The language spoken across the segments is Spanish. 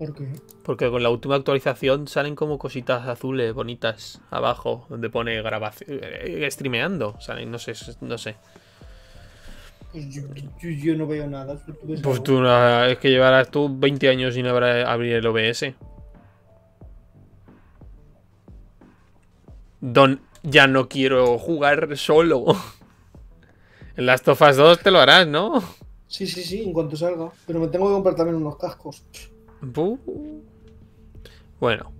¿Por qué? Porque con la última actualización salen como cositas azules bonitas abajo, donde pone grabación. eh, streameando. Salen, no sé, no sé. Pues yo, yo- yo no veo nada. ¿tú ves Pues algo? tú, es que llevarás tú 20 años sin abrir el OBS. Don, ya no quiero jugar solo. En Last of Us 2 te lo harás, ¿no? Sí, sí, sí, en cuanto salga. Pero me tengo que comprar también unos cascos. Bu. Bueno.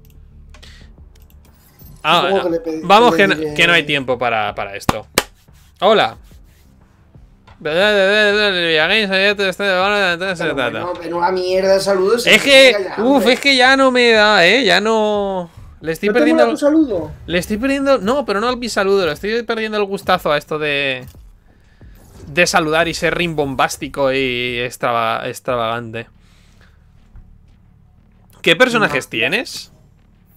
Ah, que pedí- vamos, que no, diré- que no hay tiempo para, para esto. Hola. Pero bueno, mierda de saludos. Es que, uff, es que ya no me da, ¿eh? Ya no... Le estoy ¿No perdiendo... tu saludo? Le estoy perdiendo... No, pero no mi saludo. Le estoy perdiendo el gustazo a esto de... De saludar y ser rimbombástico y extrava- extravagante. ¿Qué personajes No. tienes?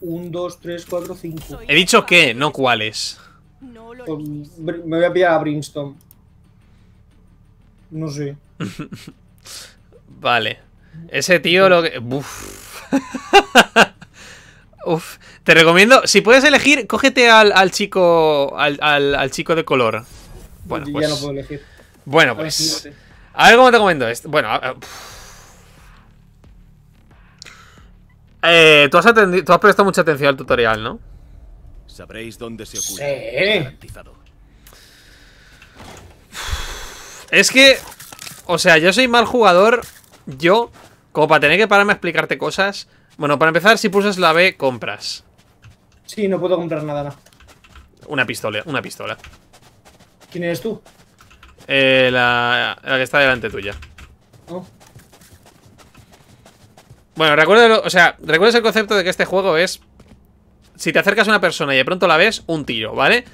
Un, dos, tres, cuatro, cinco. He dicho qué, no cuáles. No lo Pues, Me voy a pillar a Brimstone. No sé. Vale. Ese tío lo que... Uf. Uf. Te recomiendo... Si puedes elegir, cógete al, al chico... Al, al- al chico de color. Bueno, ya pues... no puedo elegir. Bueno, pues... A ver cómo te comento esto. Bueno, a- a- eh, tú, has atendi- tú has prestado mucha atención al tutorial, ¿no? Sabréis dónde se oculta. Sí. Es que, o sea, yo soy mal jugador, yo, como para tener que pararme a explicarte cosas. Bueno, para empezar, si pulsas la B, compras. Sí, no puedo comprar nada, no. Una pistola, una pistola. ¿Quién eres tú? Eh, la, la que está delante tuya. ¿No? Bueno, recuerda, o sea, recuerdas el concepto de que este juego es. Si te acercas a una persona y de pronto la ves, un tiro, ¿vale?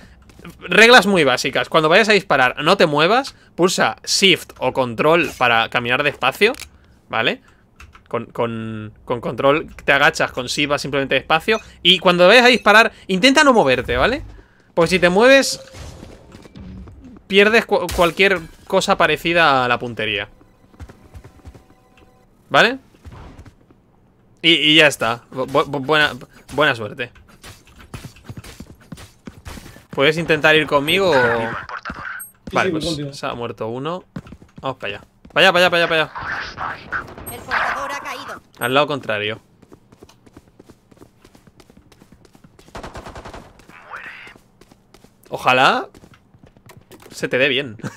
Reglas muy básicas. Cuando vayas a disparar, no te muevas. Pulsa Shift o Control para caminar despacio, ¿vale? Con, con, con control te agachas, con Shift simplemente despacio. Y cuando vayas a disparar, intenta no moverte, ¿vale? Porque si te mueves, pierdes cu- cualquier cosa parecida a la puntería. ¿Vale? Y, y ya está. Bu- bu- buena, buena suerte. ¿Puedes intentar ir conmigo o...? Vale, pues se ha muerto uno. Vamos para allá. Para allá, para allá, para allá, para allá. El portador ha caído. Al lado contrario. Ojalá se te dé bien.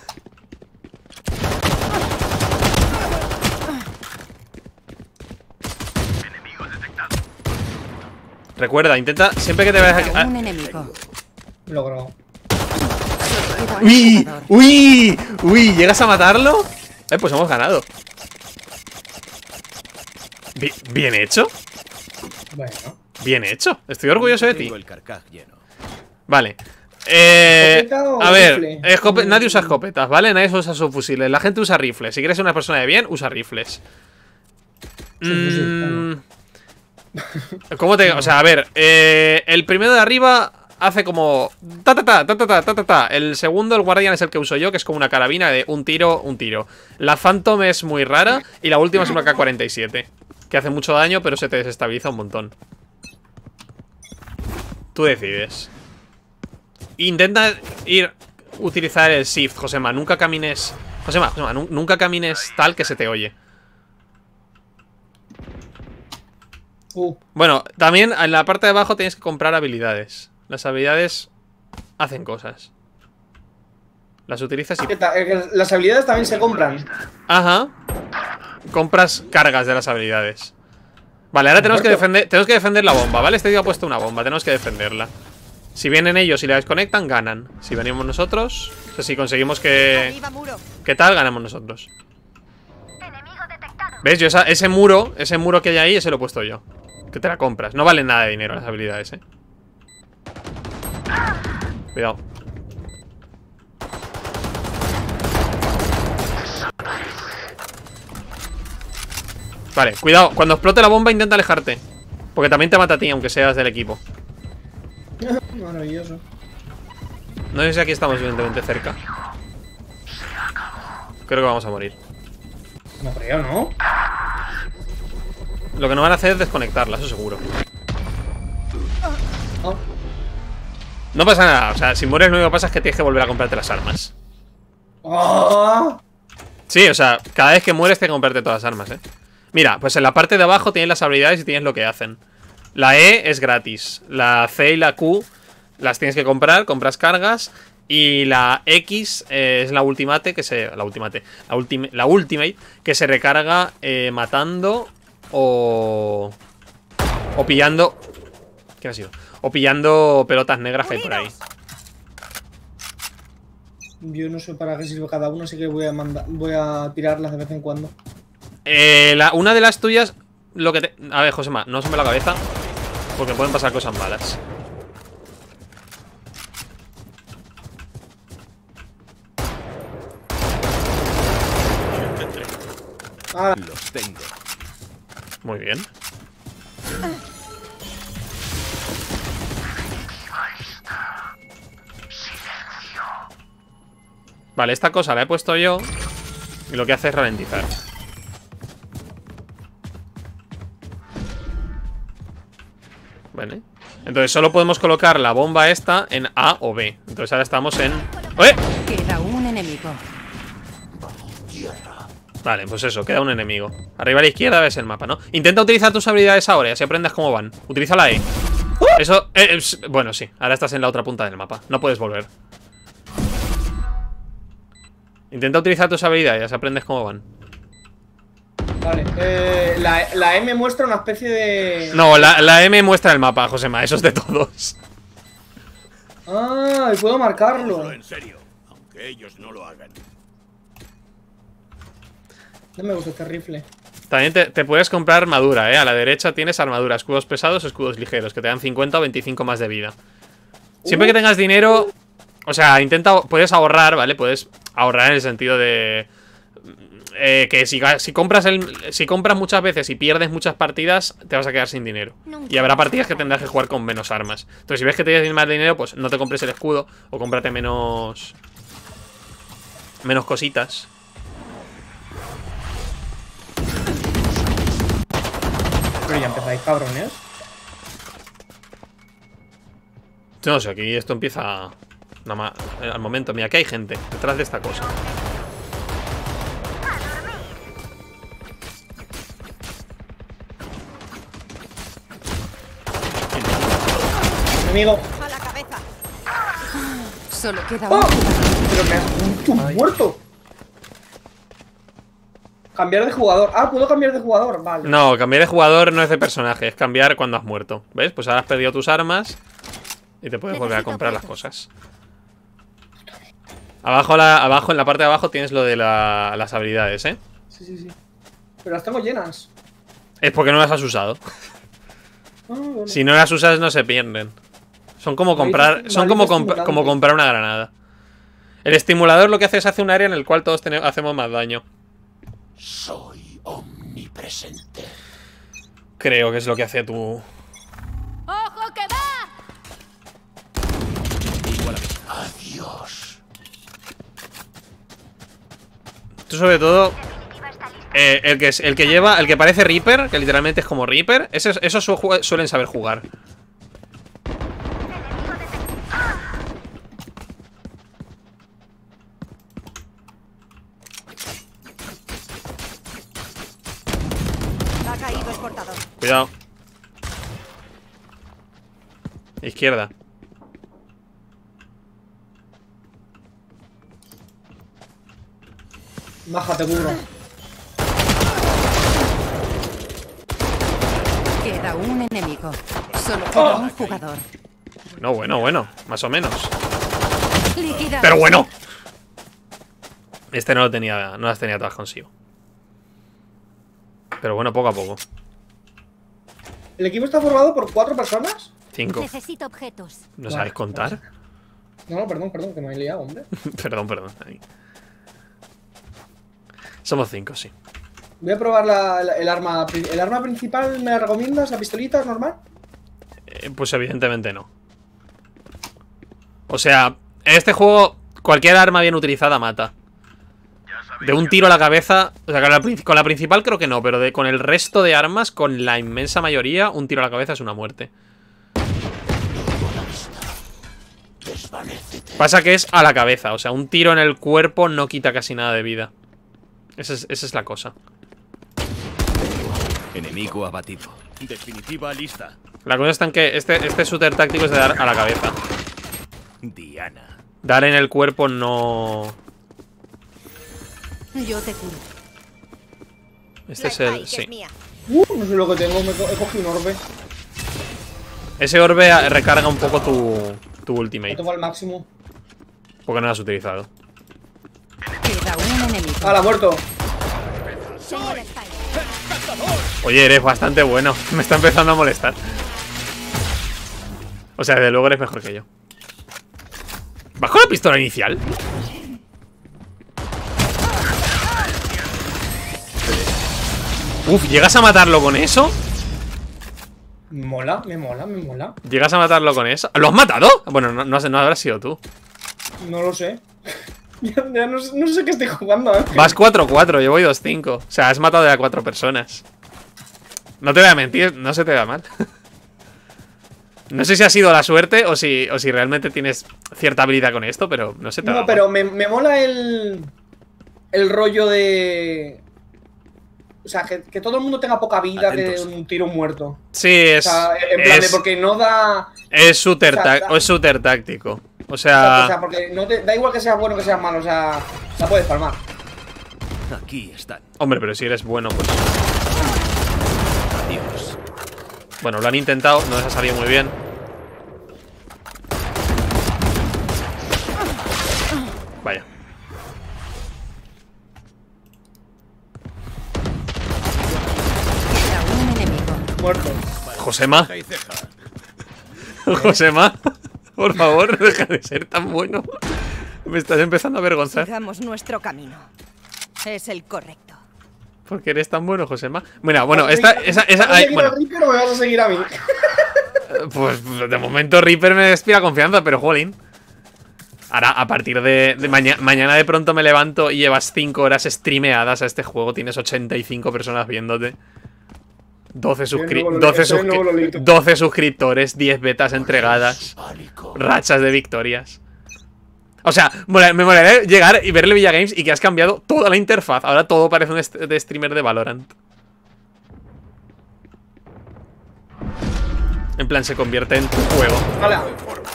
Recuerda, intenta siempre que te vayas a... Un enemigo. ¡Uy! ¡Uy! ¡Uy! ¿Llegas a matarlo? Eh, pues hemos ganado. Bi- ¿Bien hecho? Bueno. Bien hecho. Estoy orgulloso de ti. Vale. Eh, ¿Escopeta o a ver, nadie usa escopetas, ¿vale? Nadie usa subfusiles. La gente usa rifles. Si quieres ser una persona de bien, usa rifles. Mm, ¿Cómo te.? O sea, a ver. eh, el primero de arriba hace como. Ta ta ta, ta ta ta ta ta. El segundo, el guardián, es el que uso yo, que es como una carabina de un tiro, un tiro. La Phantom es muy rara. Y la última es una K-47. Que hace mucho daño, pero se te desestabiliza un montón. Tú decides. Intenta ir. Utilizar el shift, Josema. Nunca camines. Josema, Josema, nu- nunca camines tal que se te oye. Uh, Bueno, también en la parte de abajo tienes que comprar habilidades. Las habilidades hacen cosas. Las utilizas y... Eh, Las habilidades también se compran. Ajá. Compras cargas de las habilidades. Vale, ahora tenemos que defender, tenemos que defender la bomba, ¿vale? Este tío ha puesto una bomba, tenemos que defenderla. Si vienen ellos y la desconectan, ganan. Si venimos nosotros, o sea, si conseguimos que... ¿Qué tal? Ganamos nosotros. ¿Ves? Yo esa- ese muro, ese muro que hay ahí, ese lo he puesto yo. Que te la compras. No valen nada de dinero las habilidades, eh. Cuidado. Vale, cuidado. Cuando explote la bomba, intenta alejarte. Porque también te mata a ti, aunque seas del equipo. Maravilloso. No sé si aquí estamos evidentemente cerca. Creo que vamos a morir. No creo, ¿no? Lo que no van a hacer es desconectarla, eso seguro. No pasa nada, o sea, si mueres lo único que pasa es que tienes que volver a comprarte las armas. ah. Sí, o sea, cada vez que mueres tienes que comprarte todas las armas, ¿eh? Mira, pues en la parte de abajo tienes las habilidades y tienes lo que hacen. La E es gratis. La C y la Q las tienes que comprar, compras cargas. Y la X eh, es la ultimate que se. La ultimate. La, la ultimate que se recarga eh, matando o. O pillando. ¿Qué ha sido? O pillando pelotas negras que hay por ahí. Yo no sé para qué sirve cada uno, así que voy a mandar, voy a tirarlas de vez en cuando. Eh, la- una de las tuyas, lo que te... A ver, Josema, no me la cabeza, porque pueden pasar cosas malas. Ah, Los tengo. Muy bien. Vale, esta cosa la he puesto yo y lo que hace es ralentizar. Vale. Entonces solo podemos colocar la bomba esta en A o B. Entonces ahora estamos en... ¡Eh! Queda un enemigo. Vale, pues eso, queda un enemigo. Arriba a la izquierda ves el mapa, ¿no? Intenta utilizar tus habilidades ahora y así aprendes cómo van. Utiliza la E. Eso, eh, es- bueno, sí, ahora estás en la otra punta del mapa. No puedes volver. Intenta utilizar tus habilidades y así aprendes cómo van. vale. Eh, la, la M muestra una especie de. No, la, la M muestra el mapa, Josema, eso es de todos. Ah, y puedo marcarlo. En serio, aunque ellos no lo hagan. No me gusta este rifle. También te, te puedes comprar armadura, ¿eh? A la derecha tienes armadura, escudos pesados, escudos ligeros, que te dan 50 o 25 más de vida. Siempre que tengas dinero, o sea, intenta, puedes ahorrar, ¿vale? Puedes ahorrar en el sentido de... eh, que si compras el, si compras muchas veces y pierdes muchas partidas, te vas a quedar sin dinero. Y habrá partidas que tendrás que jugar con menos armas. Entonces, si ves que tienes más dinero, pues no te compres el escudo o cómprate menos... Menos cositas. Pero ya empezáis, cabrones. No sé, aquí esto empieza nada más eh, al momento. Mira, aquí hay gente detrás de esta cosa. Enemigo. A la cabeza. Solo queda ¡Oh! Pero me has ¡Tú, muerto. Cambiar de jugador. Ah, puedo cambiar de jugador. Vale. No, cambiar de jugador no es de personaje, es cambiar cuando has muerto. ¿Ves? Pues ahora has perdido tus armas y te puedes volver a comprar las cosas. Abajo, la, abajo, en la parte de abajo tienes lo de la- las habilidades, ¿eh? Sí, sí, sí. Pero las tengo llenas. Es porque no las has usado. Ah, vale. Si no las usas no se pierden. Son como comprar, son como, comp- como comprar una granada. El estimulador lo que hace es hace un área en el cual todos hacemos más daño. Soy omnipresente. Creo que es lo que hace tu... ¡Ojo que va! Adiós. Tú sobre todo... eh, el, que, es- el que lleva, el que parece Reaper, que literalmente es como Reaper, esos su- suelen saber jugar. Ha caído el portador. Cuidado. Izquierda. Baja, te cubro. Queda un enemigo. Solo queda un jugador. No, bueno, bueno. Más o menos. Pero bueno. Este no lo tenía, no las tenía todas consigo. Pero bueno, poco a poco. ¿El equipo está formado por cuatro personas? Cinco. Necesito objetos. ¿No sabéis contar? No, no, perdón, perdón, que me he liado, hombre. perdón, perdón. ahí. Somos cinco, sí. Voy a probar la- la- el arma. ¿El arma principal me la recomiendas? ¿La pistolita normal? Eh, pues evidentemente no. O sea, en este juego cualquier arma bien utilizada mata. De un tiro a la cabeza. O sea, con la, prin- con la principal creo que no, pero de, con el resto de armas, con la inmensa mayoría, un tiro a la cabeza es una muerte. Pasa que es a la cabeza, o sea, un tiro en el cuerpo no quita casi nada de vida. Esa es, esa es la cosa. Enemigo abatido. Definitiva lista. La cosa está en que este, este shooter táctico es de dar a la cabeza. Diana. Dar en el cuerpo no. Yo te curo. Este es el. Sí. Uh, no sé lo que tengo, me co- he cogido un orbe. Ese orbe recarga un poco tu, tu Lo ultimate. tengo al máximo. Porque no lo has utilizado. Queda un enemigo. Ah, la ha muerto. Oye, eres bastante bueno. Me está empezando a molestar. O sea, desde luego eres mejor que yo. ¿Vas con la pistola inicial? Uf, ¿llegas a matarlo con eso? Mola, me mola, me mola. ¿Llegas a matarlo con eso? ¿Lo has matado? Bueno, no, no, no habrás sido tú. No lo sé. ya ya no, sé- no sé qué estoy jugando, eh. Vas 4-4, yo voy 2-5. O sea, has matado ya a 4 personas. No te voy a mentir, no se te da mal. No sé si ha sido la suerte o si, o si realmente tienes cierta habilidad con esto, pero no da No, pero me, me mola el. El rollo de. O sea, que, que todo el mundo tenga poca vida Atentos. que un tiro muerto. Sí, es. O sea, en plan de porque no da. es shooter, o sea, es táctico. O O sea, sea, porque no te, da igual que sea bueno o que sea malo, o sea, la puedes palmar. Aquí están. hombre, pero si eres bueno, pues. Adiós. Bueno, lo han intentado, no les ha salido muy bien. Muerto. Josema. Josema, por favor, deja de ser tan bueno. Me estás empezando a avergonzar. Sigamos nuestro camino. Es el correcto. ¿Por qué eres tan bueno, Josema? Bueno, bueno, esta, esa, esa, ¿Vas a ay, seguir bueno, a Reaper o me vas a seguir a mí? pues de momento Reaper me despira confianza, pero jolín. Ahora, a partir de, de maña- mañana de pronto me levanto y llevas 5 horas streameadas a este juego, tienes 85 personas viéndote. 12, Soy el suscri- nuevo 12, Lolito, soy el nuevo suscri- Lolito. 12 suscriptores, 10 betas entregadas, rachas de victorias. O sea, me molaría llegar y verle Villa Games y que has cambiado toda la interfaz. Ahora todo parece un de streamer de Valorant. En plan, se convierte en tu juego.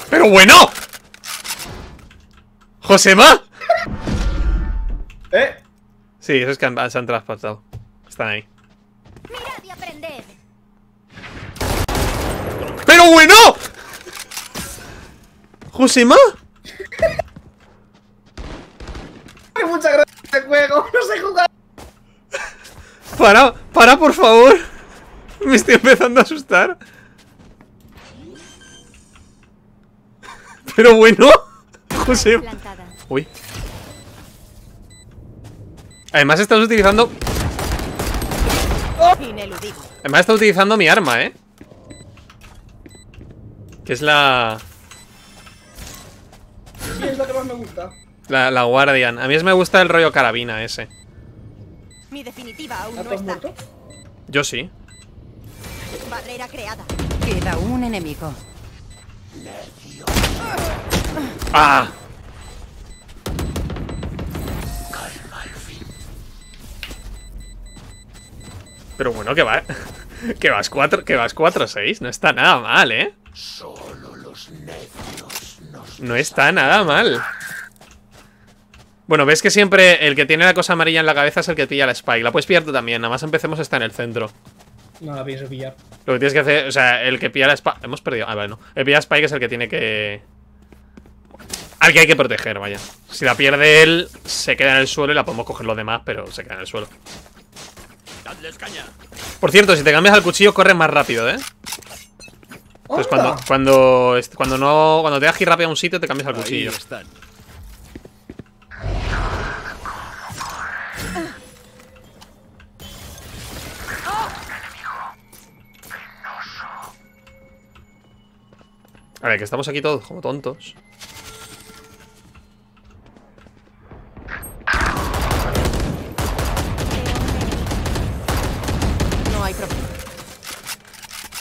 ¡Pero bueno! ¿Josema? ¿Eh? Sí, eso es que han- se han traspasado. Están ahí. Mirad y aprended. ¡Pero bueno! ¿Josema? Hay mucha gracia este juego, no sé jugar. Para, para, por favor. Me estoy empezando a asustar. Pero bueno. José. Uy. Además estás utilizando. Ineludible. Además está utilizando mi arma, ¿eh? Que es la... Sí, es la que más me gusta. La, la Guardian. A mí es me gusta el rollo carabina ese. Mi definitiva aún ¿Ah, no está. muerto? Yo sí. Barrera creada. Queda un enemigo. ¡Ah! Pero bueno, que va. Que vas 4, que vas 4-6. No está nada mal, ¿eh? Solo los necios nos No está nada mal. Bueno, ves que siempre el que tiene la cosa amarilla en la cabeza es el que pilla la Spike. La puedes pillar tú también, nada más empecemos está en el centro. No la pienso pillar. Lo que tienes que hacer, o sea, el que pilla la Spike... Hemos perdido... Ah, vale, no. El que pilla Spike es el que tiene que... Al que hay que proteger, vaya. Si la pierde él, se queda en el suelo y la podemos coger los demás, pero se queda en el suelo. Dadles caña. Por cierto, si te cambias al cuchillo, corres más rápido, ¿eh? Entonces cuando, ¡Anda! cuando, est- cuando no... Cuando te das ir rápido a un sitio, te cambias al cuchillo. A ver, que estamos aquí todos como tontos.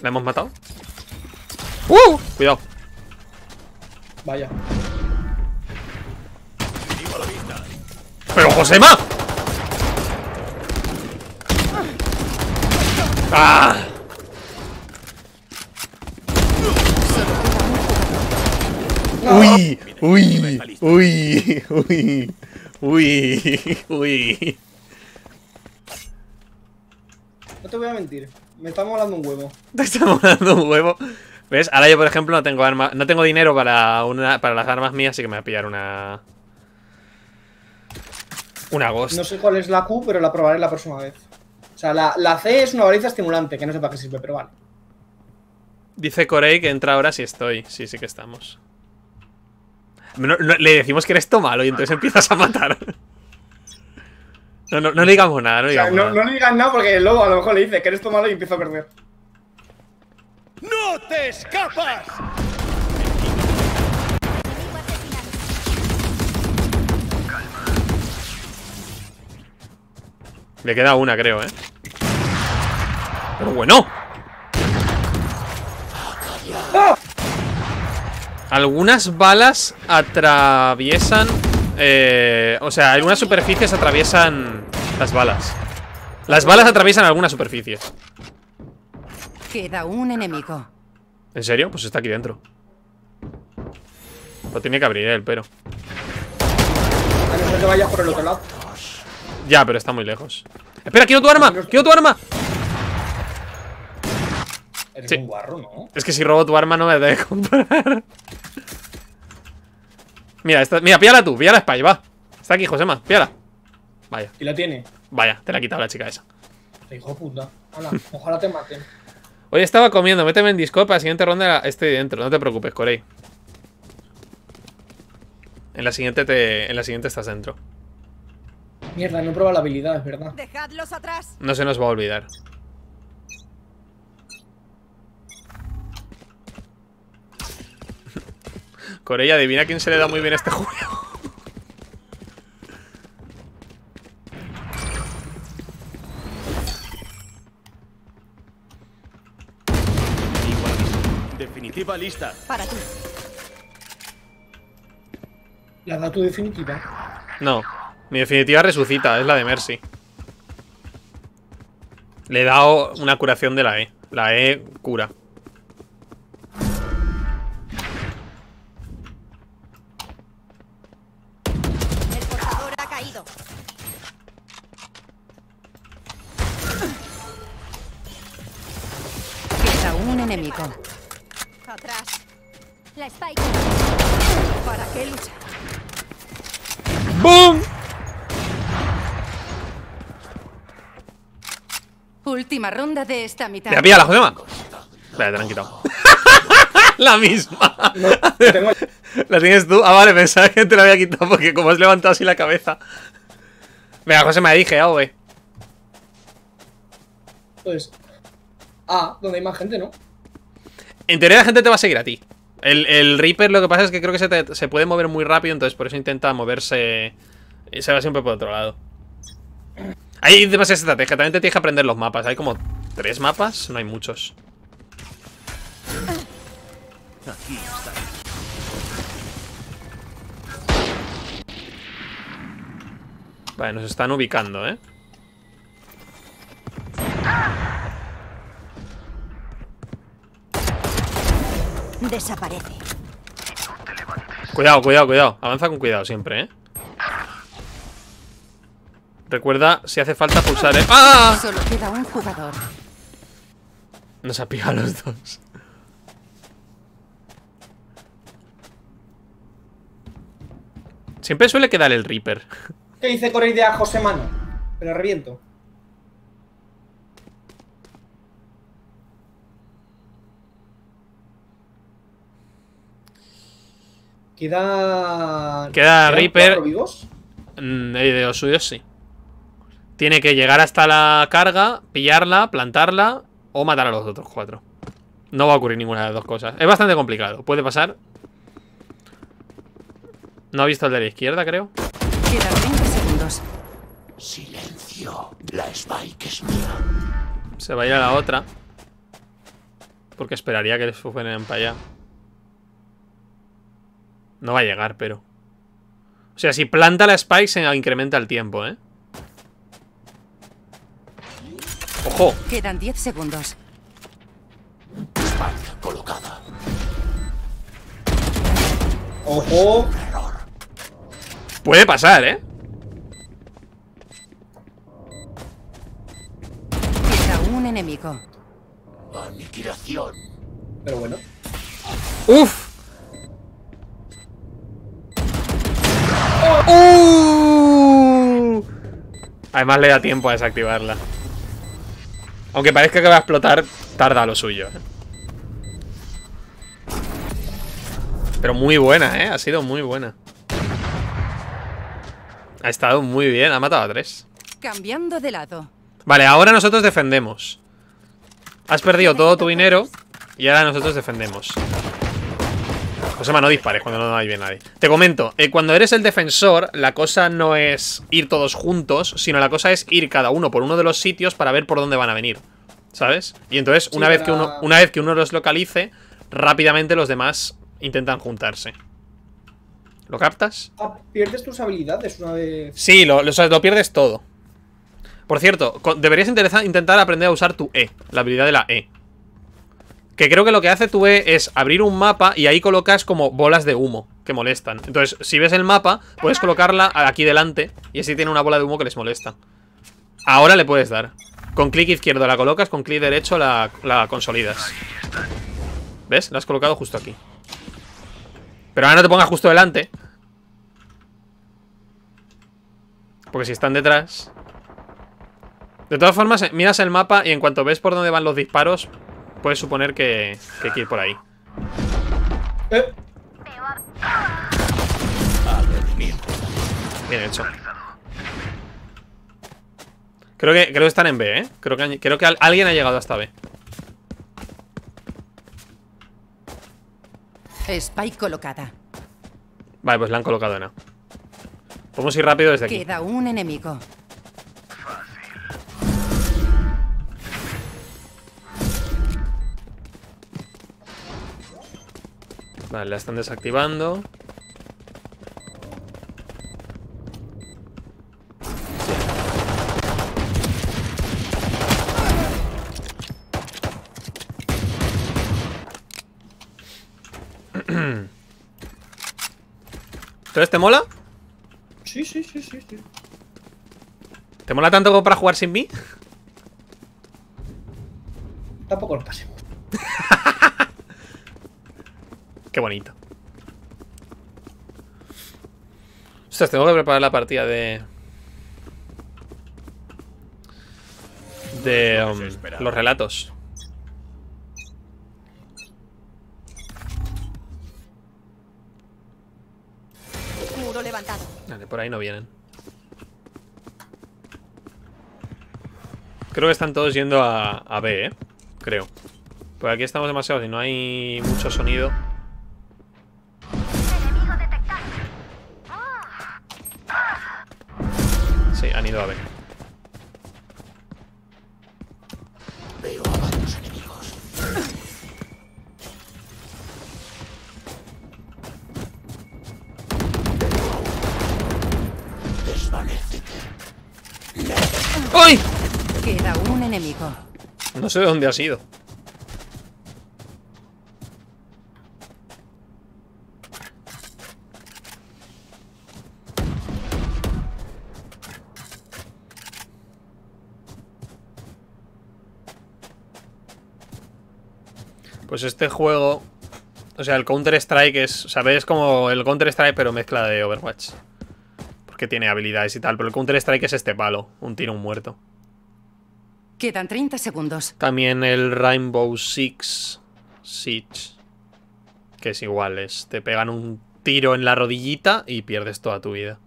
¿La hemos matado? ¡Uh! Cuidado. Vaya. ¡Pero Josema! ¡Ah! Uy, uy, uy, uy, uy, uy. No te voy a mentir. Me está molando un huevo. Te estamos dando un huevo. ¿Ves? Ahora yo, por ejemplo, no tengo arma, no tengo dinero para una, para las armas mías, así que me voy a pillar una. Una Ghost. No sé cuál es la Q, pero la probaré la próxima vez. O sea, la, la C es una baliza estimulante, que no sé para qué sirve, pero vale. Dice Corey que entra ahora si estoy. Sí, sí que estamos. No- no- le decimos que eres malo y entonces empiezas a matar. No, no, no le digamos nada, no O le sea, digamos no, nada. no le digas nada porque luego a lo mejor le dice que eres tú malo y empiezo a perder. ¡No te escapas! Le queda una, creo, ¿eh? Pero bueno. Algunas balas atraviesan... eh, o sea, algunas superficies atraviesan las balas. Las balas atraviesan algunas superficies. Queda un enemigo. ¿En serio? Pues está aquí dentro. Lo tiene que abrir él, pero... A no ser que vayas por el otro lado. Ya, pero está muy lejos. Espera, quiero tu arma, quiero tu arma. Eres Sí. un guarro, ¿no? Es que si robo tu arma no me debe comprar. Mira, esta, mira, píala tú, píala Spy, va. Está aquí, Josema, píala. Vaya, Y la tiene. vaya, te la ha quitado la chica esa. Hijo de puta. Hala, ojalá te maten. Hoy estaba comiendo, méteme en Discord para la siguiente ronda estoy dentro, no te preocupes, Corey. En la siguiente te. En la siguiente estás dentro. Mierda, no he probado la habilidad, es verdad. Dejadlos atrás. No se nos va a olvidar. Corey, adivina quién se le da muy bien este juego. Definitiva lista. Para ti. La da tu definitiva. No, mi definitiva resucita, es la de Mercy. Le he dado una curación de la E. La E cura. Enemigo. Atrás. La Spike. ¿Para qué luchar? ¡Bum! Última ronda de esta mitad. ¿Te la pilla la Josema? Vale, te la han quitado. la misma. No, lo tengo ¿La tienes tú? Ah, vale, pensaba que te la había quitado porque como has levantado así la cabeza. Venga, José, me dije, ah, güey. Pues. Ah, donde hay más gente, ¿no? En teoría la gente te va a seguir a ti. El, el Reaper lo que pasa es que creo que se, se puede mover muy rápido, entonces por eso intenta moverse. Y se va siempre por otro lado. Hay demasiadas estrategias, también te tienes que aprender los mapas. Hay como tres mapas, no hay muchos. Aquí está. Vale, nos están ubicando, ¿eh? Desaparece. Cuidado, cuidado, cuidado. Avanza con cuidado siempre, ¿eh? Recuerda, si hace falta pulsar... el- ¡Ah! Solo queda un jugador. Nos ha pillado a los dos. Siempre suele quedar el Reaper. ¿Qué dice Corey de a José Mano? Pero reviento. Queda. Queda ¿quedan Reaper. cuatro vivos? Mm, de los suyos sí. Tiene que llegar hasta la carga, pillarla, plantarla o matar a los otros cuatro. No va a ocurrir ninguna de las dos cosas. Es bastante complicado. Puede pasar. No ha visto el de la izquierda, creo. Quedan 20 segundos. Silencio. La Spike es mía. Se va a ir a la otra. Porque esperaría que les fueran para allá. No va a llegar, pero... O sea, si planta la Spike se incrementa el tiempo, ¿eh? ¡Ojo! Quedan 10 segundos. Colocada. Ojo. Puede pasar, ¿eh? Queda un enemigo. Aniquilación. Pero bueno. ¡Uf! ¡Uh! Además le da tiempo a desactivarla. Aunque parezca que va a explotar, tarda lo suyo. Pero muy buena, ¿eh? Ha sido muy buena. Ha estado muy bien, ha matado a tres. Cambiando de lado. Vale, ahora nosotros defendemos. Has perdido todo tu dinero y ahora nosotros defendemos. Josema, no dispares cuando no hay bien nadie. Te comento, eh, cuando eres el defensor, la cosa no es ir todos juntos, sino la cosa es ir cada uno por uno de los sitios para ver por dónde van a venir. ¿Sabes? Y entonces, una, vez, que uno, una vez que uno los localice, rápidamente los demás intentan juntarse. ¿Lo captas? Ah, pierdes tus habilidades una vez. Sí, lo, lo, o sea, lo pierdes todo. Por cierto, deberías intentar aprender a usar tu E, la habilidad de la E. Que creo que lo que hace E es abrir un mapa y ahí colocas como bolas de humo que molestan. Entonces, si ves el mapa, puedes colocarla aquí delante y así tiene una bola de humo que les molesta. Ahora le puedes dar. Con clic izquierdo la colocas, con clic derecho la, la consolidas. ¿Ves? La has colocado justo aquí. Pero ahora no te pongas justo delante. Porque si están detrás... De todas formas, miras el mapa y en cuanto ves por dónde van los disparos, puedes suponer que, que hay que ir por ahí. Eh, Bien hecho. Creo que, creo que están en B, ¿eh? Creo que, creo que al- alguien ha llegado hasta B. Spike colocada. Vale, pues la han colocado en A. Podemos ir rápido desde aquí. Queda un enemigo. Vale, la están desactivando. ¿Entonces te mola? sí, sí, sí, sí, sí. ¿Te mola tanto como para jugar sin mí? Tampoco lo pasemos. Qué bonito. Ostras, tengo que preparar la partida de... De um, los relatos. Muro levantado. Vale, por ahí no vienen. Creo que están todos yendo a, a B, ¿eh? Creo. Por aquí estamos demasiados y no hay mucho sonido. Sí, han ido a B. Veo a varios enemigos. ¡Uy! Queda un enemigo. No sé de dónde ha sido. Pues este juego... O sea, el Counter-Strike es... O sea, ves como el Counter-Strike pero mezcla de Overwatch. Porque tiene habilidades y tal. Pero el Counter-Strike es este palo. Un tiro, un muerto. Quedan 30 segundos. También el Rainbow Six Siege. Que es igual, es, te pegan un tiro en la rodillita y pierdes toda tu vida.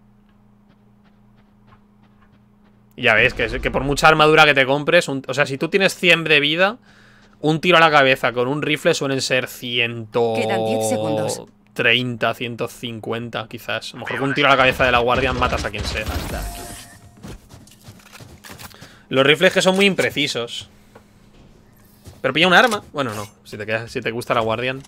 Ya ves, que, es- que por mucha armadura que te compres, un- o sea, si tú tienes 100 de vida, un tiro a la cabeza con un rifle suelen ser 130, Quedan 10 segundos. 150 quizás. A lo mejor con un tiro a la cabeza de la guardia matas a quien sea. Los rifles que son muy imprecisos. Pero pilla un arma. Bueno, no. Si te, queda- si te gusta la Guardian.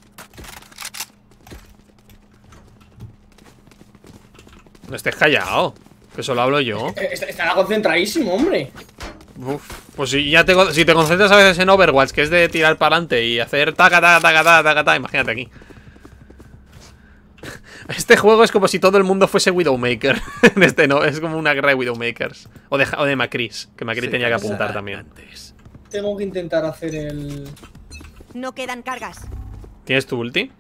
No estés callado. Que solo hablo yo. Eh, está- Estará concentradísimo, hombre. Uf, pues si ya te, si te concentras a veces en Overwatch, que es de tirar para adelante y hacer taca, taca, taca, taca, taca, taca, imagínate aquí. Este juego es como si todo el mundo fuese Widowmaker. En este no, es como una guerra de Widowmakers. O de, o de Macris, que Macri tenía que apuntar también. Tengo que intentar hacer el. No quedan cargas. ¿Tienes tu ulti?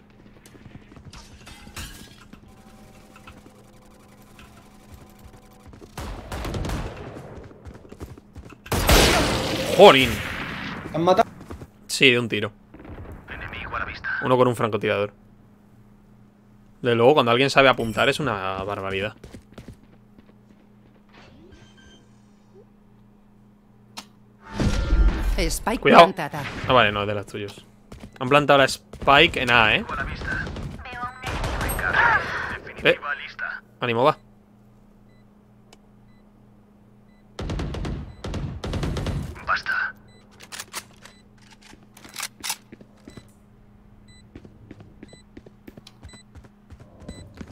¡Jorin! ¿Han matado? Sí, de un tiro. Uno con un francotirador. De luego, cuando alguien sabe apuntar es una barbaridad. Spike Cuidado. plantada. Ah, vale, no, de las tuyos. Han plantado la Spike en A, ¿eh? Eh, ánimo, va.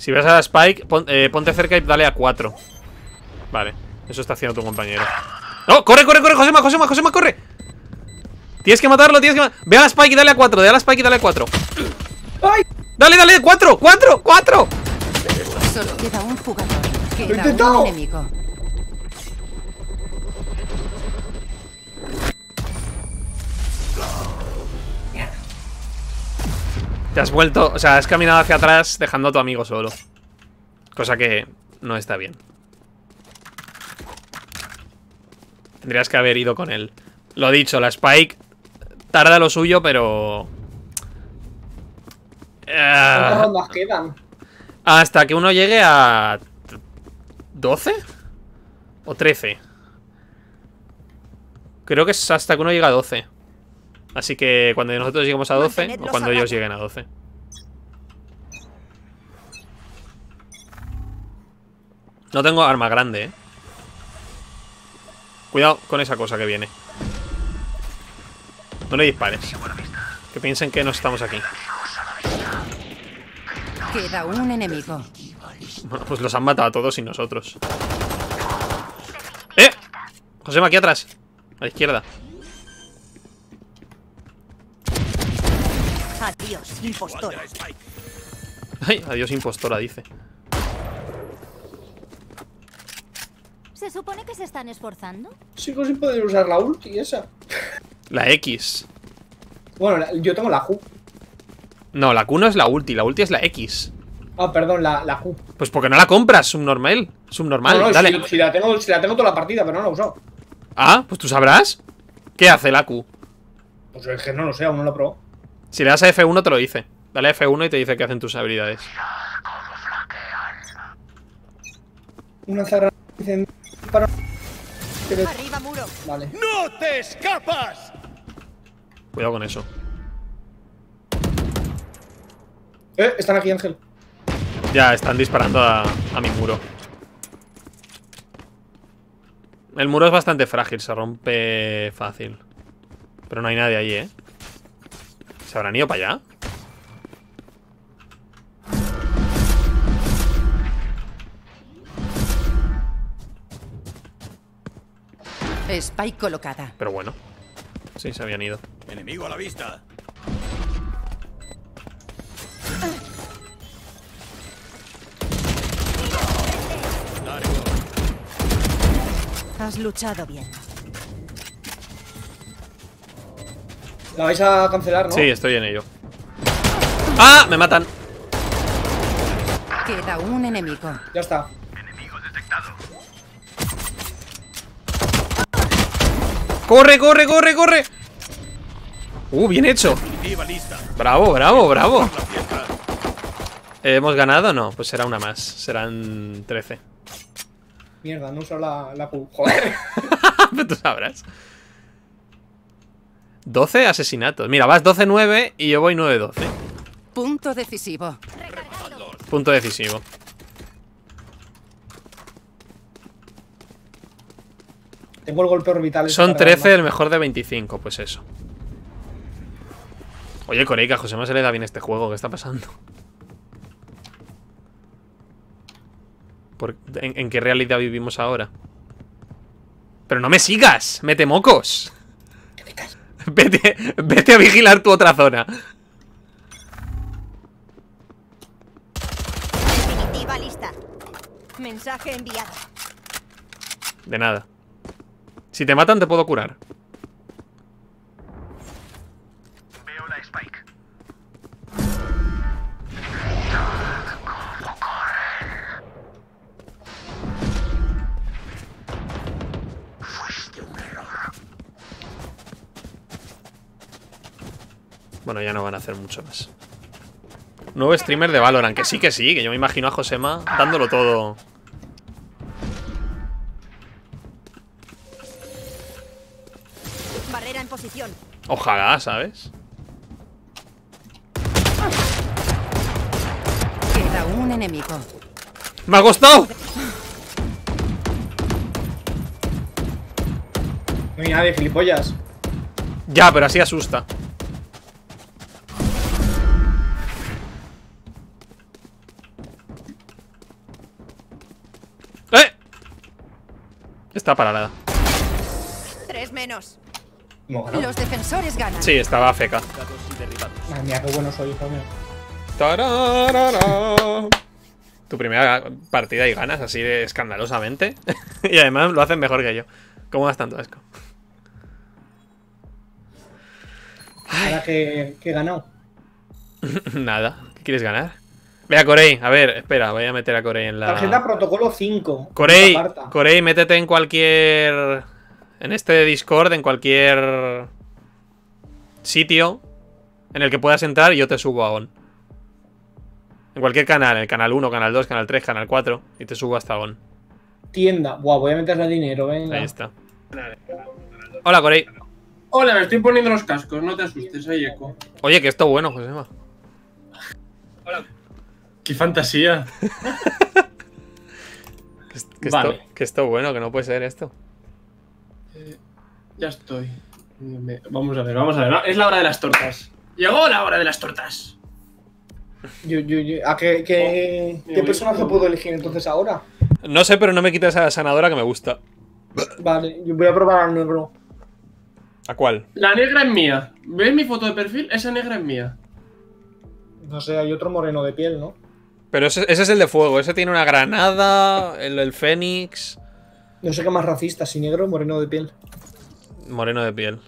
Si ves a la Spike, pon- eh, ponte cerca y dale a 4. Vale, eso está haciendo tu compañero. ¡No! ¡Corre, corre, corre! ¡Josema, Josema, Josema, corre! Tienes que matarlo, tienes que matarlo. Ve a la Spike y dale a 4, ve a la Spike y dale a 4. ¡Ay! ¡Dale, dale! ¡4! ¡4! ¡4! Solo queda un jugador. he Queda intentado. un enemigo. Te has vuelto, o sea, has caminado hacia atrás dejando a tu amigo solo. Cosa que no está bien. Tendrías que haber ido con él. Lo dicho, la Spike tarda lo suyo, pero... ¿Cuántas Ah, rondas quedan? hasta que uno llegue a... ¿12? ¿O 13? Creo que es hasta que uno llega a 12. Así que cuando nosotros lleguemos a 12, o cuando ellos lleguen a 12. No tengo arma grande, eh. Cuidado con esa cosa que viene. No le dispares. Que piensen que no estamos aquí. Queda un enemigo. Bueno, pues los han matado a todos y nosotros. ¡Eh! Josema, aquí atrás. A la izquierda. Adiós, impostor. Ay, adiós impostora, dice. ¿Se supone que se están esforzando? Sigo sin poder usar la ulti esa. La X. Bueno, la- yo tengo la Q. No, la Q no es la ulti, la ulti es la X. Ah, perdón, la, la Q. Pues porque no la compras, subnormal. Subnormal, no, no, dale. Si, si la tengo, si la tengo toda la partida, pero no la he usado. Ah, pues tú sabrás. ¿Qué hace la Q? Pues es que no lo sé, aún no lo he probado. Si le das a F1 te lo dice. Dale a F1 y te dice qué hacen tus habilidades. Una zarra para. Arriba, muro. Vale. ¡No te escapas! Cuidado con eso. Eh, están aquí, Ángel. Ya, están disparando a, a mi muro. El muro es bastante frágil, se rompe fácil. Pero no hay nadie allí, ¿eh? ¿Se habrán ido para allá? Spike colocada. Pero bueno. Sí, se habían ido. Enemigo a la vista. Has luchado bien. La vais a cancelar, ¿no? Sí, estoy en ello. ¡Ah! Me matan. Queda un enemigo. Ya está. ¡Corre, corre, corre, corre! ¡Uh, bien hecho! Bravo, bravo, bravo. ¿Hemos ganado? No, pues será una más. Serán 13. Mierda, no uso la, la Q. Joder. Pero tú sabrás. 12 asesinatos. Mira, vas 12-9 y yo voy 9-12. Punto decisivo. Punto decisivo. Tengo el golpe orbital. ese Son cargado, 13, el mejor de 25, pues eso. Oye, Coreica, a Josema se le da bien este juego. ¿Qué está pasando? Por- ¿en, en qué realidad vivimos ahora? Pero no me sigas, mete mocos. Vete, vete a vigilar tu otra zona. Definitiva lista. Mensaje enviado. De nada. Si te matan, te puedo curar. Bueno, ya no van a hacer mucho más. Nuevo streamer de Valorant, que sí que sí, que yo me imagino a Josema dándolo todo. Barrera en posición. Ojalá, ¿sabes? Queda un enemigo. ¡Me ha costado! No hay nadie, gilipollas. Ya, pero así asusta. Está parada. Tres menos. Los defensores ganan. Sí, estaba feca. Madre mía, qué bueno soy. Tu primera partida y ganas así de escandalosamente. y además lo hacen mejor que yo. ¿Cómo das tanto asco? Ahora que, que he ganado. Nada. ¿Qué quieres ganar? Ve a Corey. A ver, espera, voy a meter a Corey en la. Tarjeta protocolo 5. Corey. Corey, métete en cualquier. En este Discord, en cualquier. Sitio en el que puedas entrar y yo te subo a ON. En cualquier canal, en el canal 1, canal 2, canal 3, canal 4, y te subo hasta ON. Tienda. Buah, voy a meterle dinero, venga. Ahí está. Hola, Corey. Hola, me estoy poniendo los cascos, no te asustes, hay eco. Oye, que esto bueno, Josema. ¡Qué fantasía! Que, que Vale. esto, que esto bueno, que no puede ser esto. Ya estoy. Me- Vamos a ver, vamos a ver. Es la hora de las tortas. Llegó la hora de las tortas. Yo, yo, yo- ¿A qué, qué, Oh, qué personaje puedo elegir entonces ahora? No sé, pero no me quites a la sanadora que me gusta. Vale, yo voy a probar al negro. ¿A cuál? La negra es mía. ¿Ves mi foto de perfil? Esa negra es mía. No sé, hay otro moreno de piel, ¿no? Pero ese, ese es el de fuego. Ese tiene una granada, el, el fénix. No sé qué más racista, si negro o moreno de piel. Moreno de piel.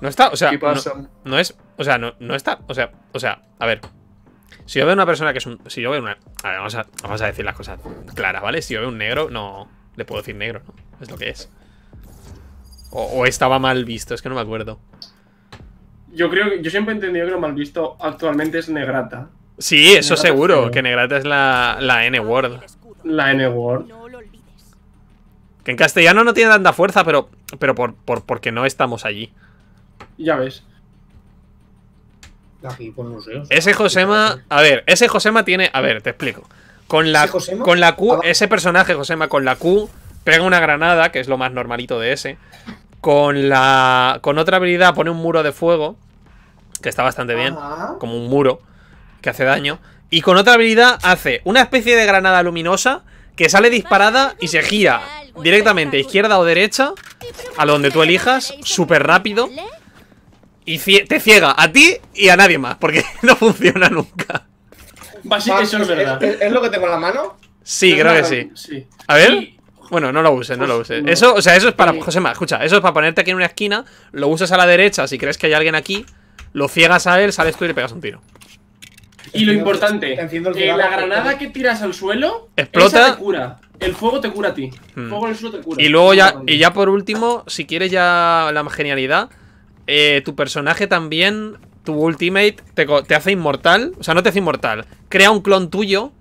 No está, o sea, ¿Qué pasa? No, no es, o sea, no, no está, o sea, o sea, a ver. Si yo veo una persona que es un, si yo veo una, a ver, vamos a, vamos a decir las cosas claras, ¿vale? Si yo veo un negro, no le puedo decir negro, ¿no? Es lo que es. O, o estaba mal visto, es que no me acuerdo. Yo creo que. Yo siempre he entendido que lo mal visto actualmente es negrata. Sí, eso Negrata seguro, que negrata es la, la N-word. La N-Word. No lo olvides. Que en castellano no tiene tanta fuerza, pero, pero por, por, porque no estamos allí. Ya ves. Aquí, pues no sé. Ese Josema, a ver, ese Josema tiene, a ver, te explico. Con la, ¿Ese con la Q, Ah, ese personaje Josema con la Q pega una granada, que es lo más normalito de ese. Con la, con otra habilidad pone un muro de fuego, que está bastante bien, Ajá. como un muro que hace daño. Y con otra habilidad hace una especie de granada luminosa que sale disparada y se gira directamente a izquierda o derecha, a donde tú elijas, súper rápido. Y te ciega a ti y a nadie más, porque no funciona nunca. Va, eso es verdad. ¿Es, es lo que tengo en la mano? Sí, creo que sí. Sí. A ver. Bueno, no lo uses, no lo uses. no. Eso, o sea, eso es para. Josema, escucha, eso es para ponerte aquí en una esquina, lo usas a la derecha si crees que hay alguien aquí, lo ciegas a él, sales tú y le pegas un tiro. Y lo importante, el eh, la granada que tiras al suelo, Explota. esa te cura. El fuego te cura a ti. El Hmm. fuego en el suelo te cura. Y luego ya, y ya por último, si quieres ya la genialidad, eh, tu personaje también, tu ultimate, te, te hace inmortal. O sea, no te hace inmortal. Crea un clon tuyo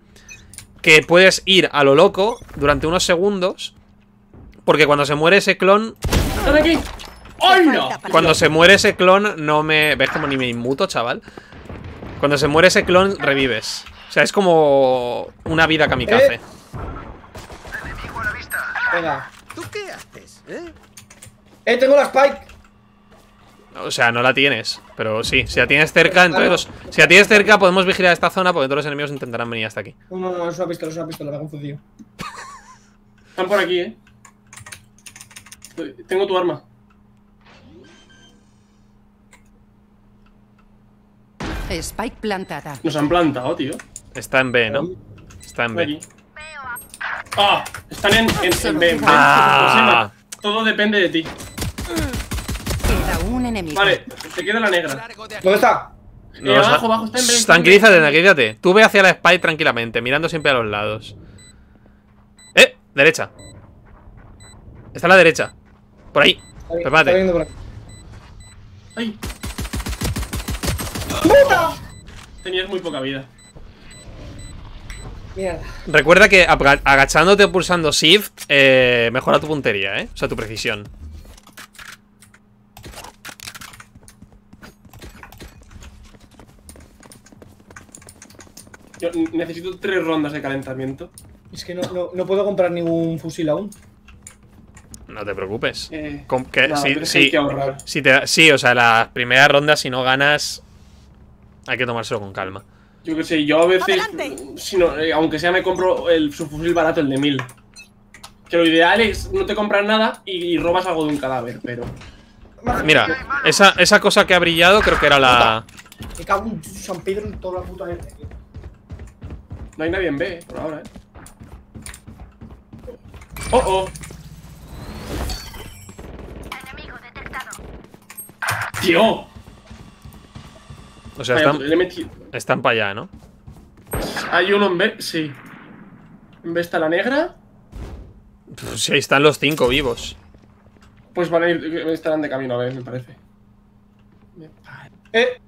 que puedes ir a lo loco durante unos segundos. Porque cuando se muere ese clon, ¡Están aquí! ¡Hola! Cuando se muere ese clon, no me... ¿Ves como ni me inmuto, chaval? Cuando se muere ese clon, revives. O sea, es como una vida kamikaze. Eh. Venga. ¿Tú qué haces, eh? ¡Eh, tengo la Spike! O sea, no la tienes. Pero sí, si la tienes cerca, entonces los- si la tienes cerca, podemos vigilar esta zona porque todos los enemigos intentarán venir hasta aquí. No, no, no, es una pistola, es una pistola, me he confundido. Están por aquí, eh. Tengo tu arma. Spike plantada. Nos han plantado, tío. Está en B, ¿no? Está en. B. Ah, están en, en, en B. en B. Ah. Josema, Todo depende de ti. Queda un enemigo. Vale, te queda la negra. ¿Dónde está? No, Eh, abajo, abajo, está en B. Shh. Tranquilízate, tranquilízate. Tú ve hacia la spy tranquilamente, mirando siempre a los lados. ¡Eh! Derecha. Está a la derecha. Por ahí. Prepárate. está Ay. Tenías muy poca vida. Mierda. Recuerda que aga- agachándote o pulsando Shift eh, mejora tu puntería, ¿eh? O sea, tu precisión. Yo necesito tres rondas de calentamiento. Es que no, no, no puedo comprar ningún fusil aún. No te preocupes. Eh, que- nada, te- sí, o sea, las primeras rondas, si no ganas, hay que tomárselo con calma. Yo qué sé, yo a veces, si no, eh, aunque sea me compro el subfusil barato, el de 1000. Que lo ideal es no te compras nada y, y robas algo de un cadáver, pero... Mira, esa, esa cosa que ha brillado creo que era la... Me cago en San Pedro en toda la puta tío. No hay nadie en B, por ahora, eh. Oh, oh. ¡Tío! O sea, Vaya, están, le están para allá, ¿no? Hay uno en B, sí. En B está la negra. Pues sí, ahí están los cinco vivos. Pues van a ir, estarán de camino a ver, me parece. Eh,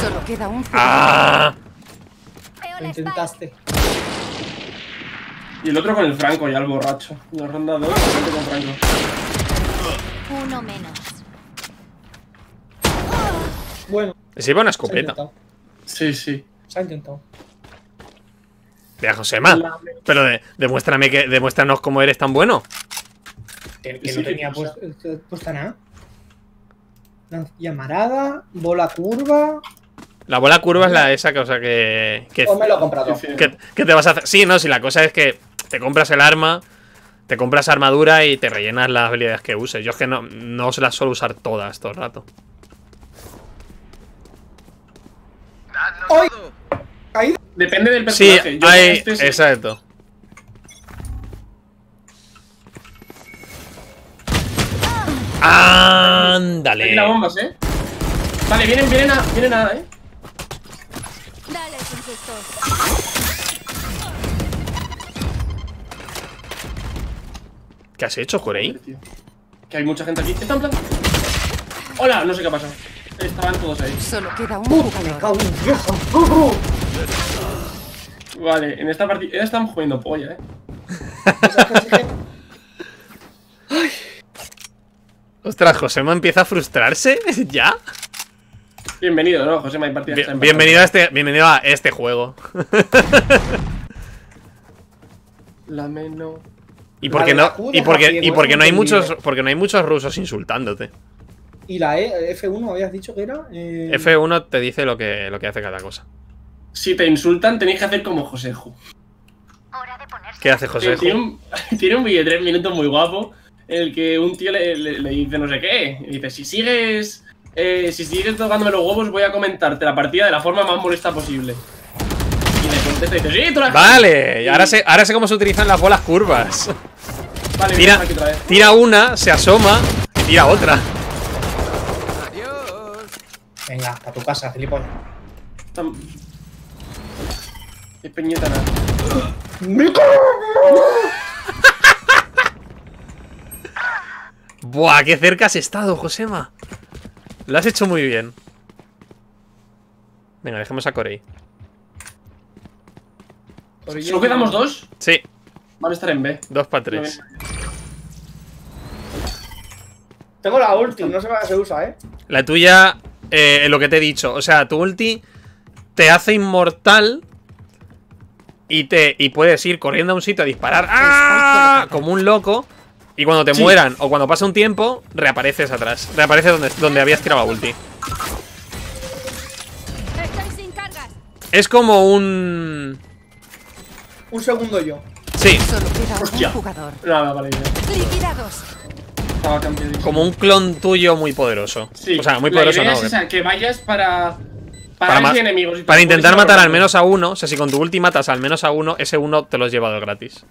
Solo queda un. ¡Ah! Lo intentaste. Y el otro con el Franco, ya el borracho. La ronda 2, el con Franco. Uno menos. Bueno, Se lleva una escopeta. Sí, sí. Se ha intentado. Vea, Josema. Pero de- demuéstrame que, demuéstranos cómo eres tan bueno. Que, que Sí, no ¿qué tenía puesta, eh, puesta nada. Llamarada, bola curva. La bola curva es la esa cosa que, que, O me lo he comprado. Sí, sí. que, que te vas a hacer. Sí, no, si la cosa es que te compras el arma, te compras armadura y te rellenas las habilidades que uses. Yo es que no, no se las suelo usar todas todo el rato. ¡Ay! Caído. Depende del Sí, personaje. Yo hay. este sí. Exacto. Ándale. las bombas, ¿eh? Vale, vienen, vienen a, vienen a, ¿eh? Dale. ¿Qué has hecho, Corey? Tío. Que hay mucha gente aquí. Está en plan. Hola, no sé qué ha pasado. Estaban todos ahí. Solo queda un jugador. Vale, en esta partida. Ya están jugando polla, ¿eh? Que- Ostras, Josema empieza a frustrarse. ¿Ya? Bienvenido, ¿no? José, hay partida. Bien- bienvenido, a este, bienvenido a este juego. La menos. Y porque no, y deja porque, ciego, y porque es no hay muchos, porque no hay muchos rusos insultándote. Y la E, F1 habías dicho que era. Eh, F1 te dice lo que, lo que hace cada cosa. Si te insultan, tenéis que hacer como Josejo. ¿Qué hace José? Tiene un, tiene un vídeo de tres minutos muy guapo en el que un tío le, le- le dice no sé qué. Y dice, si sigues. eh, si sigues tocándome los huevos, voy a comentarte la partida de la forma más molesta posible. Y le contesta y dice, sí, tú la Vale, y ahora sé, ahora sé cómo se utilizan las bolas curvas. Vale, Tira, viene aquí otra vez. tira una, se asoma y tira otra. Venga, a tu casa, gilipollas. Tam- Qué peñeta nada. ¡Me cago! Buah, qué cerca has estado, Josema. Lo has hecho muy bien. Venga, dejemos a Corey. ¿Solo quedamos dos? Sí, Van a estar en B. dos para tres. Tengo la ulti, no sé para qué se usa, eh. La tuya, eh, lo que te he dicho. O sea, tu ulti te hace inmortal y te y puedes ir corriendo a un sitio a disparar ¡ah! como un loco Y cuando te Sí. mueran o cuando pase un tiempo, reapareces atrás. Reapareces donde, donde habías tirado la ulti. Es como un... Un segundo yo. Sí, Solo queda Hostia. un jugador. Nada, vale, ya. Liquidados. Estaba como un clon tuyo muy poderoso. Sí, O sea, muy la poderoso idea no. es que- esa, que vayas para. Para, Para, enemigos. y para intentar matar al menos a uno. O sea, si con tu ulti matas al menos a uno, ese uno te lo has llevado gratis.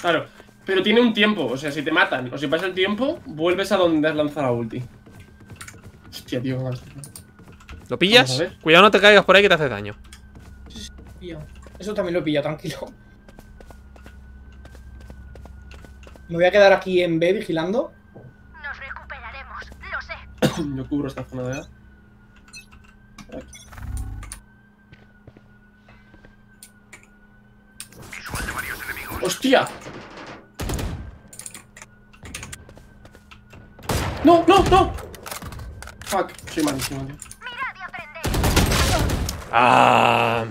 Claro. Pero tiene un tiempo. O sea, si te matan o si pasa el tiempo, vuelves a donde has lanzado la ulti. Hostia, tío, qué. ¿Lo pillas? Cuidado, no te caigas por ahí que te haces daño. Pillo. Eso también lo he pillado, tranquilo. Me voy a quedar aquí en B vigilando. Nos recuperaremos, lo sé. Yo cubro esta zona de A. Aquí. ¡Hostia! ¡No, no, no! Fuck, soy malísimo, tío. Ah.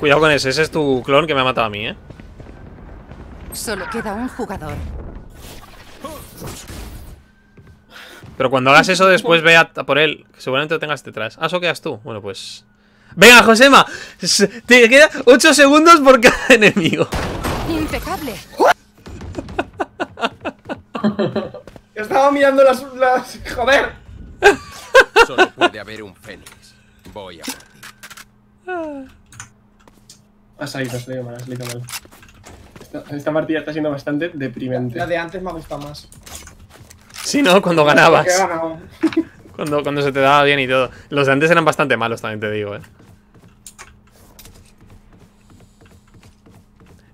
Cuidado con ese, ese es tu clon que me ha matado a mí, ¿eh? Solo queda un jugador. Pero cuando hagas eso después ve a, a por él, que seguramente lo tengas detrás. Ah, eso quedas tú. Bueno, pues... Venga, Josema, te queda 8 segundos por cada enemigo. Impecable. Estaba mirando las. las... ¡Joder! Solo puede haber un Fénix. Voy a por ti. Ha salido, ha salido mal, ha salido mal. Esta, esta partida está siendo bastante deprimente. La de antes me ha gustado más. Si no, cuando ganabas. Cuando, cuando se te daba bien y todo. Los de antes eran bastante malos, también te digo, eh.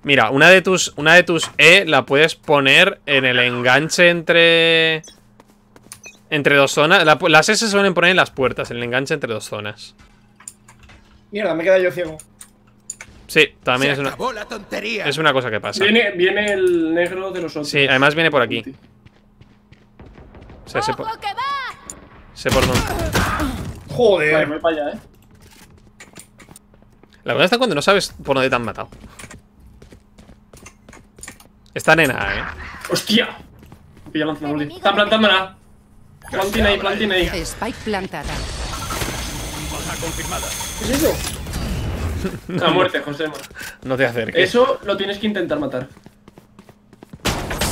Mira, una de tus. Una de tus E la puedes poner en el enganche entre. Entre dos zonas. La- las S se suelen poner en las puertas, en el enganche entre dos zonas. Mierda, me he quedado yo ciego. Sí, también es una, acabó la tontería. es una cosa que pasa. Viene, viene el negro de los otros. Sí, además viene por aquí. O sea, sé por, ¡Ojo que va! sé por dónde. Vale, Joder. voy para allá, eh. La verdad está cuando no sabes por dónde te han matado. Están en A, eh. ¡Hostia! Pilla lanzando ulti. Están plantándola. Plantina ahí, plantina ahí. Spike plantada. Baja confirmada. ¿Qué es eso? A muerte, José. No te acerques. Eso lo tienes que intentar matar.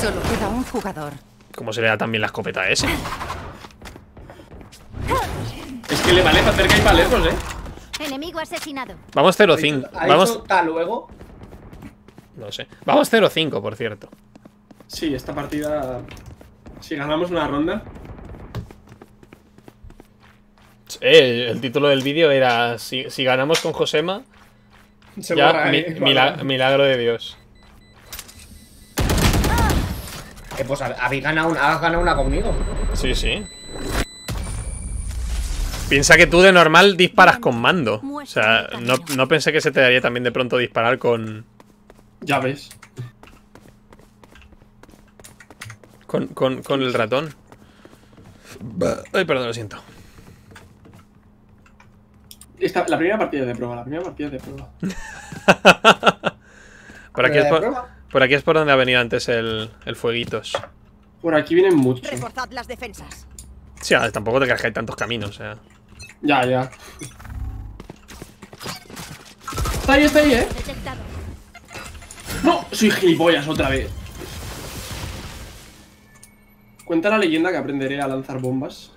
Solo queda un jugador. Como se le da también la escopeta a ese. Es que le vale para cerca y para lejos, eh. Enemigo asesinado. Vamos 0-5. ¿Ha Vamos. tal luego? No sé. Vamos 0-5, por cierto. Sí, esta partida. Si ganamos una ronda. Eh, el título del vídeo era si, si ganamos con Josema, Se ya borra, mi- eh, mila- borra. milagro de Dios. Eh, pues hab- habéis ganado una, has ganado una conmigo. Sí, sí. Piensa que tú de normal disparas con mando. O sea, no, no pensé que se te daría también de pronto disparar con. Ya ves. con, con, con el ratón. Ay, perdón, lo siento. Esta, la primera partida de prueba, la primera partida de prueba. Por aquí, ¿La es por, prueba? por aquí es por donde ha venido antes el, el fueguitos. Por aquí vienen muchos. Reforzad las defensas. Sí, tampoco te creas que hay tantos caminos, o sea. Ya, ya. Está ahí, está ahí, eh. Detectado. No, soy gilipollas otra vez. Cuenta la leyenda que aprenderé a lanzar bombas.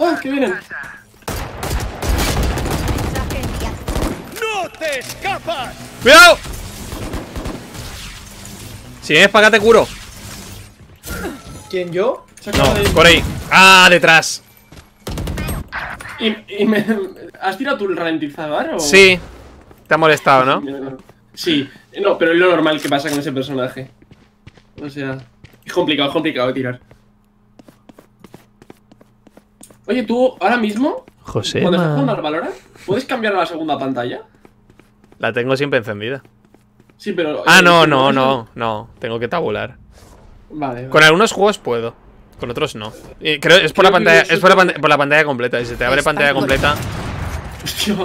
¡Ah, que vienen! ¡No te escapas! ¡Cuidado! Si vienes para acá te curo. ¿Quién yo? No, por ahí. ¡Ah, detrás! Y, y me... ¿Has tirado tú el ralentizador o...? Sí. Te ha molestado, ¿no? Sí, no, pero es lo normal que pasa con ese personaje. O sea, es complicado, es complicado de tirar. Oye, tú ahora mismo, José. cuando estás jugando al Valorant, ¿puedes cambiar a la segunda pantalla? La tengo siempre encendida. Sí, pero. Ah, eh, no, no, no, no. Tengo que tabular. Vale. vale. Con algunos juegos puedo. Con otros no. Y creo es por la Creo pantalla, es por la, pantalla, por la pantalla completa. Y si te abre Está pantalla completa, Hostia.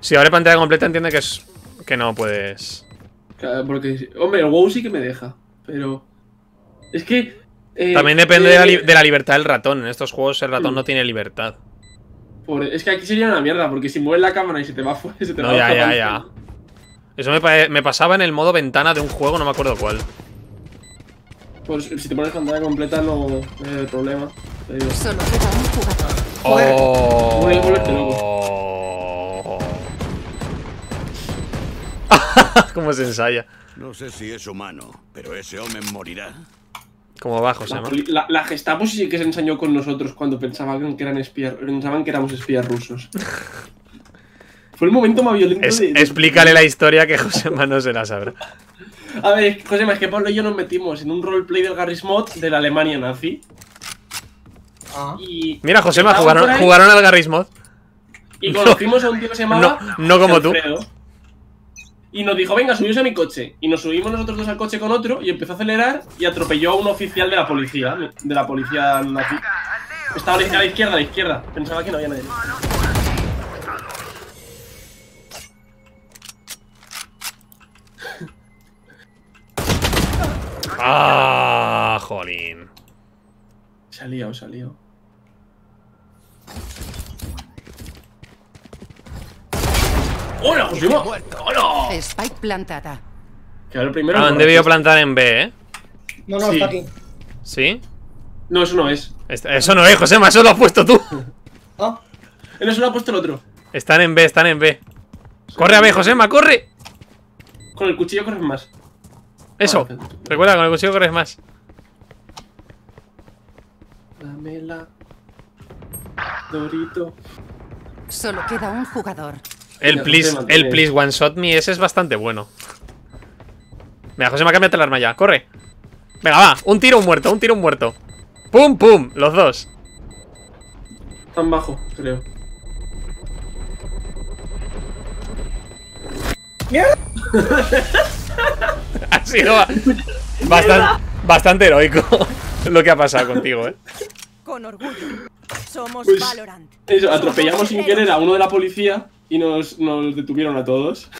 Si abre pantalla completa, entiende que es que no puedes. Claro, Porque, hombre, el WoW sí que me deja. Pero. Es que. Eh, También depende eh, de, la, li- de la libertad del ratón. En estos juegos el ratón Mm. no tiene libertad. pobre- es que aquí sería una mierda, porque si mueves la cámara y se te va fuera, se te No, va ya, ya, ya. Eso me, pa- me pasaba en el modo ventana de un juego, no me acuerdo cuál. Pues si te pones pantalla completa no no hay problema. Solo queda un jugador. Joder. Oh. Voy a volverte ¿Cómo se ensaya? No sé si es humano, pero ese hombre morirá. ¿Cómo va, La, Josema? poli- la, la Gestapo sí que se ensañó con nosotros cuando pensaban que eran espías, pensaban que éramos espías rusos. Fue el momento más violento Es- de, explícale la historia que Josema no se la sabrá. A ver, José, es que Pablo y yo nos metimos en un roleplay del Garry's Mod de la Alemania nazi. Ah. Y. Mira, Josema, jugaron, jugaron al Garry's Mod. Y conocimos a un tío que se llamaba. No, no como tú. Y nos dijo, venga, subíos a mi coche. Y nos subimos nosotros dos al coche con otro y empezó a acelerar y atropelló a un oficial de la policía, de la policía nazi. Estaba a la izquierda, a la izquierda. Pensaba que no había nadie. Ah, jolín. Se ha liado, se ha liado. ¡Hola, Josema! ¡Hola! Spike plantada. Que ahora primero. Ah, han debido plantar en B, ¿eh? No, no, Sí. está aquí. ¿Sí? No, eso no es. Eso no es, Josema, eso lo has puesto tú. Ah, En eso lo ha puesto el otro. Están en B, están en B. Corre a B, Josema, corre. Con el cuchillo corres más. Eso. Vale. Recuerda, con el cuchillo corres más. Dámela. Dorito. Solo queda un jugador. El Mira, please, el please one shot me ese es bastante bueno. Venga, Josema, cámbiate el arma ya, corre. Venga, va, un tiro, un muerto, un tiro, un muerto. Pum, pum, los dos. Tan bajo, creo. Ha sido bastante, bastante heroico lo que ha pasado contigo, eh. Con orgullo. Somos Pues- Valorant. Eso, atropellamos sin querer a uno de la policía y nos, nos detuvieron a todos.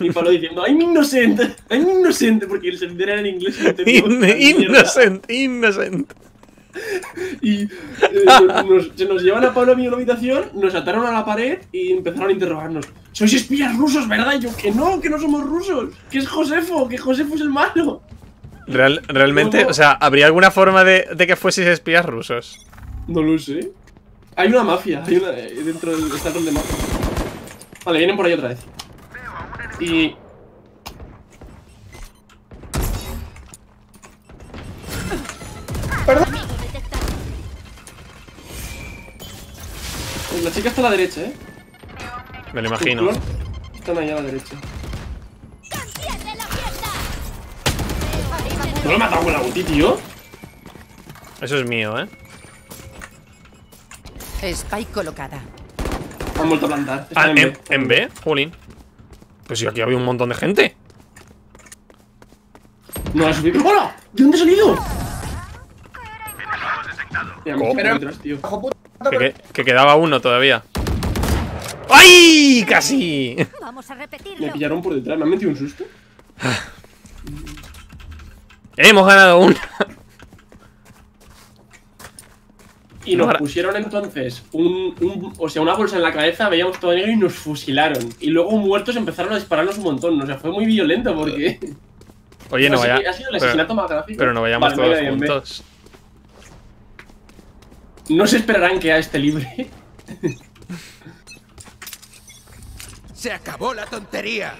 Y Pablo diciendo, ¡I'm innocent! ¡I'm innocent! Porque el servidor era en inglés In- innocent, innocent. Y eh, nos- se nos llevan a Pablo a mí a una habitación, nos ataron a la pared y empezaron a interrogarnos. ¿Sois espías rusos, verdad? Y yo, que no, que no somos rusos. Que es Josefo, que Josefo es el malo. Real- realmente, o sea, ¿habría alguna forma de, de que fueseis espías rusos? No lo sé. Hay una mafia, hay una. eh, Dentro del está de mafia. Vale, vienen por ahí otra vez. Y. Pues la chica está a la derecha, eh. Me lo imagino. Están ahí a la derecha. ¿No lo he matado con la ulti, tío? Eso es mío, eh. Spike colocada. Han vuelto a plantar. Ah, en ¿en, B. en B? Jolín. Pues si aquí había un montón de gente. No ha subido. ¡Hola! ¿De dónde ha salido? Que, que- que quedaba uno todavía. ¡Ay! ¡Casi! Vamos a Me pillaron por detrás. ¿Me han metido un susto? Hemos ganado una. Y nos Ahora- pusieron entonces un, un- o sea, una bolsa en la cabeza, veíamos todo negro y nos fusilaron. Y luego muertos empezaron a dispararnos un montón. O sea, fue muy violento porque. Oye, no vaya. ha sido el pero, asesinato más gráfico. pero no vayamos Vale, todos juntos. No se esperarán que a este libre. ¡Se acabó la tontería!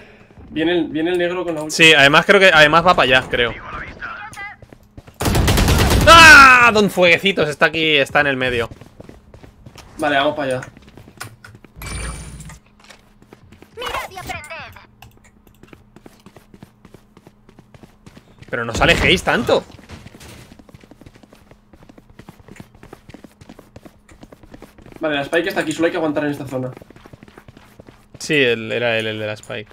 Viene el, viene el negro con la ulti. Sí, además creo que. Además va para allá, creo. ¡Ah! Don Fueguecitos está aquí, está en el medio. Vale, vamos para allá. Mirad y aprended. Pero no sale Haze tanto. Vale, la Spike está aquí, solo hay que aguantar en esta zona. Sí, él, era él el de la Spike.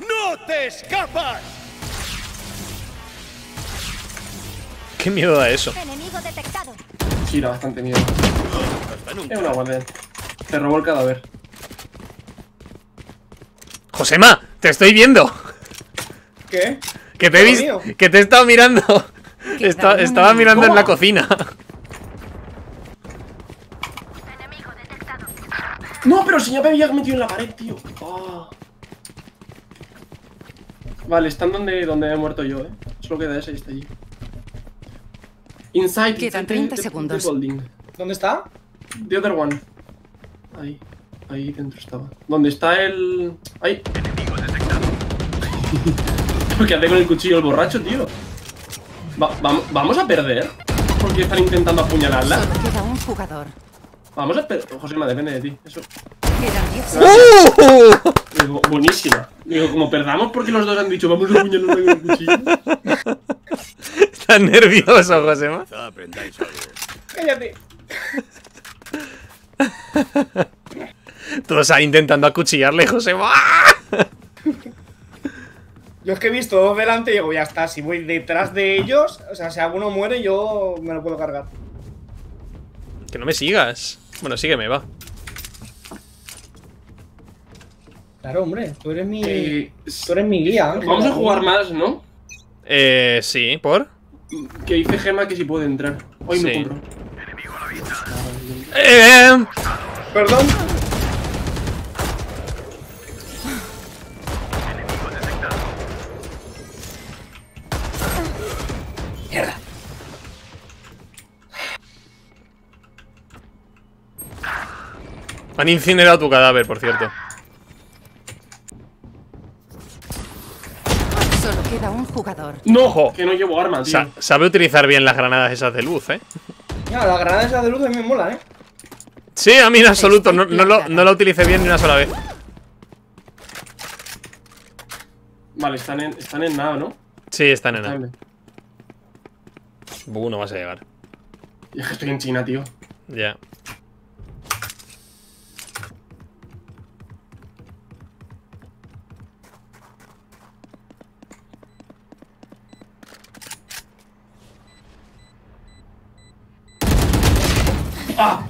¡No te escapas! Qué miedo da eso. Enemigo detectado. Sí, da bastante miedo. Es una guardia. Te robó el cadáver. Josema, te estoy viendo. ¿Qué? Que te he visto. Que te he estado mirando. Estaba mirando en la cocina. No, pero si ya me había metido en la pared, tío. Ah. Vale, están donde, donde he muerto yo, eh. Solo queda ese y está allí. Inside. Quedan the- 30 the- the segundos. building. ¿Dónde está? The other one. Ahí. Ahí dentro estaba. ¿Dónde está el. Ahí. Enemigo detectado. ¿Qué hace con el cuchillo el borracho, tío? Va- vam- ¿Vamos a perder? Porque están intentando apuñalarla. Solo queda un jugador. Vamos a perder. Josema, depende de ti. Eso. Quedan 10 ¡Uh! Digo, buenísima. Digo, como perdamos porque los dos han dicho vamos a apuñalarla con el cuchillo. Estás nervioso, Josema. Aprendáis algo. Cállate. Todos ahí intentando acuchillarle, Josema. Yo es que he visto dos delante y digo, ya está, si voy detrás de ellos, o sea, si alguno muere, yo me lo puedo cargar. Que no me sigas. Bueno, sígueme, va. Claro, hombre, tú eres mi. Eh, Tú eres mi guía, vamos a jugar más, ¿no? Eh, sí, ¿por? Que dice Gema que si puede entrar. Hoy me Sí. compro. Eh, Perdón. han incinerado tu cadáver, por cierto. Queda un jugador. No, Ojo. que no llevo arma, tío. Sa- sabe utilizar bien las granadas esas de luz, ¿eh? Mira, la granada esa de luz a mí me mola, ¿eh? Sí, a mí en absoluto. No, no lo, no la utilicé bien ni una sola vez. Vale, están en, están en nada, ¿no? Sí, está en nada. Buh, no vas a llegar. Ya que estoy en China, tío. Ya. ¡Ah!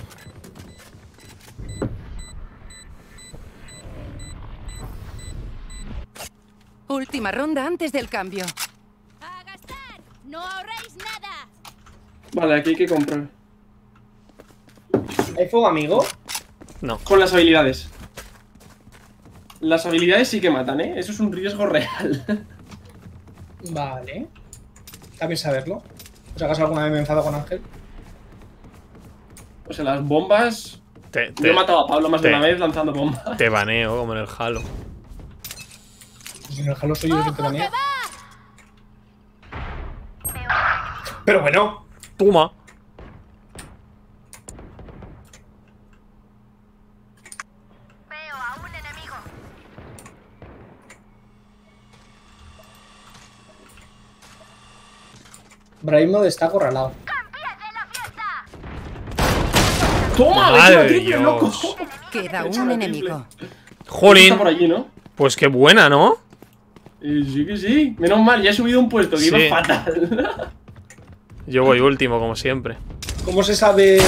Última ronda antes del cambio. ¡A gastar! ¡No ahorréis nada! Vale, aquí hay que comprar. ¿Hay fuego amigo? No. Con las habilidades. Las habilidades sí que matan, ¿eh? Eso es un riesgo real. Vale. Está bien saberlo. ¿Os acaso alguna vez me enfado con Ángel? O sea, las bombas. Te, Yo te, he matado a Pablo más de te- una vez lanzando bombas. te baneo como en el Halo. Si en el Halo soy yo el que te ¡Ojo que banea. va! Pero bueno. Toma. Veo a un enemigo. Brahimo está acorralado. ¡Toma! Madre ¡Le he hecho la de triple, loco! Queda un enemigo. Jolín. Está por allí, ¿no? Pues qué buena, ¿no? Eh, sí que sí. Menos mal, ya he subido un puesto, que Sí. iba fatal. Yo voy último, como siempre. ¿Cómo se sabe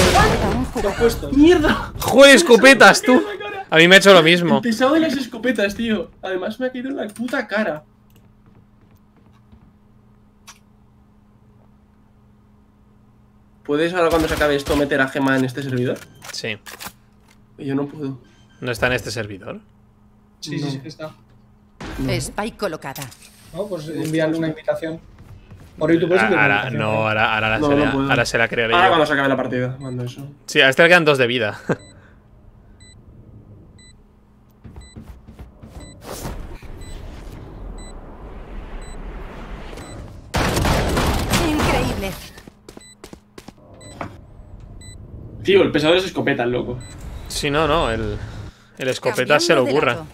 los puestos? ¡Mierda! ¡Joder, escopetas, tú! A mí me ha hecho lo mismo. El pesado de las escopetas, tío. Además me ha caído en la puta cara. ¿Puedes ahora cuando se acabe esto meter a Gema en este servidor? Sí. Yo no puedo. ¿No está en este servidor? Sí, sí, sí que está. Spike colocada. No, pues envíale una invitación. Por YouTube puedes enviar una Ahora, no, ahora, ahora, la No, se no la- ahora se la crearé Ahora yo. cuando se acabe la partida, mando eso. Sí, a este le quedan dos de vida. Tío, el pesado de las escopetas, loco. Sí, no, no, el, el escopeta se lo ocurra.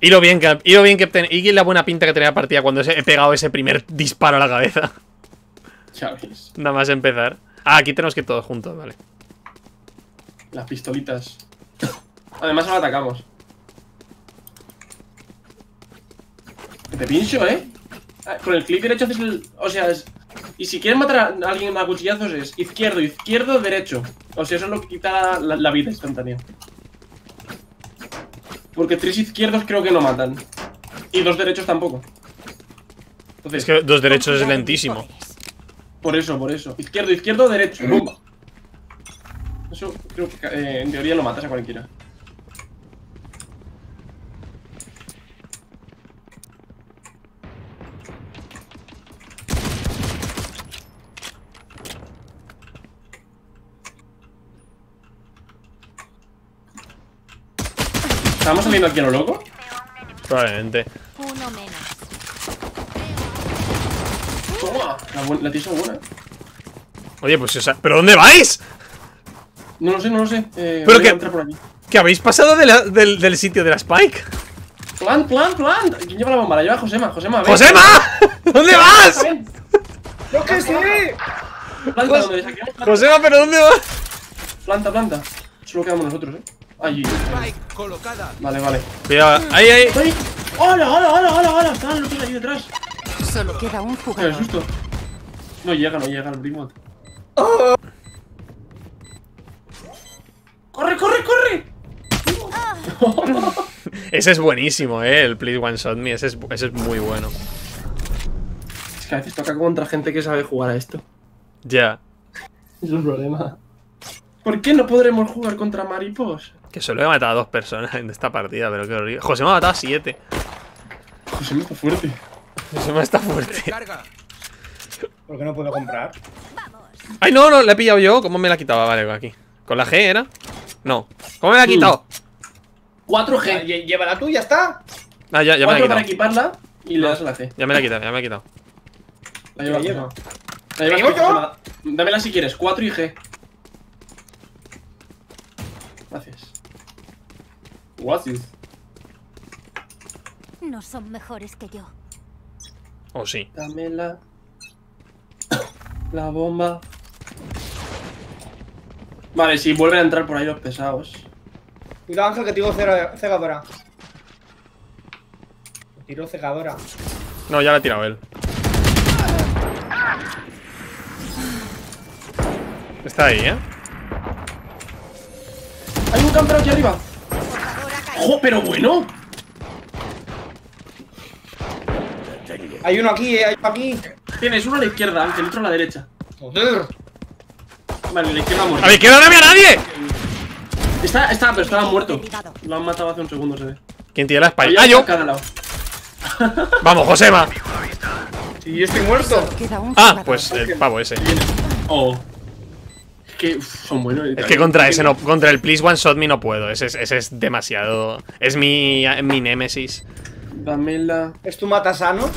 Y lo bien que, y lo bien que ten- y la buena pinta que tenía la partida cuando se- he pegado ese primer disparo a la cabeza. Ya ves. Nada más empezar. Ah, aquí tenemos que ir todos juntos, vale. Las pistolitas. Además ahora atacamos. Te pincho, ¿eh? Ah, Con el clic derecho haces el... O sea, es... Y si quieres matar a alguien a cuchillazos es izquierdo, izquierdo, derecho. O sea, eso es lo que quita la, la vida instantánea. Porque tres izquierdos creo que no matan. Y dos derechos tampoco. Entonces, Es que dos derechos es lentísimo. por eso, por eso. Izquierdo, izquierdo, derecho. Bomba. Eso creo que eh, en teoría lo matas a cualquiera. ¿Estamos saliendo aquí a lo loco? Probablemente. Uno menos. Toma, la, bu- la tía es buena. Oye, pues esa. ¿Pero dónde vais? No lo sé, no lo sé. Eh, Pero voy que- a entrar por aquí. ¿Que habéis pasado de la- del, del sitio de la Spike? Plan, plan, plan. ¿Quién lleva la bomba? La lleva Josema. Josema, ven. ¡Josema! ¿Dónde vas? ¡Yo que sí! Planta, donde saquemos planta. Josema, ¿pero dónde vas? Planta, planta. Solo quedamos nosotros, eh. Ay, colocada. vale, vale. Cuidado. Ahí, ahí. ¡Ay! ¡Hola, hola, hola, hola, hola! Están los ahí detrás. Solo queda un jugador. susto. No llega, no llega el Brimot. ¡Corre, corre, corre! Ese es buenísimo, eh. El Please One Shot Me. Ese es, ese es muy bueno. Es que a veces toca contra gente que sabe jugar a esto. Ya. Es un problema. ¿Por qué no podremos jugar contra Maripos? Que solo he matado a dos personas en esta partida, pero qué horrible. Josema ha matado a siete. José me está fuerte. Josema está fuerte. Carga. ¿Por qué no puedo comprar? ¡Ay, no, no! La he pillado yo. ¿Cómo me la quitaba? Vale, aquí. ¿Con la G era? No. ¿Cómo me la ha quitado? 4G. Lle- Llévala tú, ya está. Ah, ya, ya me la 4 he para quitado. equiparla y le das a la G. Ya me la he quitado, ya me la he quitado. La lleva. Josema. La tú, yo? Dámela si quieres, 4 y G. Gracias. Gracias. No son mejores que yo. O sí. Dámela. La bomba. Vale, si vuelven a entrar por ahí los pesados. Cuidado, Ángel, que tiro cera- cegadora. Tiro cegadora. No, ya la ha tirado él. Está ahí, ¿eh? ¡Hay un campero aquí arriba! ¡Jo, pero bueno! Hay uno aquí, eh, hay uno aquí. Tienes uno a la izquierda, Ángel, otro a la derecha. Joder. Vale, la izquierda muerto. ¡A la izquierda no había nadie! Está, está, pero estaba muerto. Lo han matado hace un segundo, se ve. ¿Quién tiene la? Había ¡Ah, yo! a cada lado. ¡Vamos, Josema! Si yo estoy muerto. Ah, pues el pavo ese. Oh. Es que uf, son buenos. Es que contra ese no, contra el Please One Shot Me no puedo. Ese es, ese es demasiado. Es mi, mi némesis. Dámela. ¿Es tu matasano?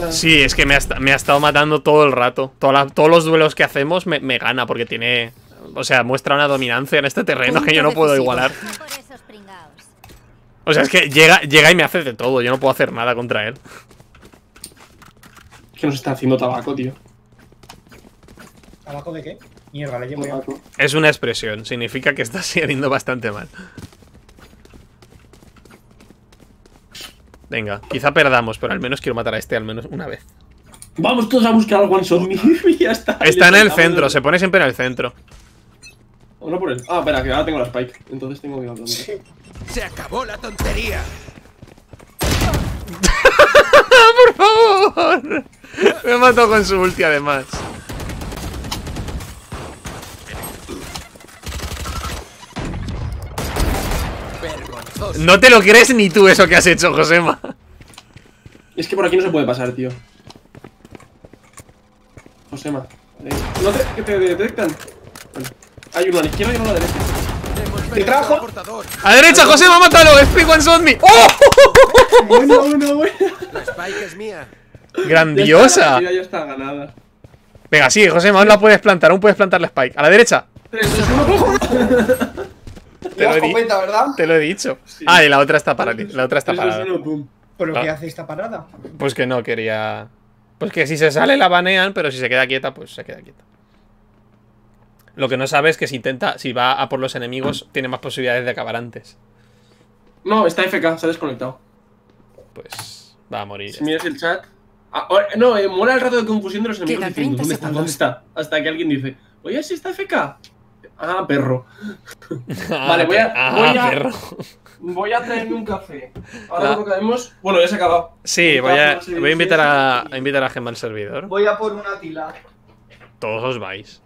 La. Sí, es que me ha, me ha estado matando todo el rato. Toda la- todos los duelos que hacemos me, me gana porque tiene. O sea, muestra una dominancia en este terreno que yo no puedo igualar. O sea, es que llega, llega y me hace de todo. Yo no puedo hacer nada contra él. Es que nos está haciendo tabaco, tío. ¿Tabaco de qué? Mierda, le llevo. Tabaco. Es una expresión. Significa que estás yendo bastante mal. Venga, quizá perdamos, pero al menos quiero matar a este al menos una vez. Vamos todos a buscar al One Shot y ya está. Está en Ya el centro, se pone siempre en el centro. Por él. Ah, espera, que ahora tengo la Spike. Entonces tengo que ir a donde. Se acabó la tontería. ¡Por favor! Me mató con su ulti además. No te lo crees ni tú eso que has hecho, Josema. Es que por aquí no se puede pasar, tío. Josema. Eh, ¿No te, que te detectan? Bueno, hay uno a la izquierda y uno a la derecha. ¿Te portador. A la derecha, Josema, mátalo. Speak one shot me. ¡Oh! Buena, buena, buena. La Spike es mía. Grandiosa. Ya, ya está ganada. Venga, sigue, Josema, aún la puedes plantar. Aún puedes plantar la spike. A la derecha. 3, 2, 1, Te lo, escopeta, ¿verdad? te lo he dicho. Ah, y la otra está parada. La otra está 3, 2, parada. 1, pum. ¿Pero Ah. qué hace esta parada? Pues que no quería. Pues que si se sale la banean, pero si se queda quieta, pues se queda quieta. Lo que no sabe es que si intenta, si va a por los enemigos, tiene más posibilidades de acabar antes. No, está FK, se ha desconectado. Pues. Va a morir. Si miras el chat. Ah, no, eh, mola el rato de confusión de los enemigos Quedan diciendo 30 ¿dónde está? ¿Dónde está? Hasta que alguien dice, oye, si está FK. Ah, perro. Vale, voy a- Ah, voy a- perro. Voy a traerme un café. Ahora Va. lo que haremos. Bueno, ya se ha acabado. Sí, voy a, voy a invitar a invitar a Gemma al servidor. Voy a por una tila. Todos os vais.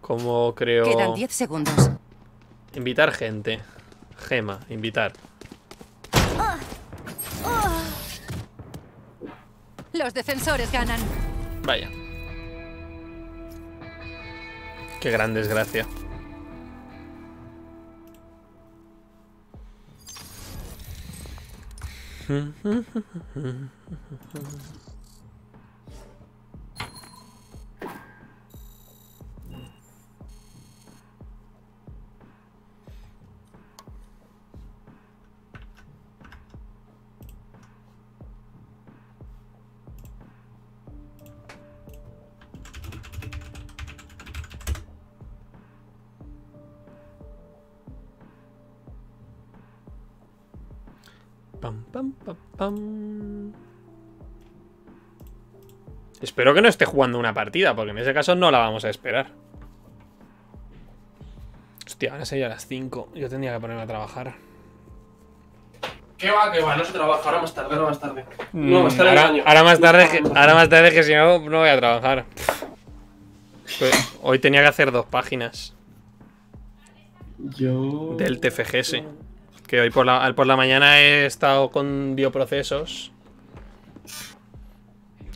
Como creo. Quedan 10 segundos. Invitar gente. Gema, invitar. Los defensores ganan. Vaya. Qué gran desgracia. Pam, pam, pam, pam. Espero que no esté jugando una partida, porque en ese caso no la vamos a esperar. Hostia, van a ser ya las 5. Yo tendría que ponerme a trabajar. ¿Qué va? ¿Qué va? No se trabaja. Ahora más tarde, ahora más tarde. No, más tarde Mm, ahora, el baño. ahora más tarde, que, ahora más tarde que si no, no voy a trabajar. Pues, hoy tenía que hacer dos páginas Yo. del TFGS. Que hoy por la, por la mañana he estado con bioprocesos.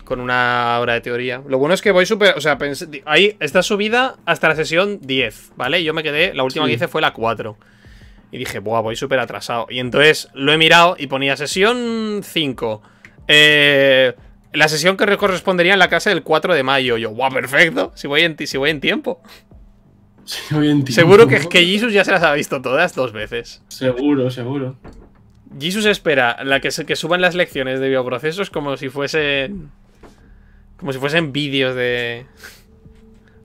Con una hora de teoría. Lo bueno es que voy súper. O sea, pensé- ahí está subida hasta la sesión 10, ¿vale? Yo me quedé. La última Sí. que hice fue la 4. Y dije, buah, voy súper atrasado. Y entonces lo he mirado y ponía sesión 5. Eh, la sesión que correspondería en la clase del 4 de mayo. Yo, buah, perfecto. Si voy en, si voy en tiempo. Sí, hoy en tiempo. Seguro que, que Jesus ya se las ha visto todas dos veces. Seguro, seguro. Jesus espera la que, se- que suban las lecciones de bioprocesos como si fuesen. Como si fuesen vídeos de.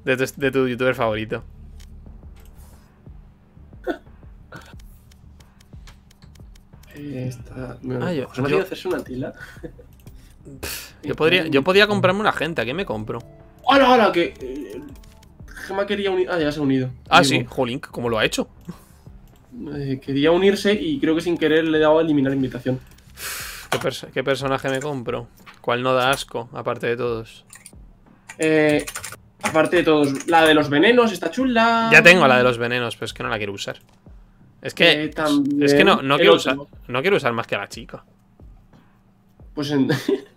De tu, de tu youtuber favorito. Está... Me... Ah, yo- José me yo- ha hacerse una tila. Yo podría, yo podría comprarme una gente. ¿A qué me compro? ¡Hala, hala! Que. eh, Gema quería unir. Ah, ya se ha unido. Ah, sí, Jolink, ¿cómo lo ha hecho? eh, quería unirse y creo que sin querer le he dado a eliminar invitación. ¿Qué, pers- qué personaje me compro? ¿Cuál no da asco, aparte de todos? Eh, aparte de todos, la de los venenos está chula. Ya tengo la de los venenos, pero es que no la quiero usar. Es que. Eh, es que no, no quiero otro. usar. No quiero usar más que a la chica. Pues en-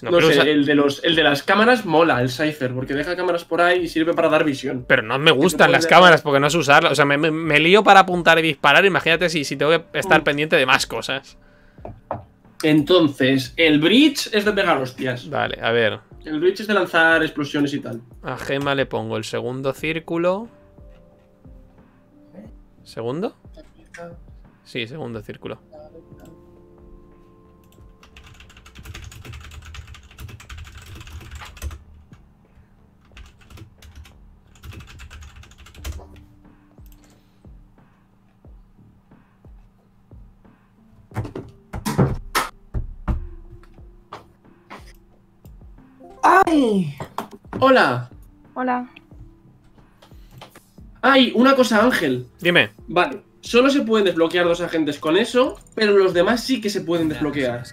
No, sé, el de, los, el de las cámaras mola, el Cypher, porque deja cámaras por ahí y sirve para dar visión. Pero no me gustan las cámaras porque no sé usarlas. O sea, me, me- me lío para apuntar y disparar. Imagínate si, si tengo que estar Mm. pendiente de más cosas. Entonces, el bridge es de pegar hostias. Vale, a ver. El bridge es de lanzar explosiones y tal. A Gema le pongo el segundo círculo. ¿Segundo? Sí, segundo círculo. ¡Ay! ¡Hola! Hola. ¡Ay! Una cosa, Ángel. Dime. Vale, solo se pueden desbloquear dos agentes con eso, pero los demás sí que se pueden desbloquear.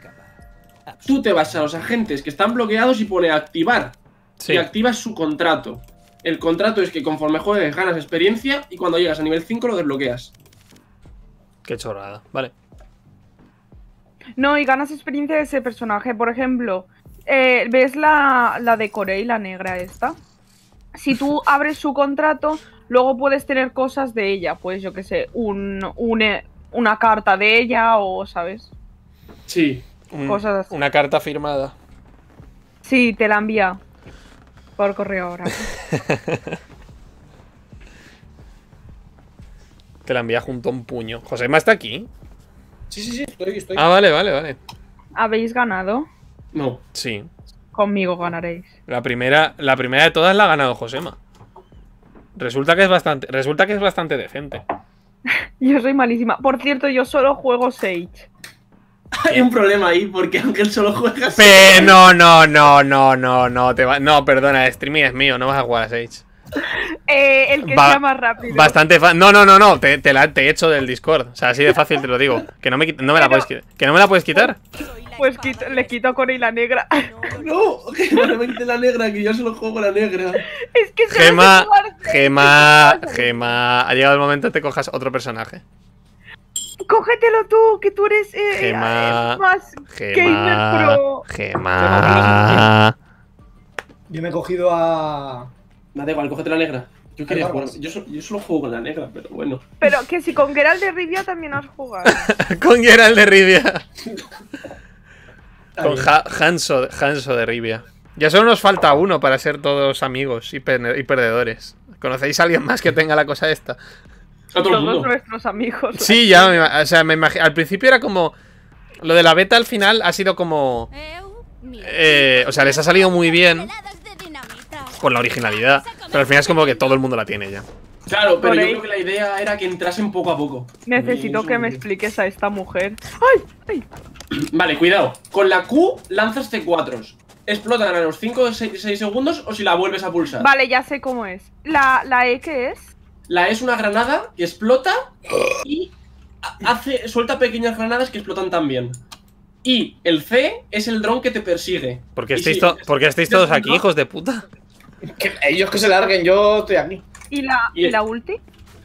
Tú te vas a los agentes que están bloqueados y pone activar. Sí. Y activas su contrato. El contrato es que conforme juegues ganas experiencia y cuando llegas a nivel 5 lo desbloqueas. Qué chorrada. Vale. No, y ganas experiencia de ese personaje. Por ejemplo, eh, ¿ves la, la de Corey, la negra esta? Si tú abres su contrato, luego puedes tener cosas de ella. Pues yo qué sé, un, un, una carta de ella o, ¿sabes? Sí. Un- Cosas así. una carta firmada. Sí, te la envía por correo ahora. Te la envía junto a un puño. Josema está aquí. Sí, sí, sí, estoy, estoy. Ah, vale, vale, vale. ¿Habéis ganado? No. Sí. Conmigo ganaréis. La primera, la primera de todas la ha ganado Josema. Resulta que es bastante, resulta que es bastante decente. Yo soy malísima. Por cierto, yo solo juego Sage. Hay un problema ahí, porque Ángel solo juega. Pe no, no, no, no, no, no, te va... No, perdona, el streaming es mío, no vas a jugar a Sage. Eh, el que Va- sea más rápido. Bastante fácil. No, no, no, no, te, te la te he hecho del Discord. O sea, así de fácil te lo digo. Que no me, no me la puedes quitar. ¿Que no me la puedes quitar? Pues quito- le quito a Corey la negra. No, que no me quite la negra, que yo solo juego la negra. es que se Gema, Gema, Gema. Ha llegado el momento de que cojas otro personaje. Cógetelo tú, que tú eres eh, Gema, eh, más gamer Gema, pro. Gema. Yo me he cogido a. Me da igual, cógete la negra. Yo quería Hay jugar. barbas. Yo, so- yo solo juego con la negra, pero bueno. Pero que si con Geralt de Rivia también has jugado. Con Geralt de Rivia. Está Con bien. Ja- Hanso, Hanso de Rivia. Ya solo nos falta uno para ser todos amigos y, per- y perdedores. ¿Conocéis a alguien más que tenga la cosa esta? A todo el Todos mundo. nuestros amigos. Sí, ya, me ima- o sea, me imagino. Al principio era como. Lo de la beta al final ha sido como. Eh, o sea, les ha salido muy bien por la originalidad. Pero al final es como que todo el mundo la tiene ya. Claro, pero Por yo creo que la idea era que entrasen poco a poco. Necesito que me expliques a esta mujer. ¡Ay! ¡Ay! Vale, cuidado. Con la Q lanzas C4s. Explotan a los 5 o 6, segundos o si la vuelves a pulsar. Vale, ya sé cómo es. ¿La, la E qué es? La E es una granada que explota y ha- hace suelta pequeñas granadas que explotan también. Y el C es el dron que te persigue. Porque Y estáis, sí, to- porque estáis todos aquí, hijos de puta. Que ellos que se larguen, yo estoy aquí. ¿Y la, Y- la ulti?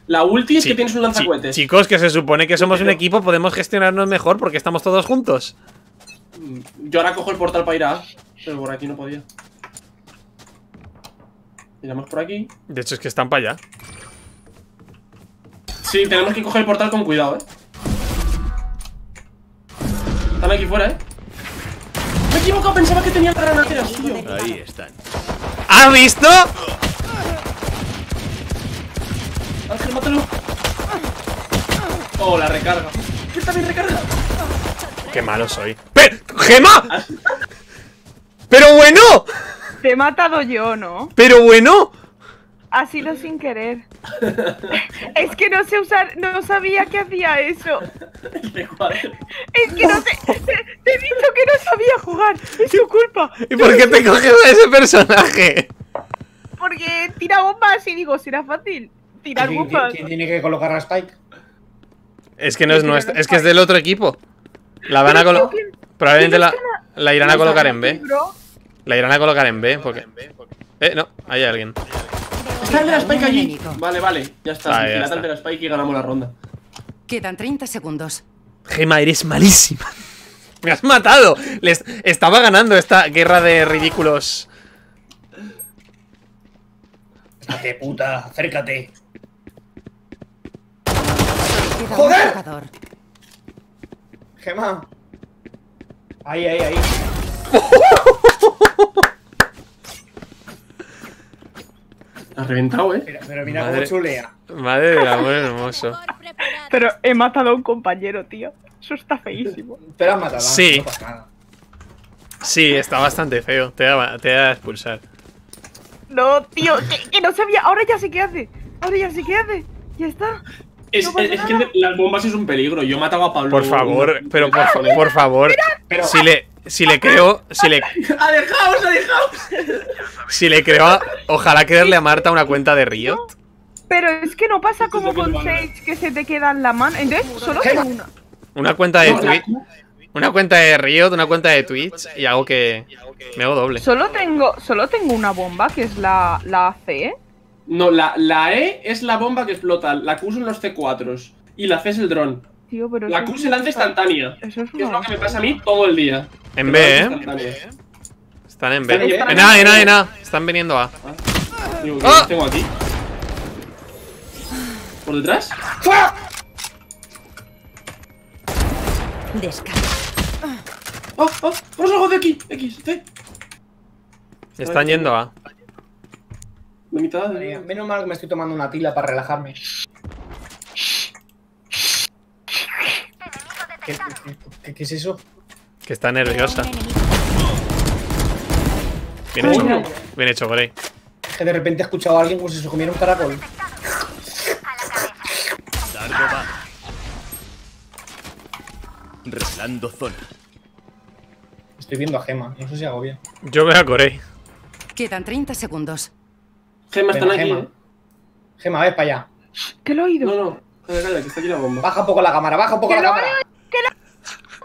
La ulti es Sí, que tienes un lanzacohetes. chicos, que se supone que somos un equipo, podemos gestionarnos mejor porque estamos todos juntos. Mm, Yo ahora cojo el portal para ir a A, pero por aquí no podía. Miramos por aquí. De hecho, es que están para allá. Sí, tenemos que coger el portal con cuidado, eh. Están aquí fuera, eh. Me he equivocado, pensaba que tenían granaderas, tío. Ahí están. ¿Has visto? Ángel, mátalo. Oh, la recarga. ¿Qué está bien recarga? Qué malo soy. ¡Pero! ¡Gema! ¡Pero bueno! Te he matado yo, ¿no? ¡Pero bueno! Ha sido sin querer. es que no sé usar, no sabía que hacía eso. Es que no sé. Te, te he dicho que no sabía jugar. Es tu culpa. ¿Y por qué te coges a ese personaje? Porque tira bombas y digo, será fácil. Tirar ¿Quién, bombas. quién tiene que colocar a Spike? Es que no es nuestra, es que es del otro equipo. La van a colocar. Probablemente la, la irán a colocar en B. La irán a colocar en B porque. Eh, no, hay alguien. Está el de la Spike allí. enemigo. Vale, vale. Ya está. Vale, ya está. de la Spike y ganamos la ronda. Quedan 30 segundos. Gema, eres malísima. Me has matado. Les estaba ganando esta guerra de ridículos. Acércate, puta, acércate. ¡Joder! Gema. Ahí, ahí, ahí. Has reventado, eh. Mira, pero mira Madre. cómo chulea. Madre del amor hermoso. pero he matado a un compañero, tío. Eso está feísimo. Pero has matado. Sí. No pasa nada. Sí, está bastante feo. Te va, te va a expulsar. No, tío, que, que no sabía. Ahora ya sé qué hace. Ahora ya sé qué hace. Ya está. Es, No pasa es que las bombas es un peligro. Yo he matado a Pablo. Por favor, pero por, fa- por favor. Pero- Si le, si le creo, si le, ¡Alejaos, alejaos! si le creo, a- ojalá creerle a Marta una cuenta de Riot. Pero es que no pasa como con Sage que se te queda en la mano. Entonces, solo tengo una. Una cuenta de Twitch, una cuenta de Riot, una cuenta de Twitch y hago que me hago doble. Solo tengo, solo tengo una bomba, que es la, la AC. No, la, la E es la bomba que explota. La Q son los C4s. Y la C es el dron. Tío, pero La Q es se lanza instantánea. Eso es Que es una lo que me pasa a mí todo el día. En B, ¿eh? Están en B. Están en B. En A, en A, en A. Están viniendo A. Digo, ¿qué ¡Ah! tengo aquí? ¿Por detrás? Descarga. ¡Oh, oh! ¡Vamos algo de aquí! X, C. Están yendo A. Menos mal que me estoy tomando una tila para relajarme. ¿Qué, qué- qué es eso? Que está nerviosa. Bien hecho. Bien hecho, Grey. Es que de repente he escuchado a alguien como si se comiera un caracol. Revelando zona. Estoy viendo a Gema, no sé si hago bien. Yo veo a Corey. Quedan 30 segundos. Gema, están aquí, Gema. eh. Gema, ves para allá. ¿Qué lo he oído? No, no. Calla, calla, que está aquí la bomba. Baja un poco la cámara, baja un poco ¡Que la lo cámara.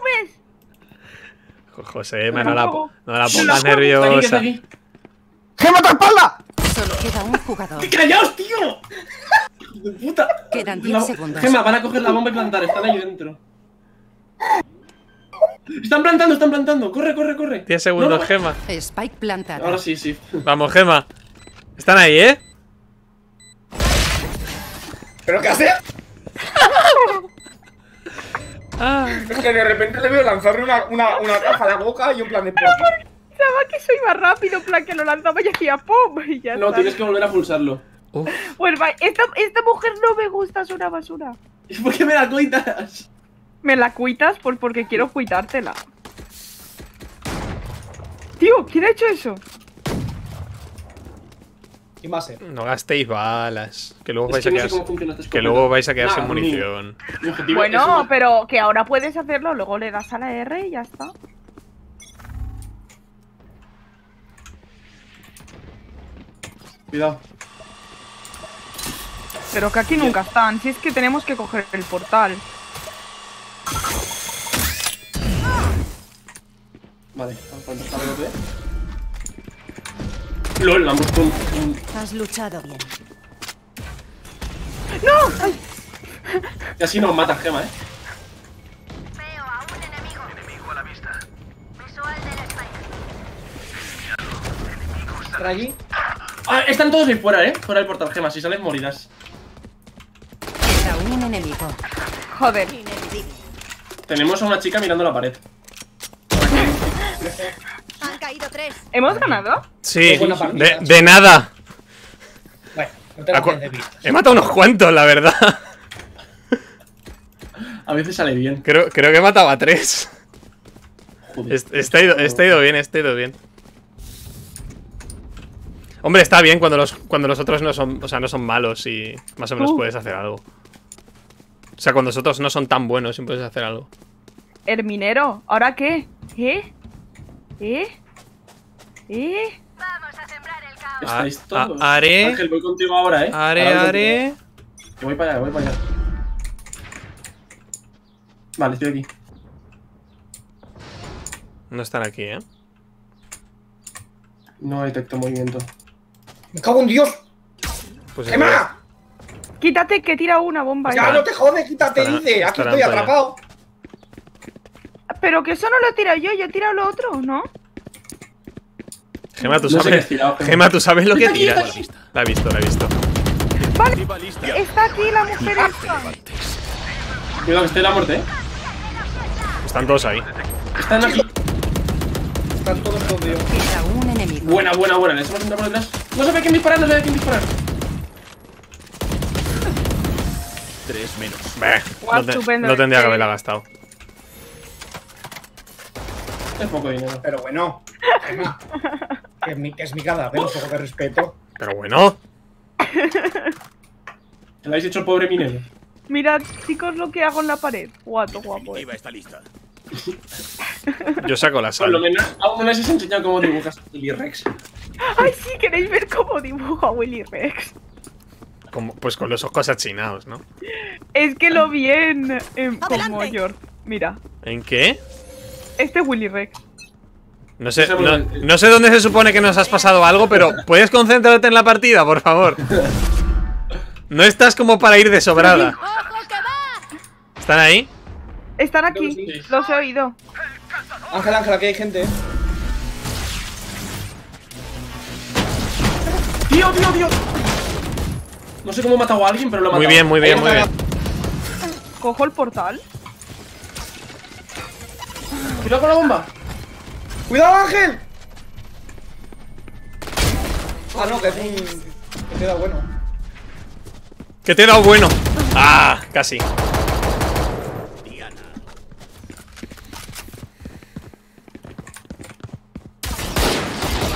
¿Ves? Jo- José, no la, no la pongas que nerviosa. aquí. ¡Gema, tu espalda! Solo queda un jugador. ¡Callaos, tío! ¡Hijo de puta! Quedan 10 La- segundos. Gema, van a coger la bomba y plantar, están ahí dentro. Están plantando, están plantando. Corre, corre, corre. 10 segundos, No, Gema. Spike plantada. Ahora sí, sí. Vamos, Gema. Están ahí, ¿eh? ¿Pero qué hace? Ah. Es que de repente le veo lanzarle una, una, una caja a la boca y un plan de por. Pensaba que soy más rápido, en plan que lo lanzaba y hacía pum y ya No, está. tienes que volver a pulsarlo. Uf. Pues va, esta, esta mujer no me gusta, es una basura. ¿Y por qué me la coitas? ¿Me la cuitas? Pues porque quiero cuitártela. Tío, ¿quién ha hecho eso? Y más eh. No gastéis balas. Que luego vais que a no sé esta que luego vais a quedar sin munición. Mi Bueno, pero que ahora puedes hacerlo, luego le das a la R y ya está. Cuidado. Pero que aquí nunca están, si es que tenemos que coger el portal. Vale, ¿cuánto está el? LOL, la hemos con. Has luchado bien. ¡No! ¡Ay! Casi nos mata Gema, eh. Veo a un enemigo. Enemigo a la vista. Visual del Spike. ¿Están allí? Ah, están todos ahí fuera, eh. Fuera del portal, Gema. Si sales, morirás. Queda un enemigo. Joder. Tenemos a una chica mirando la pared. Han caído tres. ¿Hemos ganado? Sí, Qué de, de nada. Bueno, no tengo Acu- que decir. He matado unos cuantos, la verdad. A veces sale bien. Creo, creo que he matado a tres. Joder. Est- Está ido, está ido bien, está ido bien. Hombre, está bien cuando los, cuando los otros no son, o sea, no son malos y más o menos Uh. puedes hacer algo. O sea, cuando los otros no son tan buenos y puedes hacer algo. Herminero, ¿ahora qué? ¿Eh? ¿Eh? ¿Eh? Vamos a sembrar el caos. Estáis a- todos. haré- Ángel, voy contigo ahora, eh. Haré, Ahora voy haré. voy para allá, voy para allá. Vale, estoy aquí. No están aquí, ¿eh? No detecto movimiento. ¡Me cago en Dios! Pues ¡Gema! Quítate que tira una bomba. ¡Ya ahí. no te jodes! ¡Quítate, Estará- dice! ¡Aquí estoy para allá. Pero que eso no lo he tirado yo, yo he tirado lo otro, ¿no? Gema, tú No sabes. tirado, Gema. Gema, tú sabes lo que tiras. La he visto, la he visto. Lista. Está aquí la mujer esta. Cuidado, que estoy en la muerte, eh. Están todos ahí. Están aquí. Están todos enemigo. Buena, buena, buena. Les hemos entrado por detrás. No se ve quién disparar, no se ve quién disparar. Tres menos. Guau, no, te- estupendo, no tendría que haberla gastado. Es poco dinero. Pero bueno. Que es mi, que es mi cada vez un poco de respeto. Pero bueno. Que lo habéis hecho el pobre minero. Mirad, chicos, lo que hago en la pared. Guapo, guapo. eh. Iba está lista. Yo saco la Por lo sal. menos aún no les he enseñado cómo dibujas el Rex. Ay, sí, queréis ver cómo dibujo a Willy Rex. Como- pues con los ojos achinados, ¿no? Es que lo vi en, en Adelante. Mira, ¿En qué? Este es Willy Rex. No sé, no, sé dónde se supone que nos has pasado algo, pero ¿puedes concentrarte en la partida, por favor? No estás como para ir de sobrada. ¿Están ahí? Están aquí, los he oído. Ángel, Ángel, aquí hay gente, ¿eh? ¡Tío, tío, tío! No sé cómo he matado a alguien, pero lo he matado. Muy bien, muy bien, muy bien. Cojo el portal. Cuidado con la bomba. ¡Cuidado, Ángel! Ah, no, que es un. Que queda bueno. Que te he dado bueno. Ah, casi.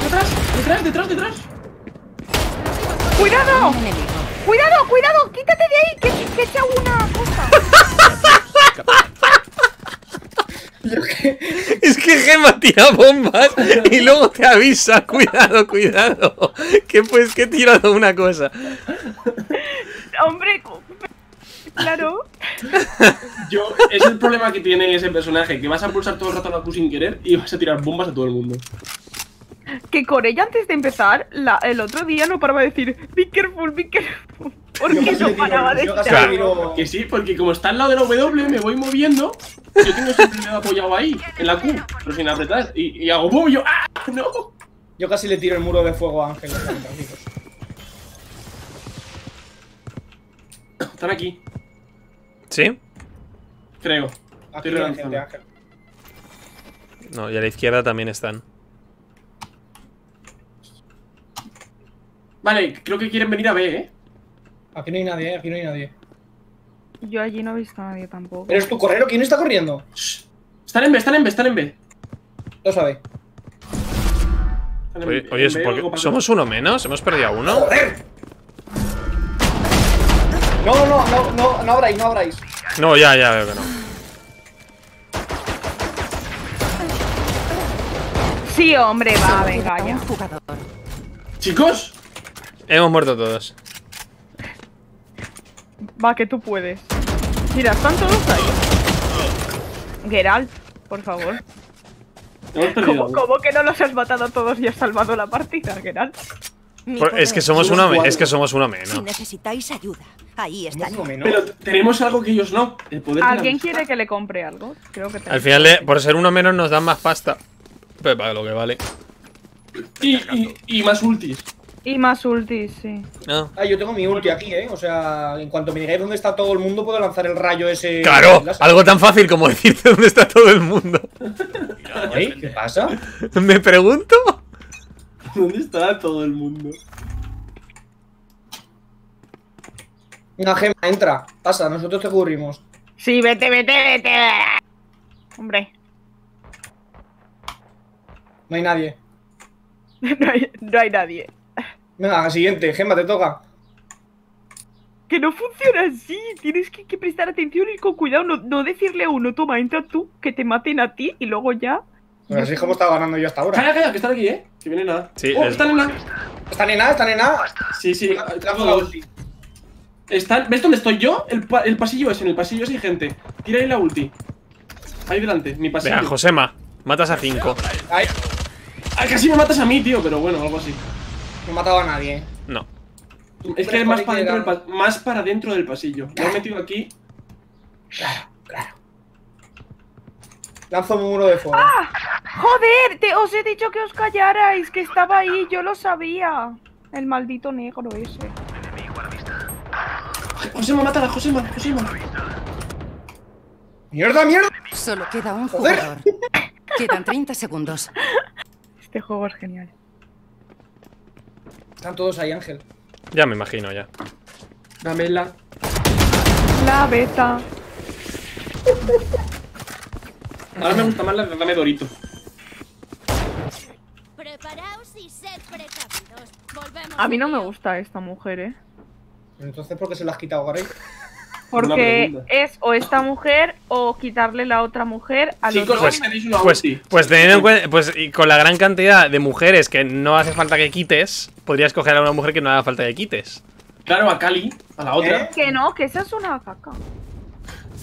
Detrás, detrás, detrás, detrás. ¡Cuidado! ¡Cuidado, cuidado! ¡Quítate de ahí! ¡Que, que echa una cosa! Es que Gemma tira bombas y luego te avisa. Cuidado, cuidado. Que pues que he tirado una cosa. Hombre, claro. Yo, es el problema que tiene ese personaje, que vas a pulsar todo el rato la Q sin querer y vas a tirar bombas a todo el mundo. Que Corella antes de empezar, la- el otro día no paraba de decir Be careful, be careful. ¿Por Yo qué casi no paraba de algo? tiro- Que sí, porque como está al lado de la W, me voy moviendo. Yo tengo siempre el dedo apoyado ahí, en la Q, pero sin apretar. Y, y hago boom y yo, ¡ah! ¡No! Yo casi le tiro el muro de fuego a Ángel. Están aquí, ¿Sí? creo. Aquí Estoy relanzando. gente, Ángel. No, y a la izquierda también están. Vale, creo que quieren venir a B, ¿eh? Aquí no hay nadie, eh, aquí no hay nadie. Yo allí no he visto a nadie tampoco. ¿Eres tu correro? ¿Quién está corriendo? Están en B, están en B, están en B. Lo sabe. Oye, en oye, B, ¿por qué- luego para- ¿somos uno menos? ¿Hemos perdido a uno? ¡Joder! No, no, no, no, no abráis, no abráis. No, ya, ya veo que no. Sí, hombre, va, venga ya. Chicos, Hemos muerto todos. Va, que tú puedes. Mira, están todos ahí. Geralt, por favor. ¿Cómo, cómo que no los has matado a todos y has salvado la partida, Geralt? Es que somos uno, me- es que somos uno Si menos. necesitáis ayuda, ahí menos. Pero tenemos algo que ellos no. El poder ¿Alguien quiere que le compre algo? Creo que Al final, por ser uno menos, nos dan más pasta. Pero para lo que vale. Y, y, y más ultis. Y más ultis, sí. No. Ah, yo tengo mi ulti aquí, eh. O sea, en cuanto me digáis dónde está todo el mundo, puedo lanzar el rayo ese. Claro, algo tan fácil como decirte dónde está todo el mundo. ¿Eh? ¿Qué pasa? Me pregunto. ¿Dónde está todo el mundo? Una gema, entra. Pasa, nosotros te cubrimos. Sí, vete, vete, vete. Hombre, No hay nadie. no hay, no hay nadie. Venga, siguiente, gema, te toca. Que no funciona así. Tienes que, que prestar atención y con cuidado. No, no decirle a uno, toma, entra tú, que te maten a ti y luego ya. Pues así es como estaba ganando yo hasta ahora. Calla, calla, que están aquí, ¿eh? Que viene nada. Sí, oh, es- están en la. Están en nada, están en nada. Sí, sí. Lanzo la ulti. Están... ¿Ves dónde estoy yo? El, pa- el pasillo ese, en el pasillo ese hay gente. Tira ahí la ulti. Ahí delante, mi pasillo. Venga, Josema, matas a cinco. Ay, Ay, casi me matas a mí, tío, pero bueno, algo así. No he matado a nadie. No. Es que es más para, dentro del más para dentro del pasillo. Me he metido aquí. Claro, claro. Lanzo un muro de fuego. ¡Joder! Te, os he dicho que os callarais, que estaba ahí, yo lo sabía. El maldito negro ese. Josema, mátala, Josema, Josema. ¡Mierda, mierda! Solo queda un Joder. jugador. Quedan 30 segundos. Este juego es genial. Están todos ahí, Ángel. Ya me imagino, ya. Dámela. La beta. Ahora me gusta más la de Dame Dorito. Preparaos y sed precavidos. Volvemos. A mí no me gusta esta mujer, ¿eh? Entonces, ¿por qué se la has quitado, Gary? Porque es o esta mujer o quitarle la otra mujer Chicos, otro. pues Pues, pues teniendo en cuenta, pues y con la gran cantidad de mujeres que no hace falta que quites, podrías coger a una mujer que no haga falta que quites. Claro, a Cali, a la otra. ¿Eh? Que no, que esa es una caca.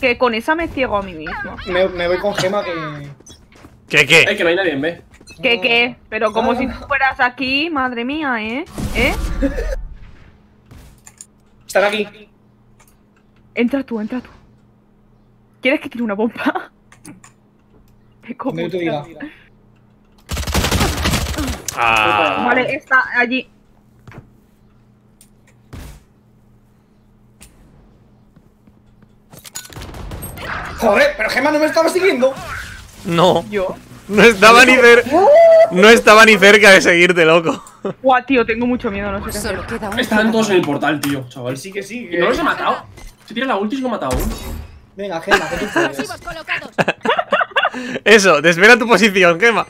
Que con esa me ciego a mí mismo. Me, me voy con gema que. ¿Qué Eh, qué? que no hay nadie en B. ¿Qué qué? Pero como Ah. si tú fueras aquí, madre mía, ¿eh? ¿Eh? Están aquí. Entra tú, entra tú. ¿Quieres que tire una bomba? Te como yo te diga. Ah, Vale, está allí. Joder, pero Gema no me estaba siguiendo. no, Yo. no estaba ni cerca, no estaba ni cerca de seguirte, loco. Guau, tío, tengo mucho miedo, no sé qué Están todos en el portal, tío, chaval. Sí que sí. No los he matado. Si tira la ulti, yo he matado uno. Venga, Gema, que tú Eso, desvela tu posición, Gema.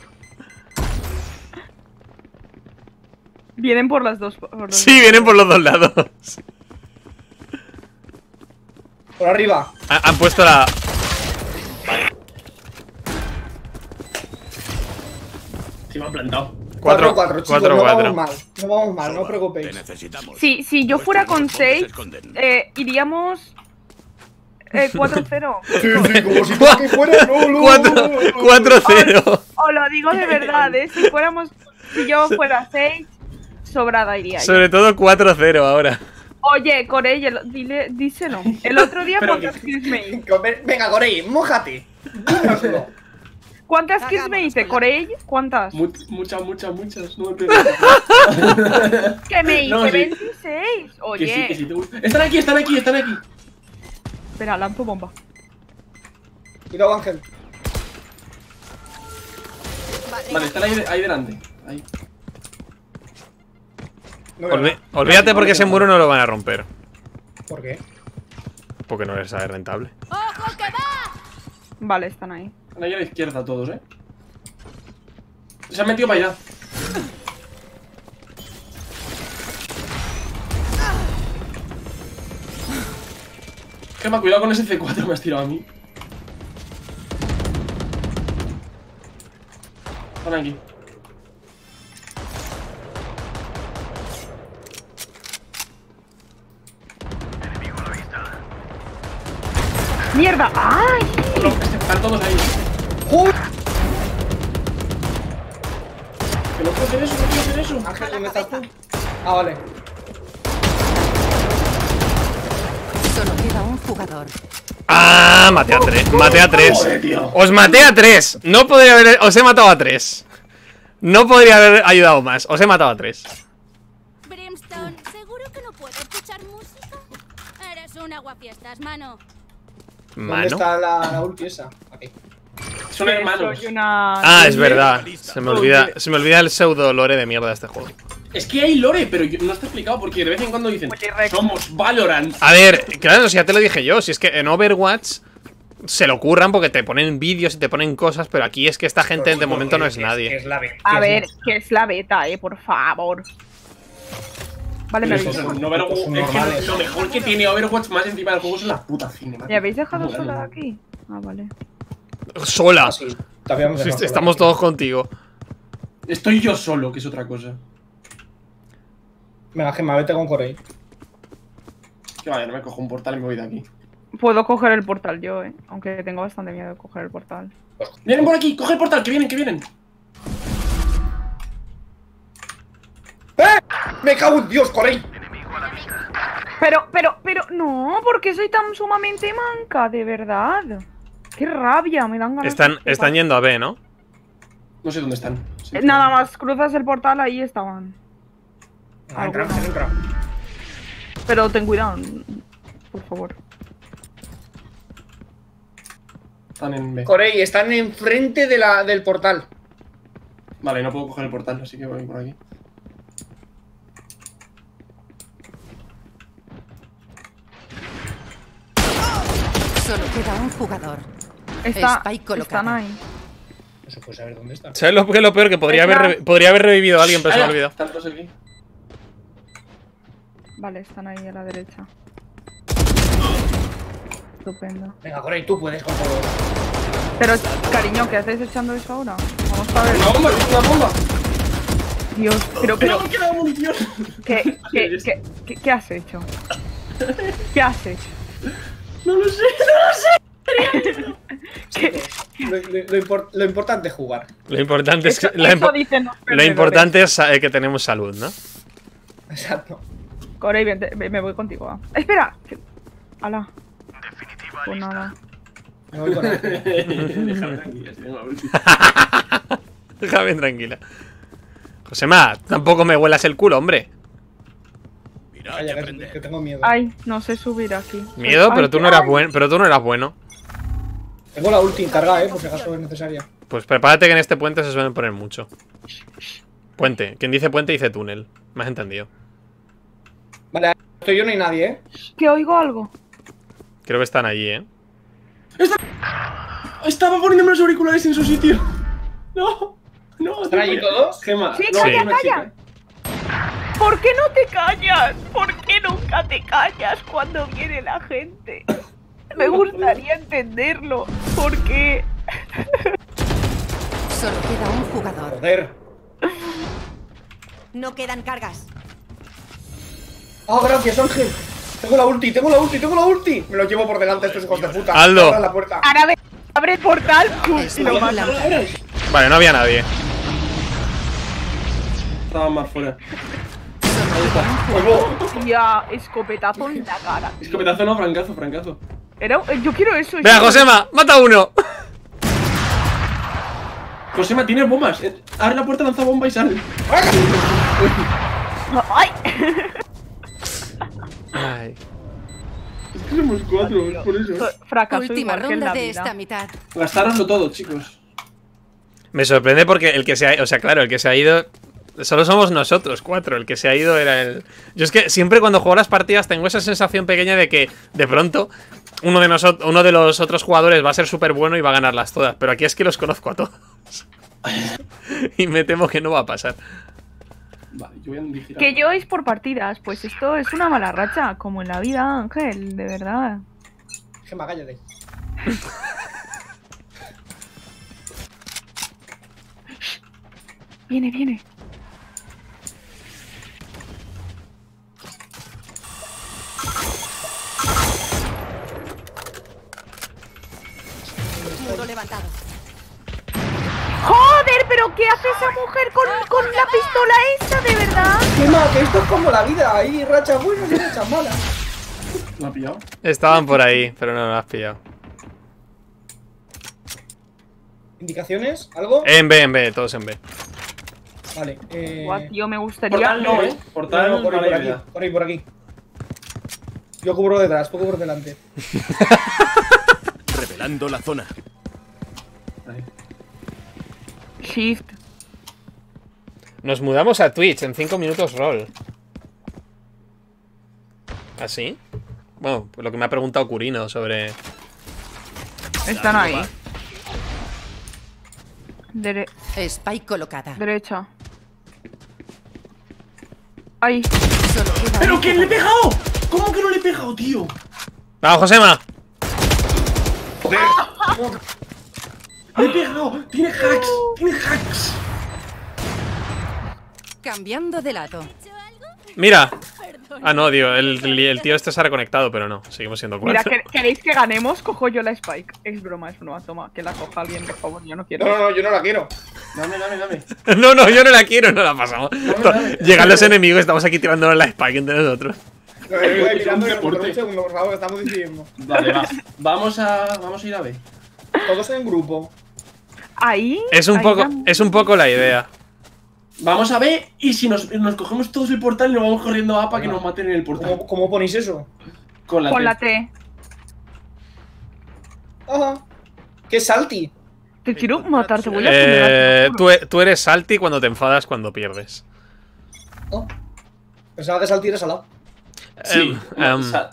Vienen por las dos. Sí, vienen por los dos lados. Por arriba. han, puesto la. Se me han plantado. 4 4 chicos, 4 no vamos 4 mal. No vamos mal, no os Te preocupéis. necesitamos. Si, si yo fuera con Nuestros equipos 6, se esconden. eh, iríamos eh, 4-0. Sí, sí, como si tú que fuera. No, no, 4 no, no, no. 4 0 Os lo digo de verdad, ¿eh? Si fuéramos. Si yo fuera 6, sobrada iría. yo. Sobre todo 4 0 ahora. Oye, Corey, el- dile, díselo. El otro día, Pero ¿cuántas que- kills me hice? Venga, Corey, mójate. Dínoslo. ¿Cuántas kills me hice, Corey? ¿Cuántas? Mu- Muchas, muchas, muchas. No me. Que me hice No, sí. 26. Que Oye, sí, que sí. te gusta. Están aquí, están aquí, están aquí. espera, lanzo bomba. Cuidado, Ángel. Vale, están ahí, ahí delante. Ahí. No veo Olvi- nada. olvídate porque ese muro no lo van a romper. ¿Por qué? Porque no les sale rentable. Vale, están ahí. Están ahí a la izquierda todos, eh. Se han metido para allá. Gema, cuidado con ese C4, me has tirado a mí. Están aquí. ¡Mierda! ¡Ay! Están todos ahí. ¡Joder! Que no puedo hacer eso, no puedo hacer eso. Ángel, ¿dónde estás tú? Ah, vale. Solo queda un jugador. ¡Ah! Maté a 3. Maté a 3. Joder, tío. Os maté a 3. No podría haber. Os he matado a 3. No podría haber ayudado más. Os he matado a 3. Brimstone, ¿seguro que no puedo escuchar música? Eres un aguafiestas, mano. ¿Dónde Mano. está la, la ulti esa? Aquí. Son hermanos. Una. Ah, es verdad. Se me olvida, se me olvida el pseudo lore de mierda de este juego. Es que hay lore, pero yo- no está explicado porque de vez en cuando dicen Somos Valorant. A ver, claro, si ya te lo dije yo. Si es que en Overwatch se lo curran porque te ponen vídeos y te ponen cosas, pero aquí es que esta gente de momento no es nadie. Es la B. A ver, que es la beta, eh, por favor. Vale, me son es que lo mejor que tiene Overwatch más encima del juego son las putas cinemáticas. ¿Me habéis dejado sola aquí? Ah, vale. Sola. Ah, sí. Estamos todos contigo. Estoy yo solo, que es otra cosa. Venga, Gemma, vete con Corey. Que vaya, no me cojo un portal y me voy de aquí. Puedo coger el portal yo, eh. Aunque tengo bastante miedo de coger el portal. Vienen por aquí, coge el portal, que vienen, que vienen. ¡Eh! ¡Me cago en Dios, Corey! Pero, pero, pero, no, porque soy tan sumamente manca, de verdad. Qué rabia, me dan ganas Están, de- están yendo a B, ¿no? No sé dónde están. Sí, Eh, Nada más, cruzas el portal, ahí estaban. Ah, entra, entra. Pero ten cuidado, por favor. Están en B. Corey, están enfrente de la, del portal. Vale, no puedo coger el portal, así que voy por aquí. Solo queda un jugador. Está, ahí. No se puede saber dónde está. ¿Sabes lo que es lo peor? Que podría haber, podría haber revivido a alguien, pero se me ha olvidado. Están todos aquí. Vale, están ahí a la derecha. Estupendo. Venga, Corey, tú puedes con todo. Pero, cariño, ¿qué haces echando eso ahora? Vamos a ver. ¡Una bomba! ¡Una bomba! Dios, pero, pero, ¡No, queda munición! ¿qué, qué, qué, qué, qué has hecho? ¿Qué has hecho? No lo sé, no lo sé. ¿Qué- Lo, lo- lo impor- lo importante es jugar. Lo importante es que, Eso, la eso dicen lo importante es eh, que tenemos salud, ¿no? Exacto. Corey, vente, me me voy contigo. va. Espera. que- Ala. Pues nada. Me voy con él. Déjame tranquila. Déjame tranquila. Josema, tampoco me huelas el culo, hombre. Mirad y Calla, que, que tengo miedo. Ay, no sé subir aquí. Miedo, Ay, pero tú no ay. eras bueno. Pero tú no eras bueno. Tengo la ulti encargada, eh, por si acaso es necesaria. Pues prepárate que en este puente se suelen poner mucho. Puente. Quien dice puente dice túnel. ¿Me has entendido? Vale, estoy yo no hay nadie, eh. Que oigo algo. Creo que están allí, ¿eh? Estaba poniéndome los auriculares en su sitio. No, no. ¿Están allí todos? Gema. Sí, no, calla, calla. ¿Por qué no te callas? ¿Por qué nunca te callas cuando viene la gente? Me gustaría entenderlo. ¿Por qué? Solo queda un jugador. Joder. No quedan cargas. Ah, gracias, Ángel. Tengo la ulti, tengo la ulti, tengo la ulti. Me lo llevo por delante estos hijos de puta. Aldo. Abran la puerta. Ahora ve- abre el portal y lo. Vale, no había nadie. Estaban más fuera. Tía, escopetazo en la cara. Escopetazo no, francazo, francazo. Era, yo quiero eso. Venga, Josema, mata a uno. Josema, tienes bombas. Eh, Abre la puerta, lanza bomba y sale. ¡Ay! Ay. Es que somos cuatro, es por eso. Fracaso Última igual ronda de esta mitad. Gastároslo todo, chicos. Me sorprende porque el que se ha, o sea, claro, el que se ha ido solo somos nosotros cuatro, el que se ha ido era el Yo es que siempre cuando juego las partidas tengo esa sensación pequeña de que de pronto uno de nosotros uno de los otros jugadores va a ser súper bueno y va a ganarlas todas, pero aquí es que los conozco a todos. y me temo que no va a pasar. Vale, yo voy a vigilar. Que yo es por partidas, pues esto es una mala racha, como en la vida, Ángel, de verdad. Gema, cállate. Viene, viene. Muro levantado. ¡Joder! ¿Pero qué hace esa mujer con, con la pistola esa, de verdad? Gema, que esto es como la vida. Hay rachas buenas y rachas malas. ¿Lo ha pillado? Estaban por ahí, pero no lo has pillado. ¿Indicaciones? ¿Algo? En B, en B, todos en B. Vale. Eh... Tío, me gustaría. Portal no, eh. Portal no, por, ahí, por aquí, por ahí, por aquí. Yo cubro detrás, poco por delante. Revelando la zona. Ahí. Shift. Nos mudamos a Twitch en 5 minutos roll. ¿Así? Bueno, pues lo que me ha preguntado Curino sobre. Están ahí. Dere- Spike colocada. derecha. Ahí. ¿Pero quién le he pegado? ¿Cómo que no le he pegado, tío? ¡Vamos, Josema! ¡Le he pegado! ¡Tiene hacks! ¡Tiene hacks! Cambiando de lado. ¡Mira! Ah, no, tío, el, tío este se ha reconectado, pero no, seguimos siendo Mira, cuatro. ¿quer- ¿queréis que ganemos? Cojo yo la Spike. Es broma, es broma. Toma, que la coja alguien, por favor. Yo no quiero. No, no, no, yo no la quiero. Dame, dame, dame. No, no, yo no la quiero, no la pasamos. dale. Llegan los enemigos, estamos aquí tirándonos la spike entre nosotros. Un mirando un segundo, por favor, que estamos decidiendo. Vale, va. Vamos a, vamos a ir a B. Todos en grupo. Ahí. Es un ahí poco, es un poco la idea. Vamos a B y si nos, nos cogemos todos el portal y nos vamos corriendo a para que nos maten en el portal. ¿Cómo, cómo ponéis eso? Con la Con T. la T. Ajá. ¿Qué es salty? Te quiero matar, te voy a Eh, tú, e- tú eres salty cuando te enfadas cuando pierdes. Oh. Pensaba que salty era salado. Sí. A la vista.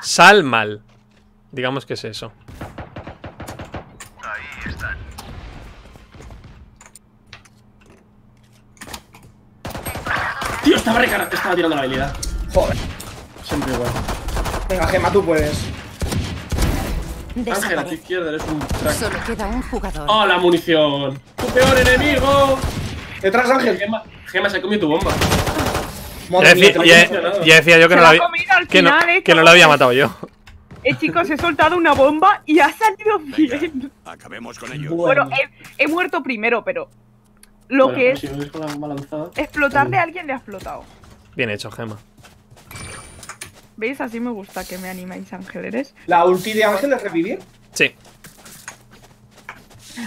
sal mal. Digamos que es eso. tío, estaba recargado. Estaba tirando la habilidad. Joder. Siempre igual. Venga, Gema, tú puedes. Ángel, a tu izquierda eres un crack. Solo queda un jugador. ¡Oh, la munición! ¡Tu peor enemigo! Detrás, Ángel. Gema, Gema se ha comido tu bomba. Ya Madre decía, ya- ya yo que no la había, que no, final, que no la había matado yo. Eh, chicos, he soltado una bomba y ha salido bien. Acabemos con ello. Bueno, he, he muerto primero, pero lo Bueno, que es Si no es con la bomba lanzada. explotarle a alguien le ha explotado. Bien hecho, Gema. ¿Veis? Así me gusta que me animéis, ángeles. ¿La ulti de Ángel es revivir? Sí.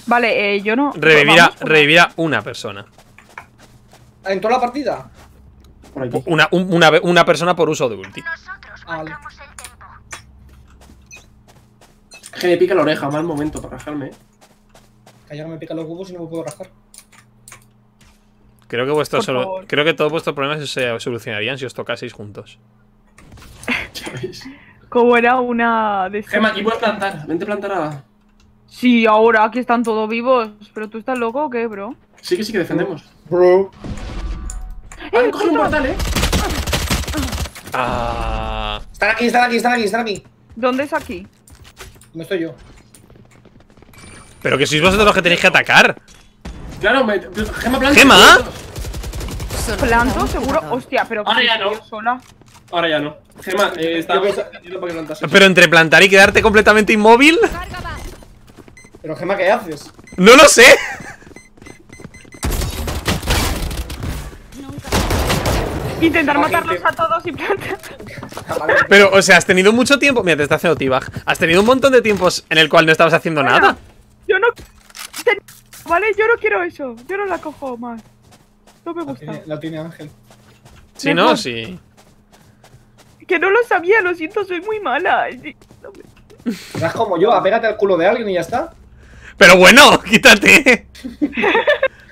Vale, eh, yo no. Revivir a, vamos con- revivir a una persona. ¿En toda la partida? Por aquí. Una, un- una, una persona por uso de ulti. Vale. Tempo. Que me pica la oreja, mal momento para rajarme. eh. Que ya me pican los huevos y no me puedo rajar. Creo que vuestro solo, creo que todos vuestros problemas se solucionarían si os tocaseis juntos. Como era una de Gema, aquí puedes plantar. Vente plantar a. Sí, ahora que están todos vivos. ¿Pero tú estás loco o qué, bro? Sí que sí que defendemos. Bro. Ah, han cogido un portal, eh. Ah, Están aquí, están aquí, están aquí, están aquí. ¿Dónde es aquí? ¿Dónde estoy yo? pero que sois vosotros los que tenéis que atacar. Claro, me, Gema planta. ¿Gema? ¿Planto? Seguro. Hostia, pero Ahora ya no. sola. Ahora ya no. Gema, eh, plantase. Pero entre plantar y quedarte completamente inmóvil. Pero Gema, ¿qué haces? No lo sé. Intentar matarlos a todos y plantar. Pero, o sea, has tenido mucho tiempo. Mira, te está haciendo T-Bag. Has tenido un montón de tiempos en el cual no estabas haciendo nada. Yo no. Vale, yo no quiero eso. Yo no la cojo más. No me La gusta. tiene- La tiene Ángel. Sí, no, sí. Que no lo sabía, lo siento, soy muy mala. Serás como yo, apégate al culo de alguien y ya está. Pero bueno, quítate. Que yo soy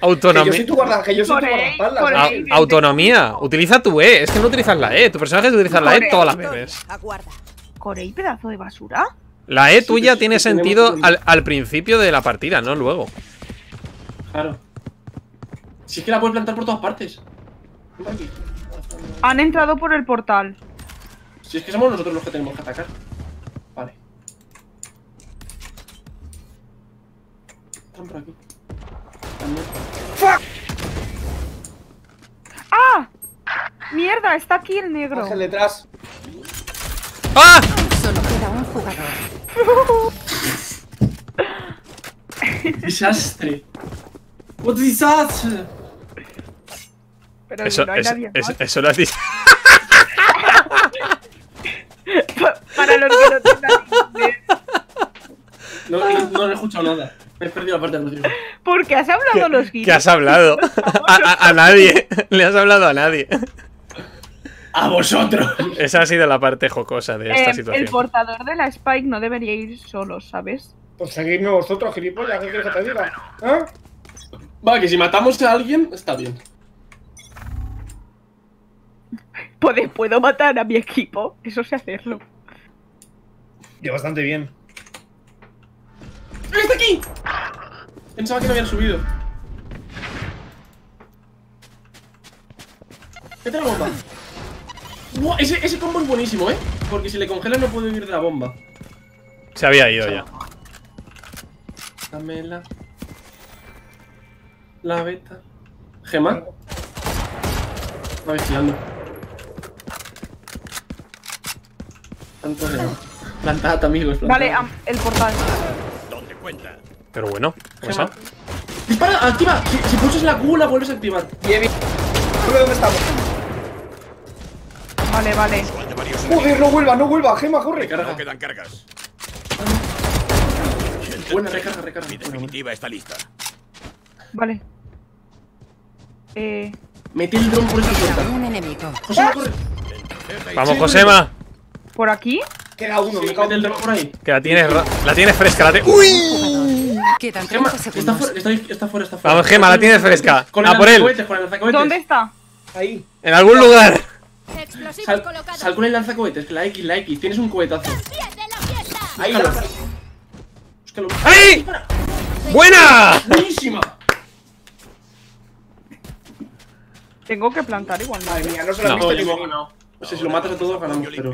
Autonomía. tu guarda, que yo soy tu Por ahí, guardaespaldas. ahí. autonomía. Utiliza tu E. Es que no utilizas la E. Tu personaje utiliza la E todas las veces. Aguarda. ¿Corey, pedazo de basura? La E Sí, tuya sí, tiene sí, sentido al, al principio de la partida, no luego. Claro. Si es que la puedes plantar por todas partes. Han entrado por el portal. Si es que somos nosotros los que tenemos que atacar. Están por aquí. También. ¡Ah! ¡Mierda! Está aquí el negro. Ángel detrás. ¡Ah! Solo queda un jugador. Desastre. What disaster. Pero Eso, no hay eso, nadie eso, más. eso lo has dicho. Para los que no tengan. No, no, no he escuchado nada. Me he perdido la parte de los hijos. ¿Por qué has hablado los ¿Qué guiris? has hablado? A, a- a nadie. Le has hablado a nadie. ¡A vosotros! Esa ha sido la parte jocosa de esta Eh, el situación. portador de la Spike no debería ir solo, ¿sabes? Pues seguidme vosotros, gilipollas, ¿qué quieres que te diga? ¿Ah? Va, que si matamos a alguien, está bien. Puede- puedo matar a mi equipo, eso sé hacerlo. Yo bastante bien. ¡Está aquí! Pensaba que no habían subido. ¿Qué la bomba? Buah, ese, ese combo es buenísimo, ¿eh? Porque si le congelas no puede huir de la bomba. Se había ido ya. Dame la... La beta. ¿Gema? Va vigilando. Tanto gema. Plantad, amigos, plantad. Vale, el portal. Pero bueno, ¿cómo Gema. está? ¡Dispara! ¡Activa! Si, si pulsas la Q, la vuelves a activar. Bien, bien. ¿Dónde dónde estamos? Vale, vale. Joder, no vuelva, no vuelva, Gema, corre. Recarga. No quedan cargas. Buena, recarga, recarga. Mi definitiva está lista. Vale. Eh. Mete el dron por esa puerta. un enemigo. José, corre. Vamos, Josema. ¿Por aquí? Queda uno, Sí, me cago mete en el dron por ahí. Que la tienes, ra- la tienes fresca. La te- ¡Uy! Quedan Gema, 30 está fuera, está, está fuera, está fuera. Vamos, Gema, la tienes fresca. Con A el por él. lanzacohetes, con el lanzacohetes. ¿Dónde está? Ahí. En algún lugar. Sal, con el lanzacohetes, la X, la X. Tienes un cohetazo. Ahí la. Búscalo. ¡Ay! ¡Buena! ¡Buenísima! Tengo que plantar igual. Madre mía, no se lo No. No, visto ya ni hemos venir. ganado. O sea, si lo matas a todos, ganamos, pero.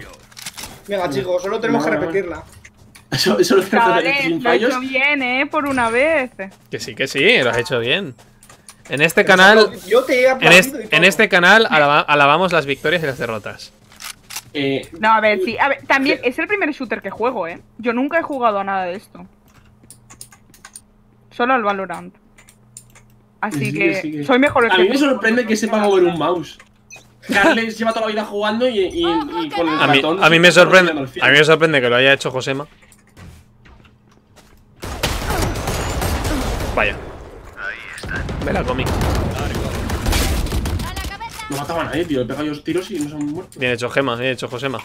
Venga, chicos, solo tenemos que repetirla. Eso, eso lo lo he hecho bien, eh, por una vez. Que sí, que sí, lo has hecho bien. En este canal. Yo te he En, aplaudido es- y todo. en este canal alaba- alabamos las victorias y las derrotas. Eh, No, a ver, sí. A ver, también es el primer shooter que juego, eh. Yo nunca he jugado a nada de esto. Solo al Valorant. Así Sigue, que sigue. soy mejor a mí me sorprende que sepa mover un mouse. Carles lleva toda la vida jugando y, y- y con el A mí, ratón. a mí me sorprende. A mí me sorprende que lo haya hecho Josema. Vaya. Me la comí. No mataba a nadie, tío. He pegado yo tiros y no se han muerto. Bien hecho, Gema. Bien hecho, Josema.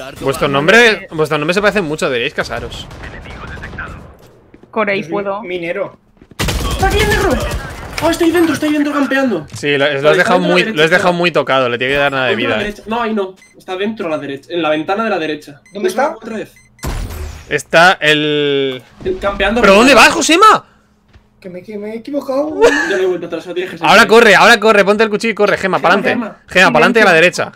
Va. nombres, vuestros nombres se parecen mucho. Deberíais casaros. Corey, puedo. Minero. ¡Está aquí el negro! ¡Oh, estoy dentro, estoy dentro campeando! Sí, lo, lo has dejado está muy, derecha, lo has dejado está. muy tocado. Le tiene que dar nada de vida. eh. No, ahí no. Está dentro a la derecha. En la ventana de la derecha. ¿Dónde está? Otra vez. Está el. El- Campeando. ¿Pero dónde vas, Josema? Que me, que me he equivocado. Ya me he vuelto atrás, tienes que ser. Ahora corre, ahora corre. Ponte el cuchillo y corre, Gema, para adelante. Gema. Para adelante y a la derecha.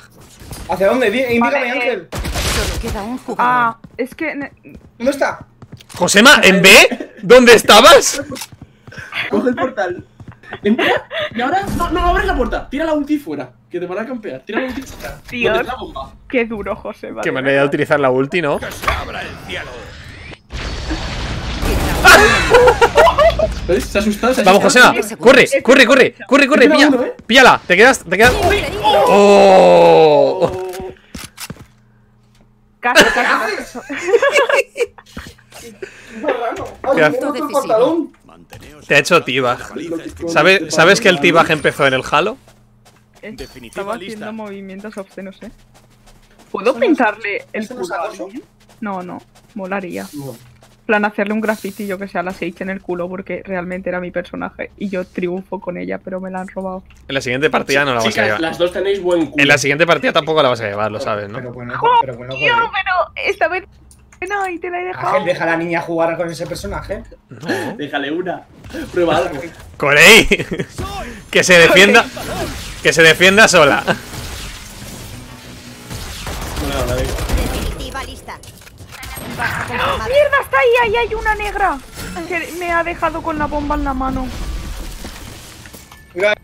¿Hacia dónde? Indígame, Vale, eh. Ángel. Solo queda un jugador. Ah, es que. ¿Dónde está? Josema, ¿en B? ¿Dónde estabas? Coge el portal. Entra y ahora. No, no abres la puerta. Tira la ulti fuera. Que te van a campear. Tira la ulti fuera. Dios. ¿Dónde está la bomba? Qué duro, José. vale. Qué manera de utilizar la ulti, ¿no? ¡Que se abra el cielo! ¿Ves? Se ha asustado. Se ha Vamos. José, corre, corre, corre, corre, corre, pilla, uno, ¿eh? píllala, te quedas, te quedas. ¡Oh! Casi, casi. Qué me he hace- Te ha hecho baliza exterior. ¿Sabes, ¿Sabes que el T-Bag empezó en el Halo? Definitiva Estaba haciendo movimientos obscenos, ¿eh? ¿Puedo pintarle el ¿Eso no es culo a alguien? No, no. Molaría. Plan, hacerle un graffiti, yo que sé, a la Sage en el culo, porque realmente era mi personaje. Y yo triunfo con ella, pero me la han robado. En la siguiente partida no la vas a llevar. las dos tenéis buen culo. En la siguiente partida tampoco la vas a llevar, lo sabes, ¿no? Pero bueno, pero bueno, Tío, pero esta vez. No, y te la he dejado. Ángel, deja a la niña jugar con ese personaje. No. Déjale una. Prueba algo. Corey, que se defienda, que se defienda sola. No. ¡Ah, ¡Mierda! Está ahí, ahí hay una negra. Que me ha dejado con la bomba en la mano. Mira,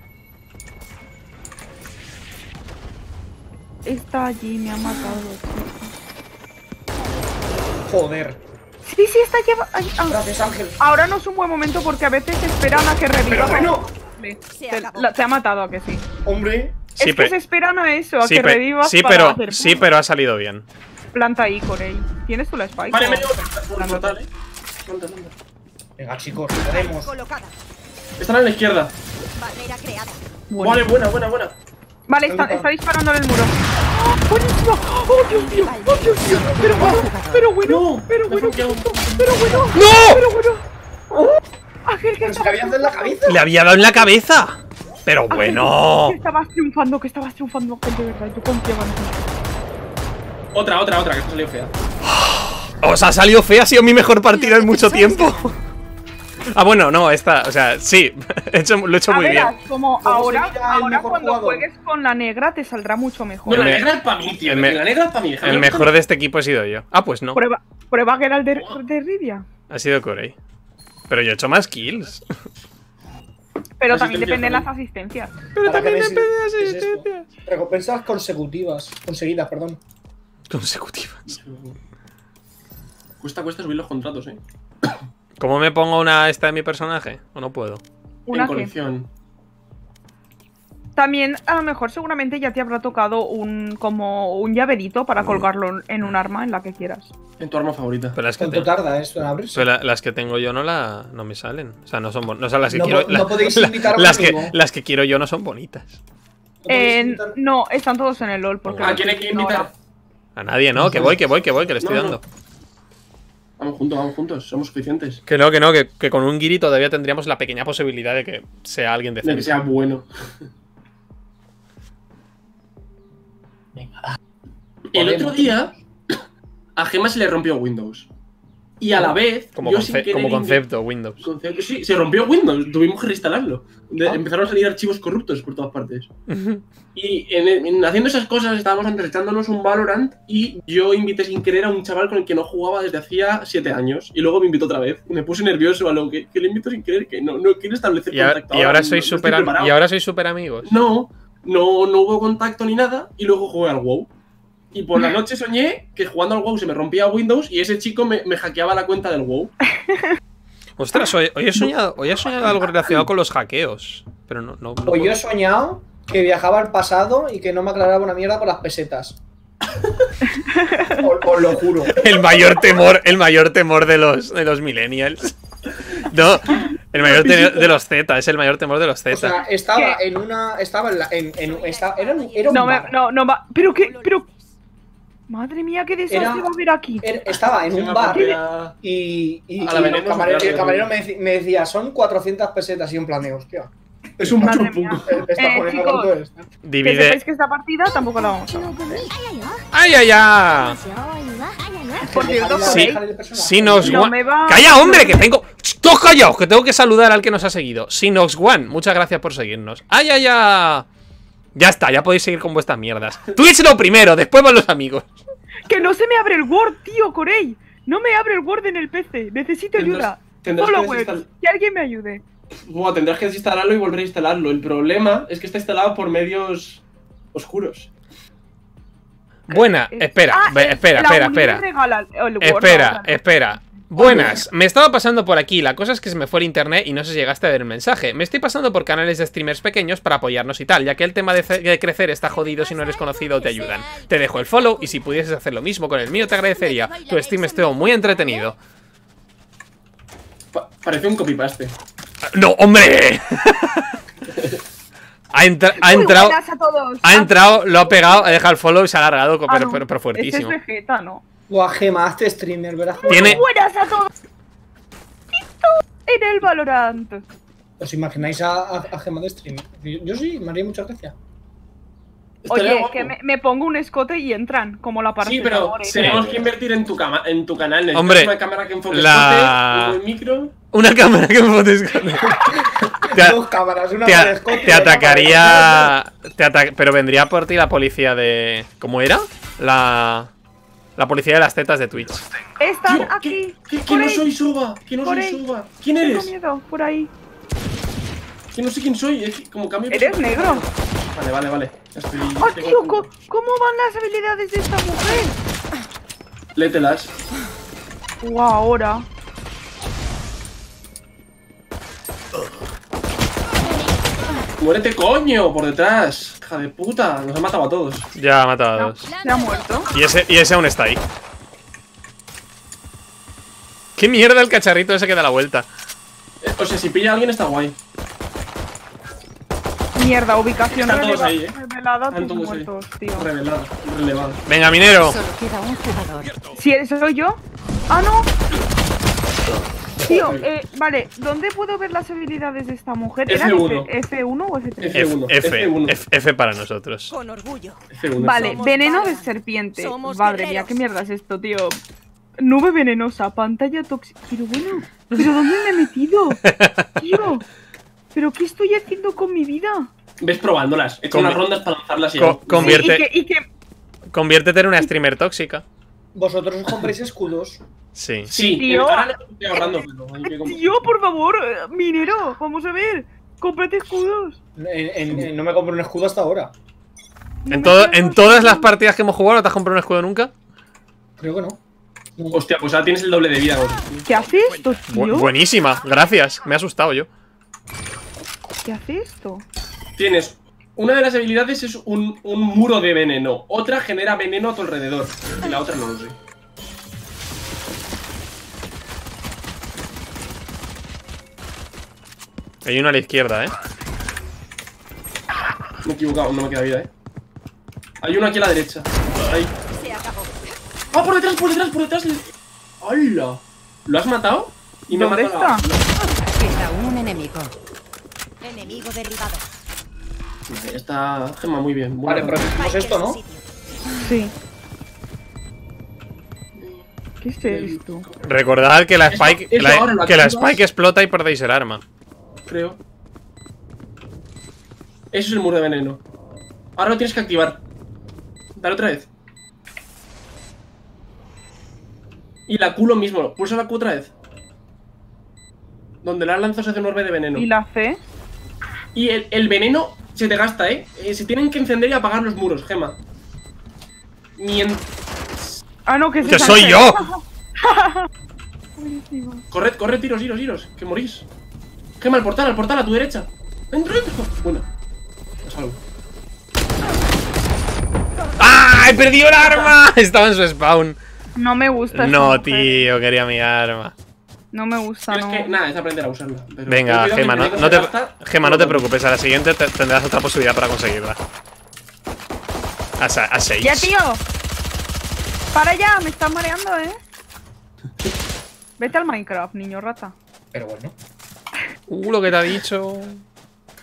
Está allí, me ha matado. Joder. Sí, sí, está lleva. ay, ah. Gracias, Ángel. Ahora no es un buen momento porque a veces esperan a que reviva. Pero bueno. Te, acabó. la- te ha matado a que sí. Hombre. Sí, es que se esperan a eso, a sí, que revivas sí, para pero, hacer sí, pero ha salido bien. Planta ahí, Corey. ¿Tienes tú la spike? Vale, me llevo portal, eh. Venga, chicos. Colocada. Están a la izquierda. Barrera creada. Bueno. Vale, buena, buena, buena. Vale, está, está disparando en el muro. ¡Oh, buenísimo! ¡Oh, Dios mío! ¡Oh, Dios mío! Pero bueno, pero bueno, No, pero bueno, pero bueno, ¡No! pero bueno. ¡Oh! Ángel, que había en la cabeza. Le había dado en la cabeza. Pero Ángel, bueno. Que estabas triunfando, que estabas triunfando, Ángel, de verdad. Yo confiaba en ti. Otra, otra, otra, que te salió fea. Os ha salido fea, ha sido mi mejor partida en mucho tiempo. Ah, bueno, no, esta, o sea, sí, he hecho- lo he hecho A muy bien. como ¿Cómo ahora, ahora cuando jugador? juegues con la negra te saldrá mucho mejor. No, la negra es para mí, tío. me- La negra es para mí. El mejor de este equipo he sido yo. Ah, pues no, Prueba, prueba que era el de, de Ridia. ha sido Corey. Pero yo he hecho más kills. Pero también depende de también. las asistencias. Que me depende de es esto. asistencia. Recompensas consecutivas. Conseguidas, perdón. Consecutivas. Cuesta, cuesta subir los contratos, eh. ¿Cómo me pongo una esta de mi personaje? ¿O no puedo? Una en que colección. también a lo mejor seguramente ya te habrá tocado un como un llaverito para colgarlo en un arma en la que quieras. En tu arma favorita. Pero las que, ¿Cuánto te- tarda esto en abrirse? pero la- las que tengo yo no la no me salen. O sea, no son no son las que No quiero. no podéis la- invitar a un las que amigo. las que quiero yo no son bonitas. ¿No podéis Eh, no, están todos en el LOL porque ¿A quién hay que invitar? A nadie, no, que voy, que voy, que voy, que le estoy No, no. dando. Vamos juntos, vamos juntos. Somos suficientes. Que no, que no, que, que con un guiri todavía tendríamos la pequeña posibilidad de que sea alguien De que decente. sea bueno. El Podemos. otro día, a Gema se le rompió Windows. Y a la vez, Como, yo conce- sin querer como concepto, Windows. concepto- Sí, se rompió Windows, tuvimos que reinstalarlo. De- Ah. Empezaron a salir archivos corruptos por todas partes. Y en, en haciendo esas cosas estábamos antes echándonos un Valorant y yo invité sin querer a un chaval con el que no jugaba desde hacía 7 años. Y luego me invitó otra vez. Me puse nervioso a lo que, que le invito sin querer, que no, no quiero establecer Y, a- contacto. y ahora no- sois no super preparado. y ahora sois super amigos. No, no, no hubo contacto ni nada y luego jugué al WoW. Y por la noche soñé que jugando al WoW se me rompía Windows y ese chico me, me hackeaba la cuenta del WoW. Ostras, hoy, hoy he soñado, hoy he soñado algo relacionado con los hackeos. Pero no, no, no Pues yo he soñado que viajaba al pasado y que no me aclaraba una mierda con las pesetas. os, os lo juro. El mayor temor, el mayor temor de los, de los millennials. No, el mayor temor de los Z, es el mayor temor de los O Z. sea, estaba ¿Qué? en una. Estaba en la. En, en- estaba- era, un- era un No, bar. no, no va. Pero qué, pero. Madre mía, qué desastre Era- va a haber aquí. Era- estaba en un bar y, y, A la y veneno el camarero, el camarero me, deci- me decía, son 400 pesetas y un plan de hostia. Es un Madre mucho mía. está Eh, poniendo chicos. con todo esto. Que Divide. sepáis que esta partida tampoco la vamos a ganar. ¡Ay, ay, ay! Por cierto, Sí, personaje. Sinox No One. me va- ¡Calla, hombre! ¡Que tengo! ¡Ch, ¡Todos callaos! Que tengo que saludar al que nos ha seguido. Sinox One, muchas gracias por seguirnos. ¡Ay, ay, ay! Ya está, ya podéis seguir con vuestras mierdas. Twitch lo primero, después van los amigos. Que no se me abre el Word, tío, Corey. No me abre el Word en el PC. Necesito ayuda. tendrás que Followers. desinstall- Que alguien me ayude. Buah, tendrás que desinstalarlo y volver a instalarlo. El problema es que está instalado por medios oscuros. Buena, espera, Ah, el- espera, espera, espera. regala el Word Espera, espera. Buenas, me estaba pasando por aquí. La cosa es que se me fue el internet y no sé si llegaste a ver el mensaje. Me estoy pasando por canales de streamers pequeños para apoyarnos y tal, ya que el tema de, ce- de crecer está jodido si no eres conocido o te ayudan. Te dejo el follow y si pudieses hacer lo mismo con el mío te agradecería. Tu stream estuvo muy entretenido. Pa- parece un copy-paste. ¡No, hombre! ha, entra- ha entrado, a todos. ha entrado, lo ha pegado, ha dejado el follow y se ha alargado, Ah, pero, no, pero, pero Ese fuertísimo. es Vegeta, ¿no? Buah, Gema, hazte streamer, ¿verdad? Tiene, Muy buenas a todos. Listo en el Valorant. ¿Os imagináis a, a, a Gema de streamer? Yo, yo sí, me haría mucha gracia. Estaría Oye, guapo. que me, me pongo un escote y entran, como la parte Sí, pero tenemos que invertir en tu, cama, en tu canal. Necesitas Hombre, una cámara que enfoque la- escote, un micro. una cámara que me fotes con Te, a- Dos cámaras, una te, para escote, te para- atacaría. Te ata- pero vendría por ti la policía de. ¿Cómo era? La. La policía de las tetas de Twitch. Están Tío, aquí. ¿Qué, que por no ahí. soy Soba? Que no Por soy ahí. Soba? ¿Quién Tengo eres? miedo, por ahí. Que no sé quién soy. Es que como cambio Eres negro. Vale, vale, vale. Estoy. ¡Oh, tengo tío! ¿Cómo van las habilidades de esta mujer? Lételas. Guau, ahora. ¡Muérete, coño! Por detrás. Hija de puta. Nos ha matado a todos. Ya ha matado a dos. Se ha muerto. Y ese, y ese aún está ahí. ¿Qué mierda el cacharrito ese que da la vuelta? Eh, O sea, si pilla a alguien está guay. Mierda, ubicación Están todos releva- ahí, ¿eh? revelada, Están todos ahí. muertos, tío. Revelado. Relevado. Venga, minero. Solo queda un jugador. Si eres soy yo. ¡Ah, no! Tío, eh, vale, ¿dónde puedo ver las habilidades de esta mujer? ¿Era F1. F, 1 o F3? F. F, F1, F, F1. F, F para nosotros. Con orgullo. F1. Vale, Somos veneno de serpiente. Somos Madre mía. ¿qué mierda es esto, tío? Nube venenosa, pantalla tóxica. Pero bueno, ¿pero dónde me he metido? Tío, ¿pero qué estoy haciendo con mi vida? Ves probándolas. He hecho Convi- unas rondas para lanzarlas y Co- ya. convierte, Sí, y que, y que- conviértete en una streamer tóxica. Vosotros os compréis escudos. Sí. Sí, Tío. ahora estoy ahorrando, pero. Tío, por favor, eh, minero, vamos a ver. Cómprate escudos. En- en- en- no me compro un escudo hasta ahora. No En, todo, todas las partidas que hemos jugado, ¿no te has comprado un escudo nunca? Creo que no. Hostia, pues ahora tienes el doble de vida. ¿Qué hace esto, Bu- tío? buenísima, gracias. Me ha asustado yo. ¿Qué hace esto? Tienes. Una de las habilidades es un, un muro de veneno. Otra genera veneno a tu alrededor. Y la otra no lo sé. Hay uno a la izquierda, ¿eh? Me he equivocado, no me queda vida, eh. Hay uno aquí a la derecha. Ahí. Se acabó. ¡Ah, por detrás, por detrás, por detrás! ¡Hala! ¿Lo has matado? Y me ha ¿Dónde está? Queda un enemigo. Enemigo derribado. Está Gemma muy bien. Vale, hacemos esto, ¿no? Sí. ¿Qué es esto? Recordad que la Spike, eso la- que la. Spike explota y perdéis el arma. Creo. Eso es el muro de veneno. Ahora lo tienes que activar. Dale otra vez. Y la Q lo mismo. Pulsa la Q otra vez. Donde la lanzas se hace un orbe de veneno. ¿Y la C? Y el, el veneno se te gasta, ¿eh? Eh, Se tienen que encender y apagar los muros, Gema. Mien... Ah, no, que es ¡Que soy yo! Corred, corred, tiros, tiros, tiros. Que morís. Gema, al portal, al portal, a tu derecha. Dentro, dentro. Bueno. Te salvo. ¡Ah! ¡He perdido el arma! Estaba en su spawn. No me gusta No, mujer. tío, quería mi arma. No me gusta, no. es que, nada, es aprender a usarla. pero Venga, Gema, no, no te, gasta Gema, no te preocupes. A la siguiente te- tendrás otra posibilidad para conseguirla. A, a seis. ¡Ya, tío! ¡Para ya! Me estás mareando, ¿eh? Vete al Minecraft, niño rata. Pero bueno. Uh, lo que te ha dicho.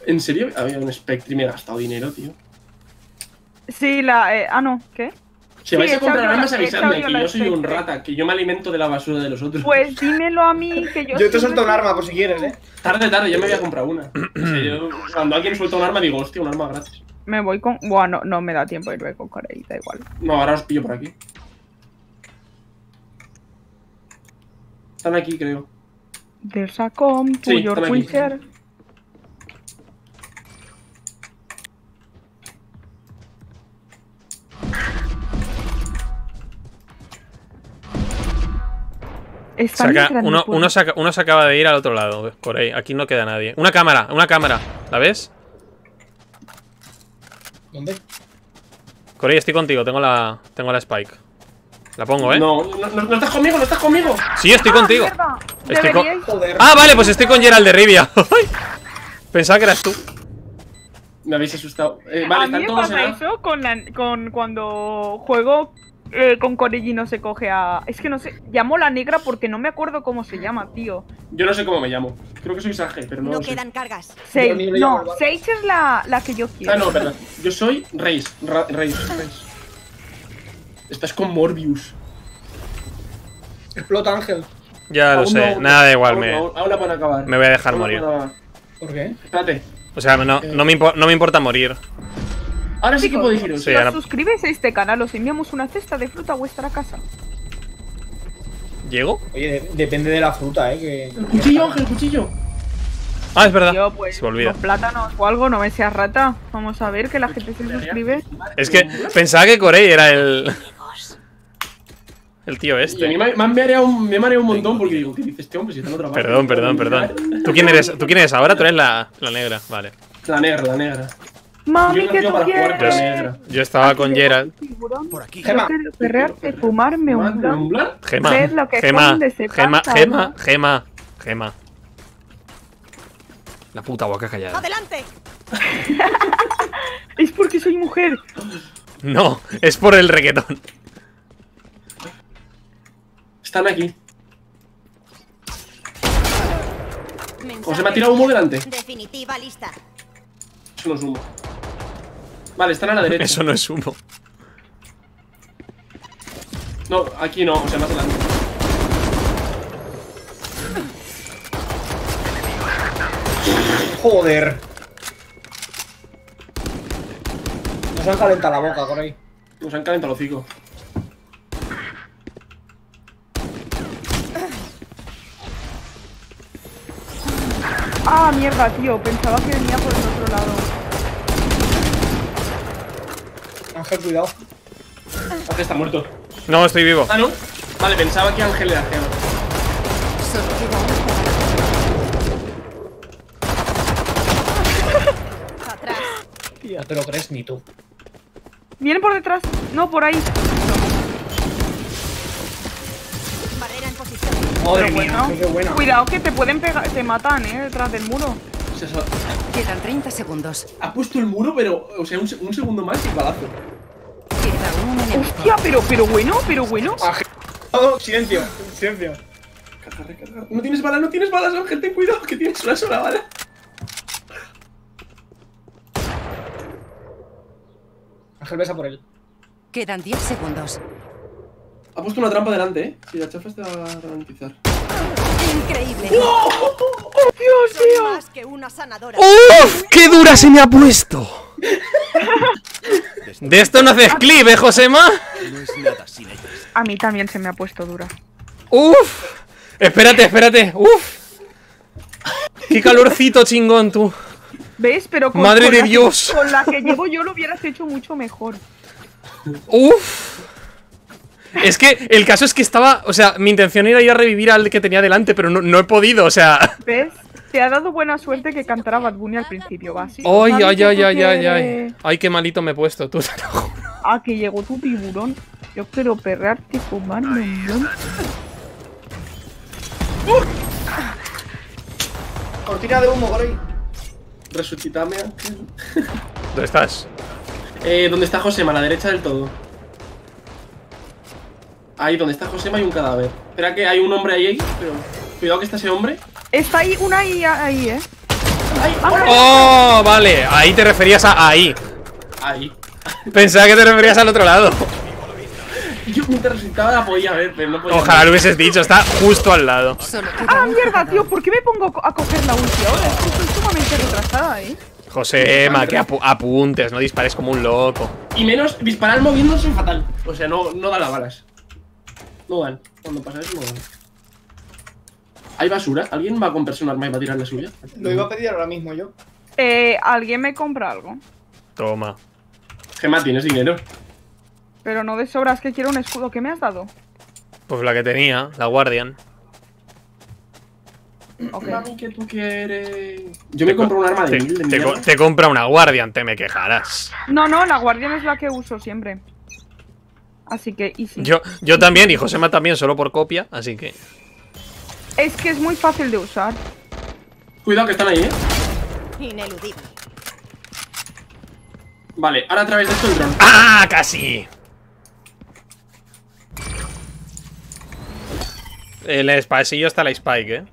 ¿En serio? Había un Spectre y me he gastado dinero, tío. Sí, la... eh, ah, no. ¿Qué? Si Sí, vais a comprar armas, avisadme, que yo soy un rata, que yo me alimento de la basura de los otros. Pues dímelo a mí, que yo... Yo te suelto un arma por si quieres, eh. Tarde, tarde, yo me voy a comprar una. O sea, yo, cuando alguien suelta un arma, digo, hostia, un arma gratis. Me voy con... Bueno, no me da tiempo irme con Corey, da igual. No, ahora os pillo por aquí. Están aquí, creo. There's a compu, sí, your quicker. Saca, uno, uno, saca, uno, se acaba de ir al otro lado, por. Aquí no queda nadie. Una cámara, una cámara. ¿La ves? ¿Dónde? Corey, estoy contigo, tengo la, tengo la Spike. La pongo, ¿eh? No, no, no, no estás conmigo, no estás conmigo. Sí, estoy ¡Ah, contigo. Estoy con-. Ah, vale, pues estoy con Gerald de Rivia. Pensaba que eras tú. Me habéis asustado. Eh, a vale, mí están me pasa en A. eso con, la- con cuando juego eh, con Corey y no se coge a... Es que no sé, llamo la negra porque no me acuerdo cómo se llama, tío. Yo no sé cómo me llamo. Creo que soy Sage, pero no, No sé. quedan cargas. Sage, no, Sage es la, la que yo quiero. Ah, no, verdad. Yo soy Reis. Ra- Reis, Reis. Estás con Morbius. Explota Ángel. Ya lo sé. no- Nada da igual. aún- Me, aún- la van a acabar. me voy a dejar morir. a. ¿Por qué? Espérate. O sea, no, no, me, impo- no me importa morir. Ahora sí que podéis iros. Sí, Si os ahora- suscribes a este canal, os enviamos una cesta de fruta a vuestra casa. ¿Llego? Oye, de- depende de la fruta, eh. Que, El cuchillo, Ángel, el cuchillo. Ah, es verdad. Yo, pues, Se me olvida. los plátanos o algo, no me seas rata. Vamos a ver que la gente se suscribe. Es que pensaba que Corey era el. El tío Y a mí este. me, me han mareado un, me ha mareado un montón porque digo, ¿qué dice este hombre si está en otra parte? Perdón, perdón, perdón. ¿Tú quién eres? ¿Tú quién eres ahora? Tú eres la, la negra. Vale. La negra, la negra. Mami, Yo que tú quieres. Yo estaba con Gerald. Por aquí. Gema. quiero perrearte, fumarme un ¿Un blunt. blan? Gema. Ver lo que Gema. Gema. Gema. Gema. Gema. La puta boca callada. ¡Adelante! Es porque soy mujer. No, es por el reggaetón. Están aquí. ¿O se me ha tirado humo delante? Definitiva lista. Eso no es humo. Vale, están a la derecha. Eso no es humo. No, aquí no, o sea, más adelante. Joder. Nos han calentado la boca, por ahí. Nos han calentado los hocico. Ah, mierda, tío. Pensaba que venía por el otro lado. Ángel, cuidado. Ángel está muerto. No, estoy vivo. Ah, ¿no? Vale, pensaba que Ángel era. Atrás. No te lo crees ni tú. Viene por detrás. No, por ahí. Madre mía, bueno. qué buena. Cuidado que te pueden pegar, te matan, eh, detrás del muro. O sea, eso- Quedan 30 segundos. ha puesto el muro, pero, o sea, un, se- un segundo más y balazo. Hostia, pero, pero bueno, pero bueno. Ángel. Todo, silencio, silencio. Carga, recarga. No tienes balas, no tienes balas, Ángel, ten cuidado, que tienes una sola bala. Ángel, besa por él. Quedan 10 segundos. Ha puesto una trampa delante, eh. Si la chafas te va a ralentizar. Increíble. Dios Soy mío. más que una sanadora. ¡Uf! ¡Qué dura se me ha puesto! De esto no haces clip, ¿eh, Josema? No es nada sin ellas. A mí también se me ha puesto dura. ¡Uf! Espérate, espérate. ¡Uf! ¡Qué calorcito chingón, tú! ¿Ves? Pero con, Madre con de la que- Dios. con la que llevo yo lo hubieras hecho mucho mejor. ¡Uf! Es que el caso es que estaba. O sea, mi intención era ir a revivir al que tenía delante, pero no, no he podido, o sea. ¿Ves? Te ha dado buena suerte que cantara Bad Bunny al principio, va así. ¡Ay, ay, ay, ay, ay, ay! ¡Ay, qué malito me he puesto, tú! te lo juro. Ah, que llegó tu tiburón. Yo quiero perrarte, un blunt. Cortina de humo, ahí. Resucitame. ¿Dónde estás? Eh, ¿dónde está Josema? A la derecha del todo. Ahí, donde está Josema hay un cadáver. Espera que hay un hombre ahí, pero... Cuidado que está ese hombre. Está ahí, una ahí, ahí, eh. ¡Oh! Vale, ahí te referías a ahí. Ahí. Pensaba que te referías al otro lado. Yo mientras resucitaba la podía ver, pero no podía Ojalá lo hubieses dicho, está justo al lado. Ah, mierda, tío. ¿Por qué me pongo a co- a coger la ulti ahora? Es que estoy sumamente retrasada, eh. Josema, que apu- apuntes, no dispares como un loco. Y menos disparar moviéndose fatal. O sea, no, no dan las balas. No dan. Cuando pasa eso, no dan. ¿Hay basura? ¿Alguien va a comprarse un arma y va a tirar la suya? Lo iba a pedir ahora mismo yo. Eh, ¿alguien me compra algo? Toma. Gemma, ¿tienes dinero? Pero no de sobras que quiero un escudo. ¿Qué me has dado? Pues la que tenía, la Guardian. Ok. Mami, que tú quieres? Yo me compro un arma de Te, mil de te co- te compra una Guardian, te me quejarás. No, no, la guardián es la que uso siempre. Así que, easy. Yo, yo también, y Josema también, solo por copia, así que. Es que es muy fácil de usar. Cuidado que están ahí, eh. Ineludible. Vale, ahora a través de esto el dron. ¡Ah! ¡Casi! En el pasillo está la Spike, ¿eh?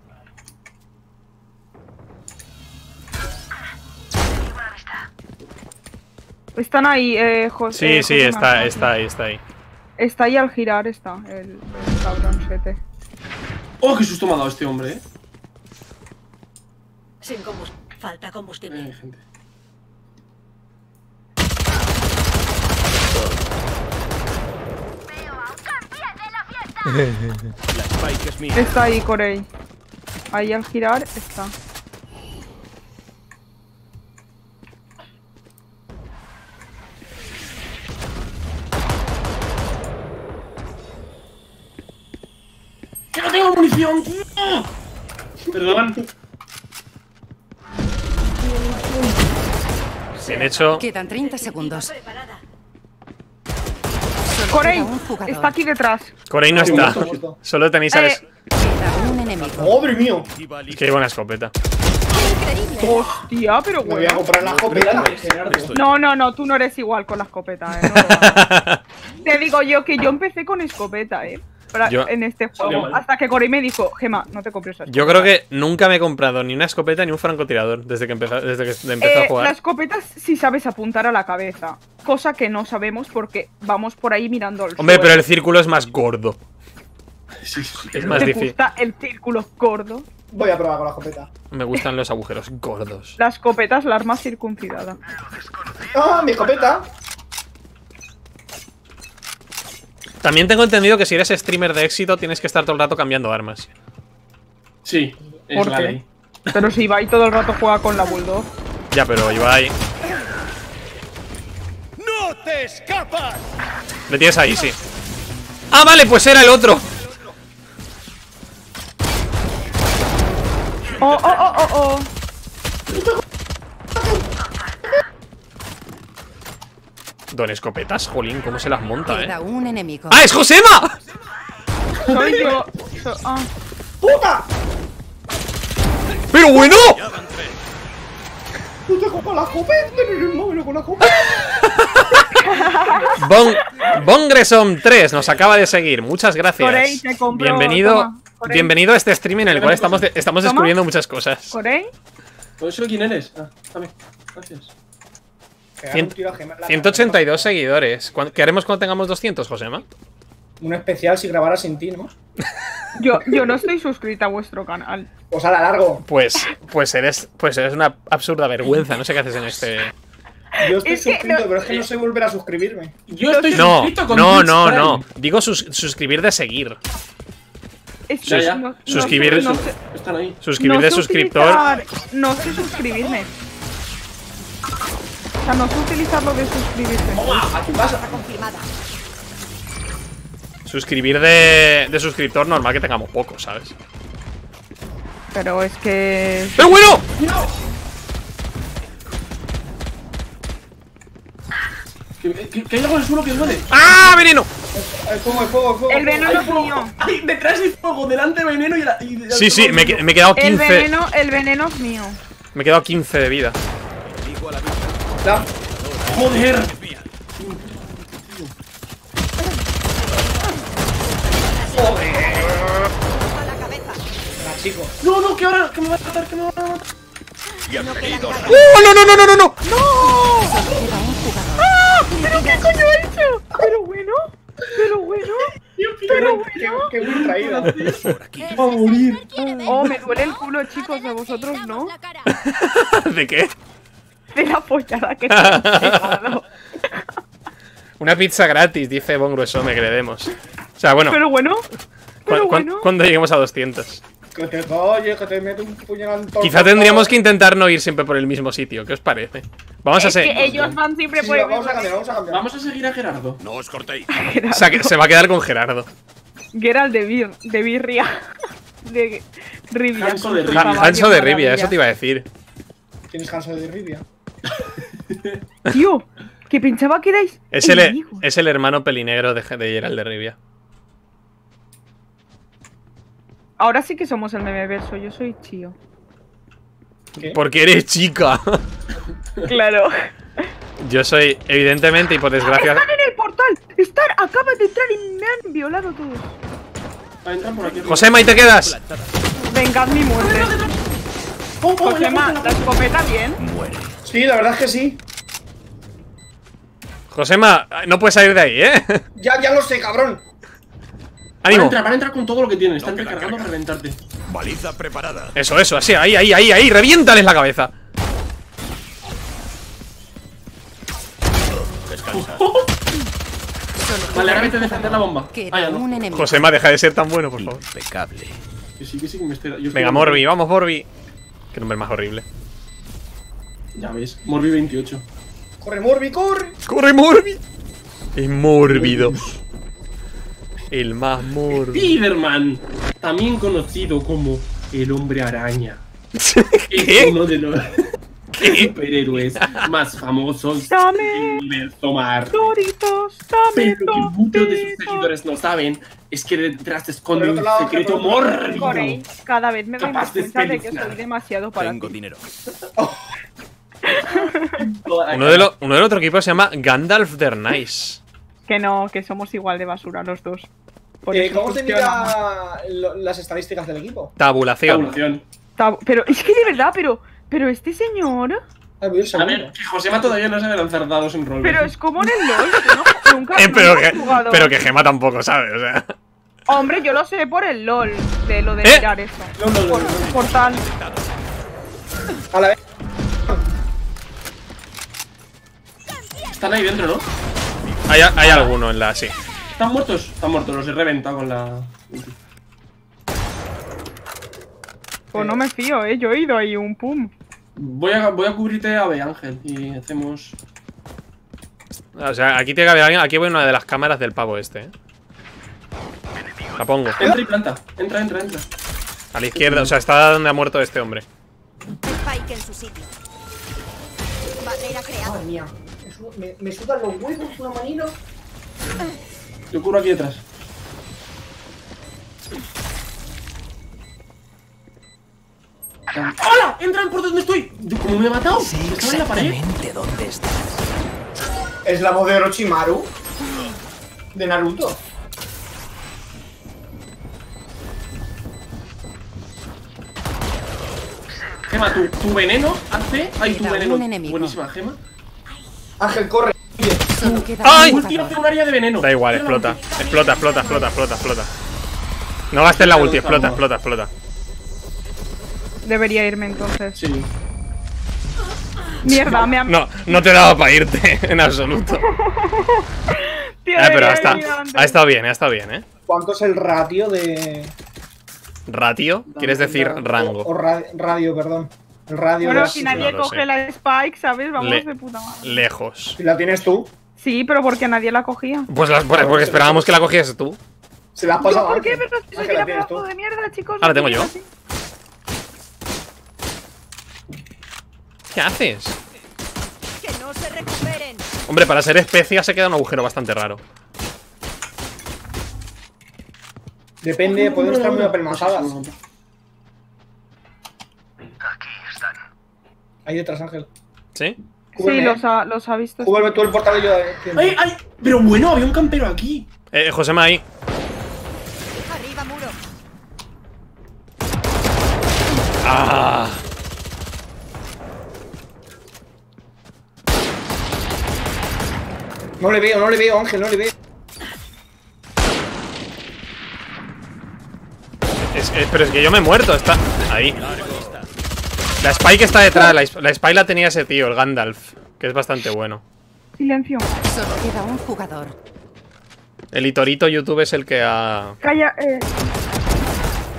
Están ahí, eh, José. Sí, sí, José está, Marcos. está ahí, está ahí. Está ahí al girar, está, el, el cabroncete. Oh, qué susto me ha dado este hombre, eh. Sin combustible. Falta combustible. Eh, gente. La Spike es mía. Está ahí, Corey. Ahí al girar está. ¡Que no tengo munición! ¡No! Perdón. Bien hecho. Quedan 30 segundos. Corey, está aquí detrás. Corey no está. Solo tenéis a. Eh, Queda un enemigo. ¡Madre mío! Iba listo. Qué buena escopeta. Increíble. Hostia, pero Me voy a bueno. comprar la escopeta. No, no, no, tú no eres igual con la escopeta, eh. no. Te digo yo que yo empecé con escopeta, eh. Yo- en este juego. Hasta que Corey me dijo, Gema, no te compres esa Yo creo que nunca me he comprado ni una escopeta ni un francotirador desde que empezó, desde que empezó a Eh, jugar. la escopeta sí sabes apuntar a la cabeza. Cosa que no sabemos porque vamos por ahí mirando el Hombre, suelo. pero el círculo es más gordo. Sí, sí, sí. Es más ¿Te difícil. gusta el círculo gordo? Voy a probar con la escopeta. Me gustan los agujeros gordos. La escopeta es la arma circuncidada. ¡Ah, mi escopeta! También tengo entendido que si eres streamer de éxito tienes que estar todo el rato cambiando armas. Sí, es ¿Por la qué? ley. Pero si Ibai todo el rato juega con la Bulldog. Ya, pero Ibai. ¡No te escapas! Le tienes ahí, sí. Ah, vale, pues era el otro. ¡Oh, oh, oh, oh, oh! Don Escopetas, jolín, ¿cómo se las monta, eh? Queda un enemigo. ¡Ah, es Josema! Soy yo. So- ah. ¡Puta! ¡Pero bueno! ¡No te con la con la! Bon Bongresom 3 nos acaba de seguir. Muchas gracias. Corey, te compro- bienvenido, toma, bienvenido a este streaming en el cual estamos, de- estamos descubriendo muchas cosas. ¿Corey? ¿Todo eso quién eres? Ah, dame. Gracias. Pegar un tiro a Gemma en la 182 seguidores. ¿Cuán- ¿Qué haremos cuando tengamos 200, Josema? Un especial si grabara sin ti, ¿no? Yo, yo no estoy suscrita a vuestro canal. Pues a la largo. Pues, pues eres, pues eres una absurda vergüenza. No sé qué haces en este. Yo estoy Es que suscrito, no- pero es que no sé volver a suscribirme. Yo estoy No, suscrito con no, Twitch no, Prime. no. Digo sus- suscribir de seguir. Es que Ya, ya. no- no Suscribir- sé- no sé- Están ahí. Suscribir no de suscriptor. no sé suscribirme. O sea, no sé utilizar lo de suscribirse. ¡A tu casa! Confirmada. Suscribir de, de suscriptor normal que tengamos pocos, ¿sabes? Pero es que. ¡Pero bueno! Que, que- que hay algo en el suelo que duele. ¡Ah, veneno! El fuego, el fuego, el fuego. El veneno es mío. Ay, detrás hay fuego, delante veneno y, la, y Sí, sí, me, he- me he quedado El 15. veneno, el veneno es mío. Me he quedado 15 de vida. A. La- Joder. A la chico. No, no, que ahora que me va a matar, que me va a matar. Bienvenido. ¡Oh, no, no, no, no, no! no! Jugador. ¿Pero qué coño he hecho? Pero bueno, pero bueno. Pero bueno. qué aquí. Ese Va a morir. Oh, me duele el culo, chicos, de vosotros no. ¿De qué? De la pollada que te pegado. Una pizza gratis, dice Bon Gruesome, que le demos. O sea, bueno, Pero bueno, cu- pero cu- bueno. cuando lleguemos a 200. Que te oye, que te mete un puñal Quizá tendríamos que intentar no ir siempre por el mismo sitio. ¿Qué os parece? Vamos a Es que ser. ellos van siempre Sí, por sí, el vamos a mismo cambiar, vamos a cambiar. Vamos a seguir a Gerardo. No os cortéis. Geralt. Se va a quedar con Gerardo. Geralt de, bir, de birria. de Rivia. Hanso de Rivia. caballo, Hanso de Rivia, maravilla. eso te iba a decir. ¿Tienes Hanso de Rivia? Tío, que pensaba que erais Es el, es el hermano pelinegro de, de Gerald de Rivia. Ahora sí que somos el meme verso, yo soy Chio. ¿Qué? Porque eres chica. Claro. Yo soy, evidentemente y por desgracia. ¡Están en el portal! ¡Están! Acaban de entrar y me han violado todos. Va a entrar por aquí. Josema, ¿y te quedas? Vengad mi muerte. Oh, oh, Josema, la- ¿la escopeta bien? Muere. Sí, la verdad es que sí. Josema, no puedes salir de ahí, ¿eh? Ya, ya lo sé, cabrón. Van a ¡Ánimo! entrar, van a entrar con todo lo que tienen. Están No, recargando carga. para reventarte. Baliza preparada. Eso, eso, así, ahí, ahí, ahí, ahí, reviéntales la cabeza. Descansa. Solo Vale, ahora vete a defender la bomba. Ah, ya no. un enemigo. Josema, deja de ser tan bueno, por favor. Impecable. Que sí, que sí, que me estoy. yo estoy- Venga, Morbi, vamos, Morbi. Qué nombre más horrible. Ya ves, Morbi 28. Corre, Morbi, corre. ¡Corre, Morbi! Es mórbido. El más mórbido. Spiderman, también conocido como el hombre araña. ¿Qué? Es uno de los superhéroes más famosos Dame. del universo Marvel. Doritos, dame Pero que muchos de sus seguidores no saben es que detrás se esconde un lado, secreto mórbido. Cada vez me doy más de cuenta de que espeluznar. soy demasiado para Tengo ti. dinero. Uno, de lo- uno del otro equipo se llama Gandalf der Nice. Que no, que somos igual de basura los dos. Por Eh, eso ¿Cómo se mira lo- las estadísticas del equipo? Tabulación. Evolución. Tab- Pero es que de verdad, pero, pero este señor. Ah, voy un A segundo. ver, que Josema todavía no sabe lanzar dados en rol. Pero es como en el LOL, que no- nunca, Eh, pero, nunca he que, jugado. pero que Gema tampoco sabe, o sea. Hombre, yo lo sé por el LOL, de lo de ¿Eh? mirar eso. No, no, no, por, no, no. por tal. A la vez. Están ahí dentro, ¿no? Hay, hay alguno en la. Sí. ¿Están muertos? Están muertos, los he reventado con la. Pues no me fío, eh. Yo he ido ahí un pum. Voy a, voy a cubrirte a B Ángel y hacemos. O sea, aquí tiene que haber alguien. Aquí voy a una de las cámaras del pavo este, ¿eh? La pongo. Entra y planta. Entra, entra, entra. A la izquierda, o sea, está donde ha muerto este hombre. Spike en su sitio. Barrera creada. Madre mía. Me, me, sudan los huevos una manina. Yo cubro aquí detrás. ¡Hola! ¡Entran por donde estoy! ¿Cómo me he matado? ¿Estaba en la pared? Exactamente dónde estás. Es la voz de Orochimaru. De Naruto. Gema, tu, tu veneno hace. ¡Ay, tu veneno! Buenísima, Gema. Ángel, corre. ¡Ay! Ulti hace jugador. un área de veneno. Da igual, explota. Explota, explota, explota, explota, explota. No gastes la ulti, explota, explota, explota. Debería irme entonces. Sí. Mierda, me han. No, no te daba para irte en absoluto. Tío, Eh, pero debería ha estado, bien, ha estado bien, ¿eh? ¿Cuánto es el ratio de. Ratio, quieres decir O, rango. ra- radio, perdón. El radio Bueno, de- si nadie no coge sé. la Spike, ¿sabes? Vamos Le- de puta madre. Lejos. Si la tienes tú, Sí, pero porque nadie la cogía. Pues las- porque porque esperábamos que la cogieses tú. se la has pasado. a ¿Por qué? Pero si soy la pedazo tú. de mierda, chicos. Ahora no tengo yo. así. ¿Qué haces? Que no se recuperen. Hombre, para ser especia se queda un agujero bastante raro. Depende, pueden estar muy apelmazadas. Ahí detrás, Ángel. ¿Sí? Sí, los ha, los ha visto. Cúbreme tú el portal y yo. eh. ¡Ay, ay! Pero bueno, había un campero aquí. Eh, Josema ahí. Arriba muro. Ah. No le veo, no le veo, Ángel, no le veo. Es- es- pero es que yo me he muerto, está ahí. La Spike está detrás, la, la Spike la tenía ese tío, el Gandalf, que es bastante bueno. Silencio. Solo queda un jugador. El Itorito YouTube es el que ha... Calla, eh.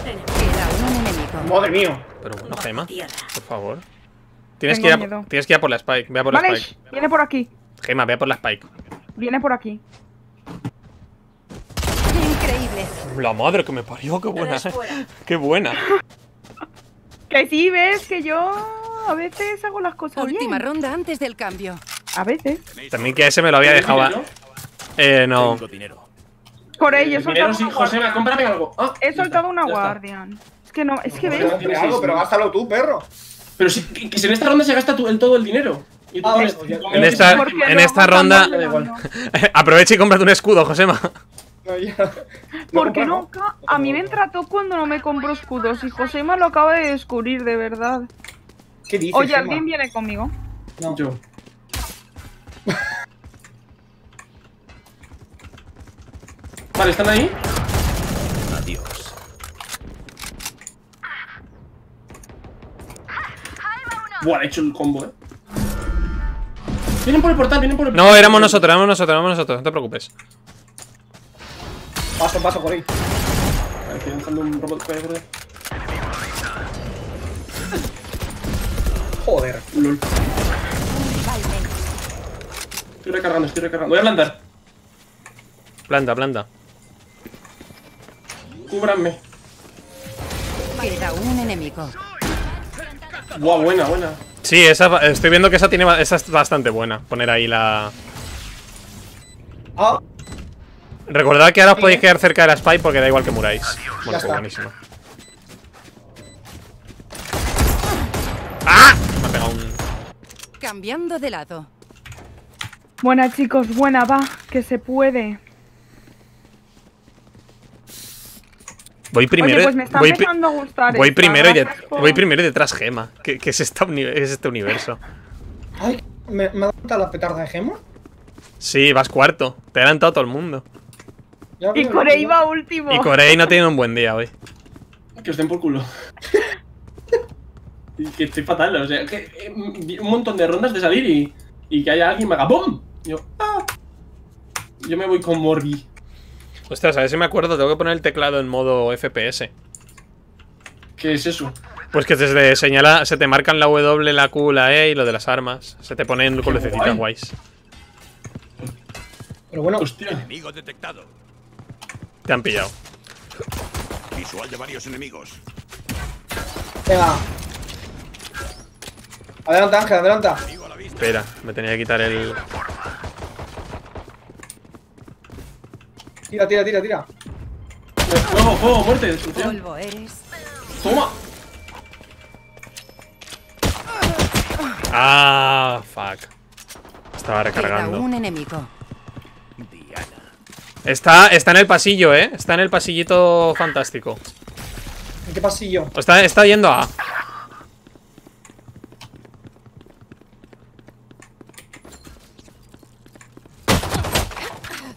Queda un enemigo. Madre mía. Pero bueno, Gema, por favor. Tienes que, Tengo ir a, miedo. tienes que ir a por la Spike, ve a por la Spike. viene por aquí. Gema, ve a por la Spike. Viene por aquí. Increíble. La madre que me parió, qué buena. Fuera. Qué buena. Que sí, ves que yo a veces hago las cosas Última bien. ronda antes del cambio. A veces. También que ese me lo había dejado. a- Eh, no. Tengo dinero. Por ello, he Dinero soltado sí, cómprame algo. Ah, He soltado está, una guardian. Es que no, es que ves. no algo, seis, pero gástalo tú, perro. Pero si, que, que si en esta ronda se gasta tu- el todo el dinero. Y tú Ah, pues En esta- en esta ronda-. Aprovecha y cómprate un escudo, Josema. No, ya. Porque nunca a mí me entrató cuando no me compro escudos y Josema lo acaba de descubrir de verdad. ¿Qué dices? Oye, Gemma? ¿alguien viene conmigo? No. Yo. Vale, ¿están ahí? Adiós. Buah, he hecho el combo, eh. Vienen por el portal, vienen por el portal. No, éramos nosotros, éramos nosotros, éramos nosotros, no te preocupes. Paso, paso por ahí. Vale, estoy lanzando un robot ahí. Joder. Lol. Estoy recargando, estoy recargando. Voy a plantar. Planta, planta. Cúbranme. Queda un enemigo. Buah, buena, buena. Sí, esa, estoy viendo que esa tiene esa es bastante buena. Poner ahí la. Ah, Recordad que ahora os podéis quedar cerca de la spy porque da igual que muráis. Bueno, pues buenísimo. ¡Ah! Me ha pegado un. Cambiando de lado. Buena chicos, buena, va, que se puede. Voy primero. Oye, pues me está voy, pri- empezando a gustar voy esta, primero y por- voy primero y detrás Gema. ¿Qué, qué es, esta uni- es este universo? ay, ¿me, me ha dado la petarda de Gemma? Sí, vas cuarto. Te ha adelantado todo el mundo. Y Corey va último. Y Corey no tiene un buen día hoy. Que os den por culo. Que estoy fatal, o sea, que eh, un montón de rondas de salir y, y que haya alguien me haga ¡BOM! Y Yo, ¡ah! Yo me voy con Morbi. Ostras, a ver si me acuerdo, tengo que poner el teclado en modo FPS. ¿Qué es eso? Pues que desde señala, se te marcan la W, la Q, la E y lo de las armas. Se te ponen con lucecitas guay. guays. Pero bueno, Hostia. Enemigo detectado. Te han pillado. Visual de varios enemigos. venga. Adelanta, Ángel, adelanta. Espera, me tenía que quitar el. Tira, tira, tira, tira. Fuego, fuego, muerte, destrucción. Polvo eres. Toma. Ah, fuck. Estaba Queda recargando. un enemigo. Está, está en el pasillo, eh. Está en el pasillito fantástico. ¿En qué pasillo? Está, está yendo a.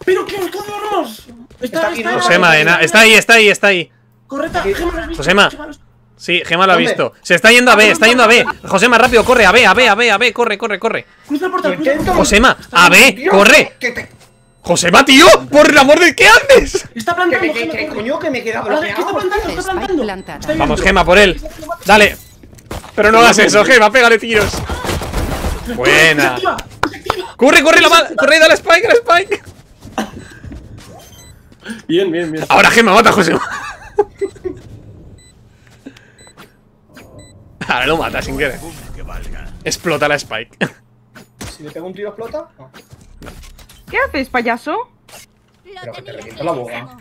¡Pero qué armas! Está, Está aquí, está, ahí, está ahí, está ahí. Correcta. Gemma, ¿lo has visto? Josema. Gemma, ¿lo has- Sí, Gema lo ha ¿Dónde? visto. Se está yendo a B, está yendo a B. Josema, rápido, corre, a B, a B, a B, a B, corre, corre, corre. Cruza el portal, Lo cruza el intento. portal. Josema, a B, corre. Josema, tío, por el amor de qué haces. Está Que, plantando, corre. coño, que me he quedado Ahora, ¿qué está plantando? Está plantando. plantada. Vamos. Gema, por él. Dale. Pero no hagas eso, Gema, pégale tiros. Buena. Corre, corre, la bala. Corre, dale a Spike, dale a Spike. Bien, bien, bien. Ahora Gema, mata a Josema. Ahora lo mata sin querer. Explota la Spike. Si le pego un tiro, explota. No. ¿Qué haces, payaso? Lo Pero que te reviento la boca.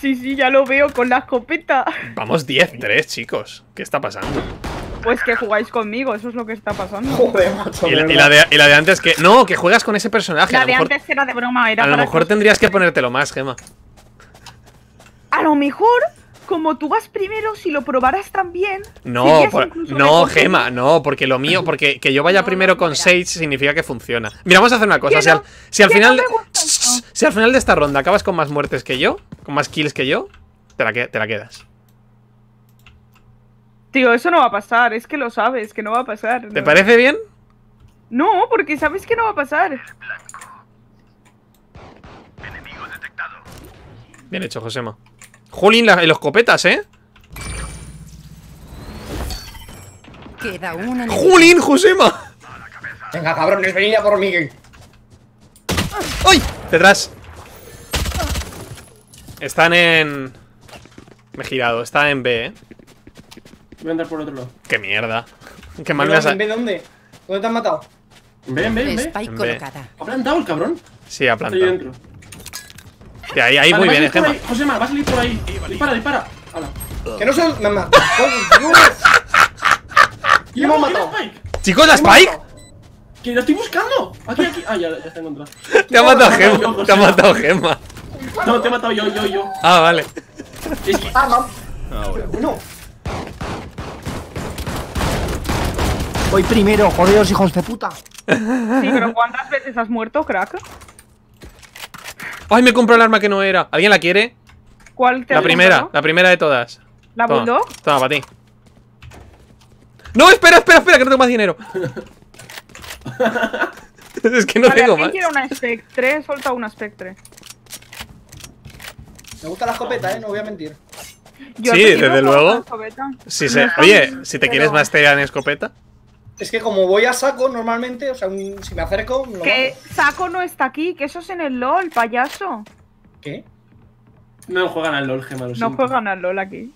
Sí, sí, ya lo veo con la escopeta. Vamos 10-3, chicos. ¿Qué está pasando? Pues que jugáis conmigo, eso es lo que está pasando. Joder, macho. Y la, de y la de, y la de antes que. No, que juegas con ese personaje. La de mejor, antes era de broma, era a lo para mejor que- tendrías que ponértelo más, Gema. A lo mejor, como tú vas primero, si lo probaras también. No, por- no, Gema, no, porque lo mío, porque que yo vaya No, primero no, con. Sage significa que funciona. Mira, vamos a hacer una cosa. Si al, si final. gusta si al final de esta ronda acabas con más muertes que yo, con más kills que yo, te la, te la quedas. Tío, eso no va a pasar, es que lo sabes, que no va a pasar. ¿Te parece bien? No, porque sabes que no va a pasar. Bien hecho, Josema. Julín, la, los copetas, ¿eh? Queda un enemigo. ¡Julín, Josema! Venga, cabrones, venid a por mí. ¡Ay! Detrás. Están en... Me he girado, está en B, eh. Voy a entrar por otro lado. Qué mierda. Qué mal me has... ¿En de dónde? ¿Dónde te han matado? Ven, ven, ven. Spike En B. colocada. ¿Ha plantado el cabrón? Sí, ha Estoy plantado. dentro. Sí, ahí, ahí, Vale, muy bien, Gemma. Josema, va a salir por ahí. Dispara, dispara. Hala. Que no son. ¿Quién me ha matado? Spike? Chicos, la ¿Quién me ha Spike. ¡Que lo estoy buscando! Aquí, aquí. Ah, ya, ya está encontrado. Te ha matado Gemma. José. Te ha matado Gemma. No, te he matado yo, yo, yo. Ah, vale. Es que. Ah, mam. Ahora. Bueno. Voy primero, jodeos hijos de puta. Sí, pero ¿cuántas veces has muerto, crack? Ay, me compró el arma que no era. ¿Alguien la quiere? ¿Cuál te La primera, comprado? la primera de todas. ¿La Toma, Bulldog? Toma, para ti. No, espera, espera, espera, que no tengo más dinero. es que no Vale, tengo ¿alguien más. quiere una Spectre? Solta una Spectre. Me gusta la escopeta, eh, no voy a mentir. Yo Sí, desde luego. Si se... Oye, si te quieres mastear en escopeta. Es que como voy a saco normalmente, o sea, un- si me acerco, Que mato. Saco no está aquí, que eso es en el LOL, payaso. ¿Qué? No juegan al LOL, Gemma, lo No siento. juegan al LOL aquí.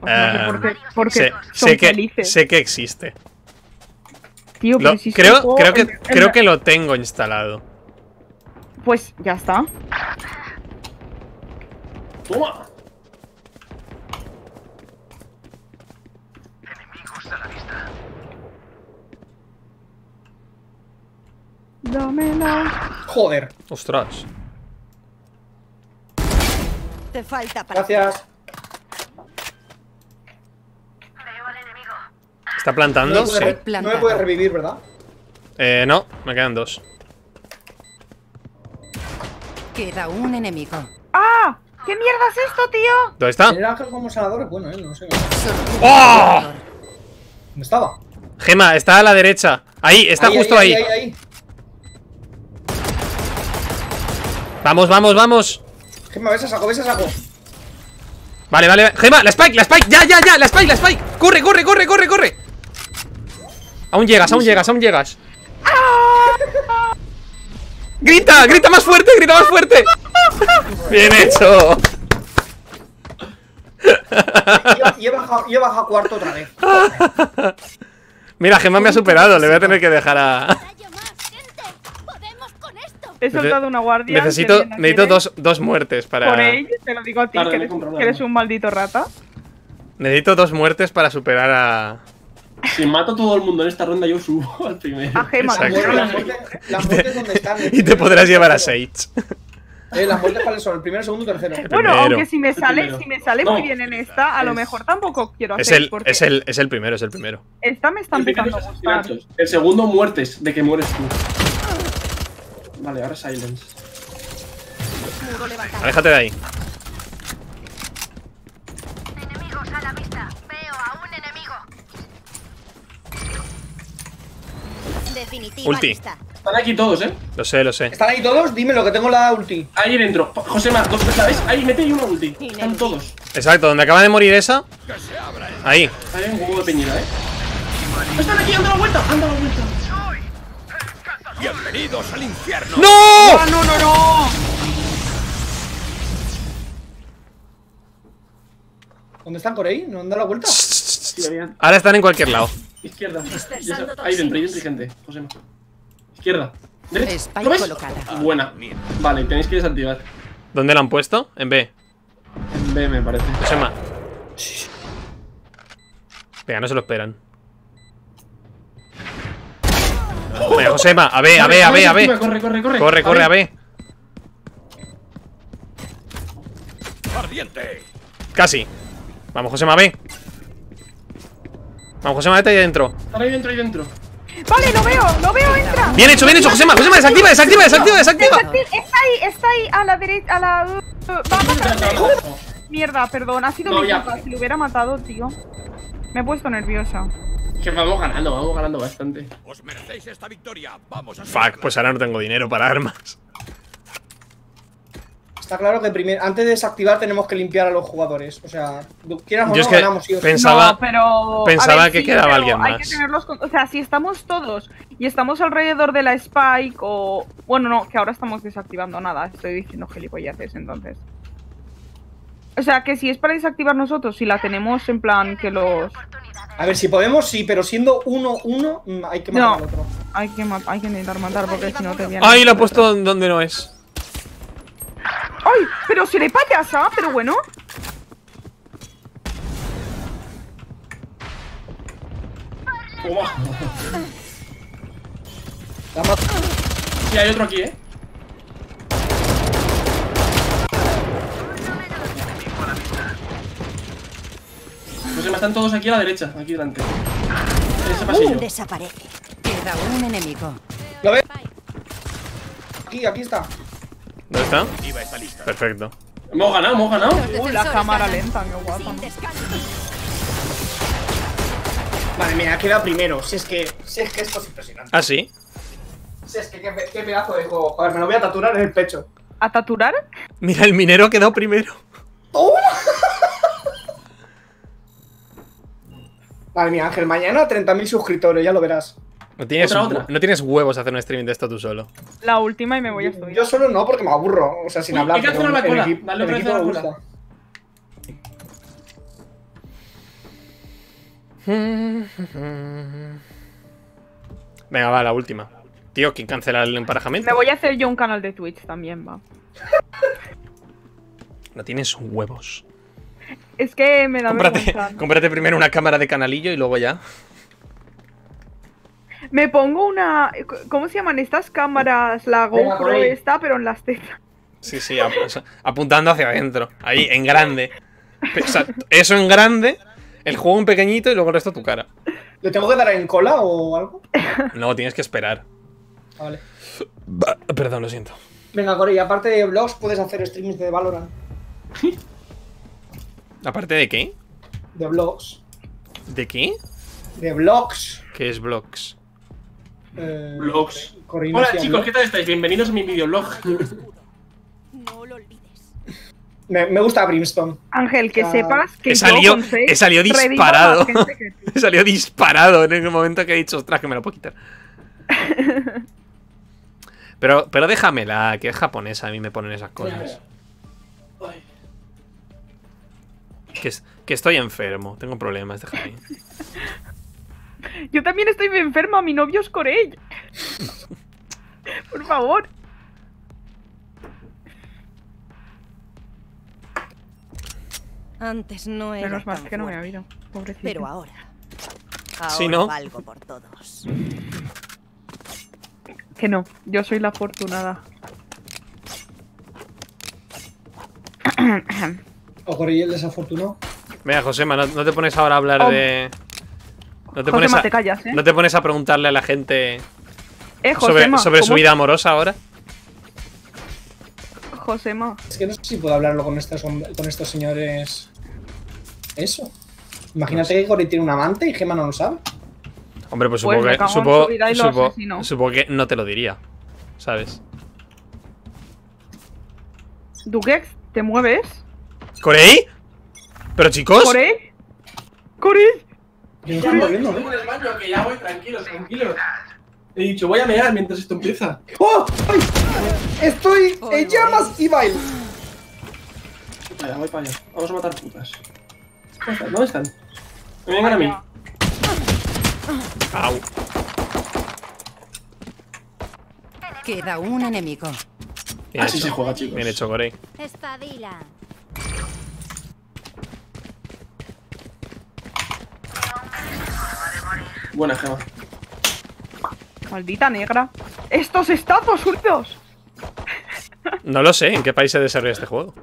Pues no sé Eh, por qué, porque sé, son sé que, felices. sé que existe. Tío, Lo- si creo, juego creo, que, en- en- creo que lo tengo instalado. Pues ya está. ¡Toma! Dámela. Joder. Ostras. Te falta para. Gracias. ¿Está No plantando? me, puede, no me puede revivir, ¿verdad? Eh, no, me quedan dos. Queda un enemigo. ¡Ah! ¿Qué mierda es esto, tío? ¿Dónde está? El ángel como sanador es bueno, eh, no sé. ¡Oh! ¿Dónde estaba? Gema, está a la derecha. Ahí, está justo ahí. ahí, ahí. Vamos, vamos, vamos. Gemma, ves a saco, ves a saco. Vale, vale. Gema, la Spike, la Spike. Ya, ya, ya. La Spike, la Spike. Corre, corre, corre, corre, corre. Aún llegas, aún llegas, aún llegas. Grita, grita más fuerte, grita más fuerte. Bien hecho. Y he bajado, y he bajado cuarto otra vez. Mira, Gemma me ha superado. Le voy a tener que dejar a. ¡Rayo más, gente! ¡Podemos con esto! He soltado una guardia. Necesito, necesito dos, dos muertes para. Por él, te lo digo a ti, que eres, que un maldito rata. Necesito dos muertes para superar a. Si mato a todo el mundo en esta ronda, yo subo al primero. A Gema. Exacto. Bueno, las muertes, donde están. Y te podrás llevar a Sage. Eh, las muertes cuáles son, el primero, segundo, tercero. Bueno, primero. aunque si me El sale, si me sale No. muy bien en esta, a lo Es- mejor tampoco quiero Es hacer el, porque es, el, es el primero, es el primero. esta me está El empezando a es gustar. El segundo, muertes, de que mueres tú. Vale, ahora silence. Muro levantado. Aléjate de ahí. Enemigos a la vista. Veo a un enemigo. Definitiva Ulti. lista. Están aquí todos, ¿eh? Lo sé, lo sé. ¿Están ahí todos? Dímelo, que tengo la ulti. Ahí dentro. Josema, dos ¿sabes? Ahí, mete ahí una ulti. Están todos. Exacto, donde acaba de morir esa. Ahí. Ahí hay un huevo de peñita, ¿eh? Están aquí, anda la vuelta, anda la vuelta. Bienvenidos al infierno. ¡No! ¡Ah, no, no, no! ¿Dónde están por ahí? ¿No han dado la vuelta? Sí. Ahora están en cualquier lado. Izquierda. Ahí dentro, ahí dentro hay gente. Josema. Izquierda. Derecha. ¿Lo ves? colocada. Buena. Vale, tenéis que desactivar. ¿Dónde la han puesto? En B. En B, me parece. Josema. Venga, no se lo esperan. Venga, Josema, a B, a B, a B, a B. Corre, corre, corre. Corre, corre, a. Ardiente. Casi. Vamos, Josema, a B. Vamos, Josema, vete ahí adentro. Están ahí dentro, ahí dentro. Vale, lo veo, lo veo, entra. Bien hecho, bien hecho, Josema, Josema, desactiva, desactiva, desactiva, desactiva. Está ahí, está ahí, a la derecha, a la... Va. Mierda, perdón, ha sido mi culpa. Si lo hubiera matado, tío. Me he puesto nerviosa. Que vamos ganando, vamos ganando bastante. Os merecéis esta victoria. Vamos a Fuck, pues ahora no tengo dinero para armas. Está claro que primero, antes de desactivar tenemos que limpiar a los jugadores. O sea, quieras o Yo no, es que ganamos sí pensaba- no, pero. pensaba ver, que sí, quedaba pero alguien Hay más. que tenerlos. con- O sea, si estamos todos y estamos alrededor de la Spike o. Bueno, no, que ahora estamos desactivando nada. Estoy diciendo gilipolleces entonces. O sea, que si es para desactivar nosotros, si la tenemos en plan que los... A ver, si podemos, sí, pero siendo uno, uno, mm, hay que matar No, al otro. hay que, ma- hay que intentar matar porque si no te vienen. ¡Ay, lo ha puesto donde no es! ¡Ay! Pero se le payasa, pero bueno. Toma. La hay otro aquí, eh. Pues se me están todos aquí a la derecha, aquí delante. En ese pasillo. Desaparece. Queda un enemigo. ¿Lo ves? Aquí, aquí está. ¿Dónde está? Iba está lista. Perfecto. Hemos ganado, hemos ganado. Uh, la cámara lenta, qué guapa. Vale, mira, queda primero. Si es que, si es que esto es impresionante. ¿Ah, sí? Si es que qué, pe- qué pedazo de juego. Joder, me lo voy a tatuar en el pecho. ¿A taturar? Mira, el minero ha quedado primero. ¡Toma! Vale, mira, Ángel, mañana 30.000 suscriptores, ya lo verás. No tienes, Otra, otra. no tienes huevos a hacer un streaming de esto tú solo. La última y me voy a estudiar. Yo solo no, porque me aburro. O sea, sin Uy, hablar. hay que hacer una el cola. equipo- Dale el otra vez a la me cola. gusta. Venga, va, la última. Tío, ¿quién cancela el emparejamiento? Me voy a hacer yo un canal de Twitch también, va. No tienes huevos. Es que me da Cómprate, vergüenza. cómprate primero una cámara de canalillo y luego ya. Me pongo una... ¿Cómo se llaman estas cámaras? La GoPro esta, pero en las tetas. Sí, sí, ap- apuntando hacia adentro. Ahí, en grande. O sea, eso en grande, el juego en pequeñito y luego el resto tu cara. ¿Le tengo que dar en cola o algo? No, tienes que esperar. Ah, Vale. Perdón, lo siento. Venga, Corey, aparte de vlogs, puedes hacer streams de Valorant. ¿Aparte de qué? De vlogs. ¿De qué? De vlogs. ¿Qué es vlogs? Eh, no Hola chicos. ¿qué tal estáis? Bienvenidos a mi videolog. No lo olvides. Me, me gusta Brimstone. Ángel, que Ah. sepas que He yo salido, con seis he a disparado. He salido disparado en el momento que he dicho, ostras, que me lo puedo quitar. Pero, pero déjamela, que es japonesa, a mí me ponen esas cosas. Que, es- que estoy enfermo, tengo problemas, déjame. Yo también estoy enferma, mi novio es Corey. Por favor. Antes no era Menos mal tan que no me ha habido. Pobrecito. Pero ahora. Ahora Sí, ¿no? valgo por todos. Que no, yo soy la afortunada. O Corey el desafortunado. Mira, Josema, no, no te pones ahora a hablar Oh. de. No te, Josema, pones a, te callas, ¿eh? no te pones a preguntarle a la gente Eh, sobre, Josema. sobre su ¿cómo- vida amorosa ahora. Josema. Es que no sé si puedo hablarlo con estos, hom- con estos señores. Eso. Imagínate que Corey tiene un amante y Gemma no lo sabe. Hombre, pues Pues supongo que. Supongo, su supongo- asesino. supongo que no te lo diría. ¿Sabes? ¿Tú qué? ¿Te mueves? ¿Corey? ¿Pero chicos? ¿Corey? ¿Corey? Yo no estoy moviendo, ¿eh? en el baño, que ya voy, tranquilos, tranquilos. He dicho, voy a mear mientras esto empieza. ¡Oh! ¡Ay! Estoy en llamas y bailo. Voy para allá, voy para allá. Vamos a matar putas. ¿Dónde están? ¿Dónde están? Me vengan a mí. Au. Queda un enemigo. Bien Así hecho. se juega, chicos. Bien hecho, Corey. Espabila. Buena gema. Maldita negra. ¡Estos Estados Unidos! No lo sé en qué país se desarrolla este juego.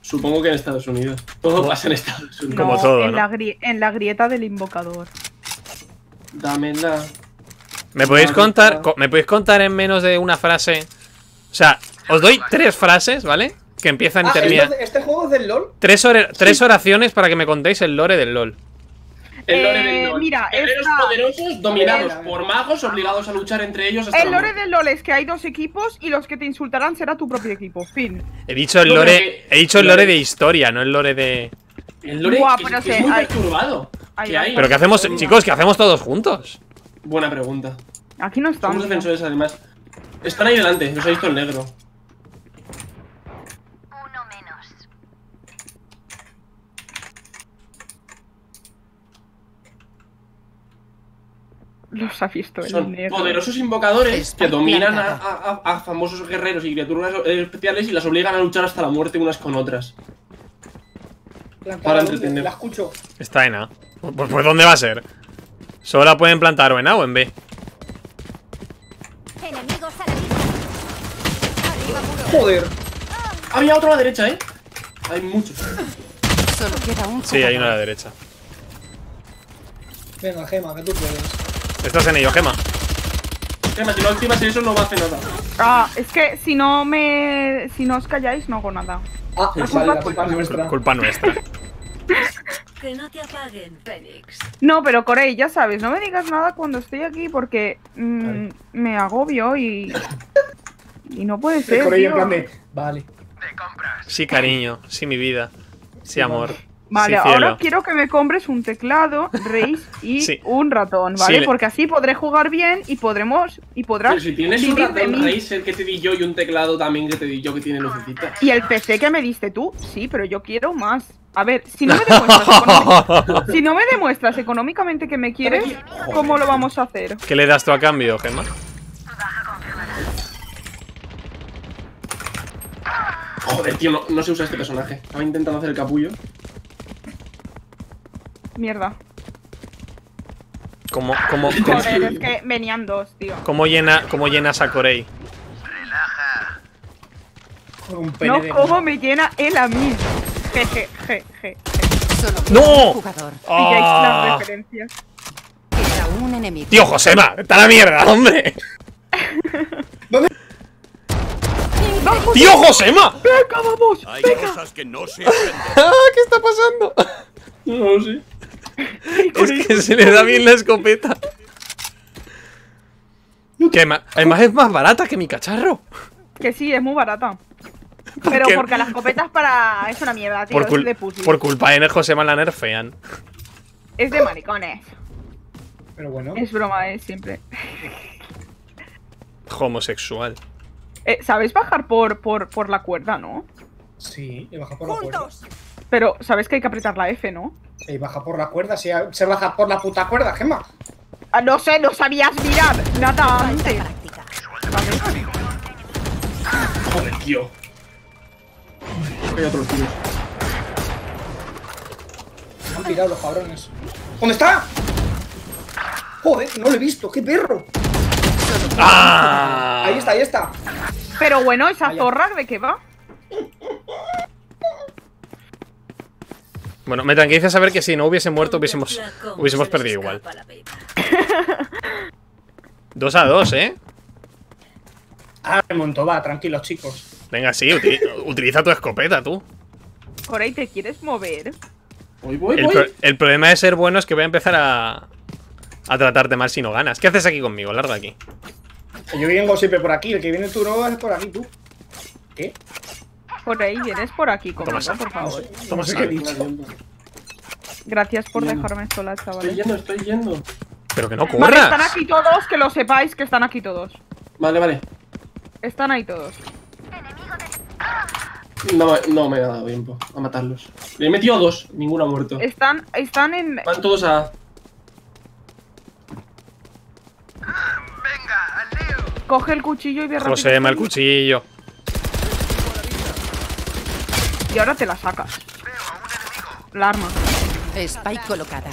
Supongo que en Estados Unidos. Todo pasa en Estados Unidos. Como No, todo, en, ¿no? la gri- en la grieta del invocador. Dámela. ¿Me podéis contar, co- ¿Me podéis contar en menos de una frase? O sea, os doy tres frases, ¿vale? Que empiezan y Ah, terminan. ¿Este juego es del LOL? Tres, ora- tres oraciones para que me contéis el lore del LOL. El lore Eh, del LOL. mira, Guerreros esta- poderosos dominados por magos obligados a luchar entre ellos hasta El la lore del LOL es que hay dos equipos y los que te insultarán será tu propio equipo. Fin. He dicho el lore. He dicho el lore- de historia, no el lore de. El lore Buah, que- pero que es sí, muy hay- perturbado. hay- ¿Qué hay? Pero ¿qué hacemos, chicos? ¿Qué hacemos todos juntos? Buena pregunta. Aquí no están. Somos defensores además. Están ahí delante, los he visto en negro. Los ha visto el Son negro. poderosos invocadores que dominan a, a- a- famosos guerreros y criaturas especiales y las obligan a luchar hasta la muerte unas con otras. Para entretener. La escucho. Está en A. Pues, pues, pues, ¿dónde va a ser? Solo la pueden plantar o en A o en B. Enemigos a la vista. Arriba muro. Joder. Había otro a la derecha, ¿eh? Hay muchos. Solo queda un Sí, hay uno a la derecha. Venga, Gema, que tú puedes. Estás en ello, Gema. Tema, si no activas eso no va a hacer nada. Ah, es que si no me. Si no os calláis, no hago nada. Ah, Sí, vale, la culpa es nuestra. Culpa nuestra. Que no te apaguen, Fénix. No, pero Corey, ya sabes, no me digas nada cuando estoy aquí porque mm, me agobio y. Y no puede ser. Ahí en plan de. Vale. Sí, cariño. Sí, mi vida. Sí, amor. Vale, sí, cielo. ahora quiero que me compres un teclado, Reis y Sí. un ratón, ¿vale? Sí, Porque así podré jugar bien y podremos y podrás Pero si tienes un ratón mí. Razer que te di yo y un teclado también que te di yo que tiene lucecitas. Y el PC que me diste tú, sí, pero yo quiero más. A ver, si no me demuestras, si no me demuestras económicamente que me quieres, ¿cómo lo vamos a hacer? ¿Qué le das tú a cambio, Gema? Joder, tío, no, no se usa este personaje. Estaba intentando hacer el capullo. Mierda. ¿Cómo, cómo, cómo, Joder, es que venían dos, tío. cómo llena, cómo llenas a Corey? Con un pene No, cómo me llena él a mí. Jeje, je, je, je. ¡No! jugador. ¡Ah! Queda un enemigo. Tío, Josema, está la mierda, hombre. ¡Tío, Josema! ¡Venga, vamos! Hay cosas que no se. Ah, ¿Qué está pasando? No sé. Es que se le da bien la escopeta. Que además es más barata que mi cacharro. Que sí, es muy barata. Pero qué? porque las escopetas para. Es una mierda, tío. Por, es cul- de pussy. por culpa de Josema la nerfean. Es de maricones. Pero bueno. Es broma, es siempre. Homosexual. Eh, ¿Sabéis bajar por, por, por la cuerda, no? Sí, y baja por la cuerda. Pero sabes que hay que apretar la F, ¿no? Y baja por la cuerda. Si se baja por la puta cuerda, Gema. Ah, no sé, no sabías mirar nada antes. Joder, tío. Hay otros tíos. Han tirado los cabrones. ¿Dónde está? Joder, no lo he visto. ¡Qué perro! ¡Ah! Ahí está, ahí está. Pero bueno, esa zorra, ¿de qué va? Bueno, me tranquiliza saber que si no hubiese muerto hubiésemos, hubiésemos perdido igual. Dos a dos, ¿eh? Ah, remontó, va, tranquilos, chicos. Venga, sí, uti- utiliza tu escopeta, tú. Corey, ¿te quieres mover? Voy, voy, El, voy. pro- el problema de ser bueno es que voy a empezar a, a tratarte mal si no ganas. ¿Qué haces aquí conmigo? Larga aquí. Yo vengo siempre por aquí. El que viene tú no es por aquí, tú. ¿Qué? Corey, vienes por aquí conmigo, Toma, por favor. Sé qué he dicho. Gracias por Bien. dejarme sola, Estoy chavales. yendo, estoy yendo. Pero que no Vale, están corras. aquí todos, que lo sepáis que están aquí todos. Vale, vale. Están ahí todos. No, me- no me ha dado tiempo a matarlos. Le he metido dos, ninguno ha muerto. Están, están en. Van todos a. Coge el cuchillo y ve rápido. Josema, el cuchillo. Y ahora te la sacas. La arma. Spike colocada.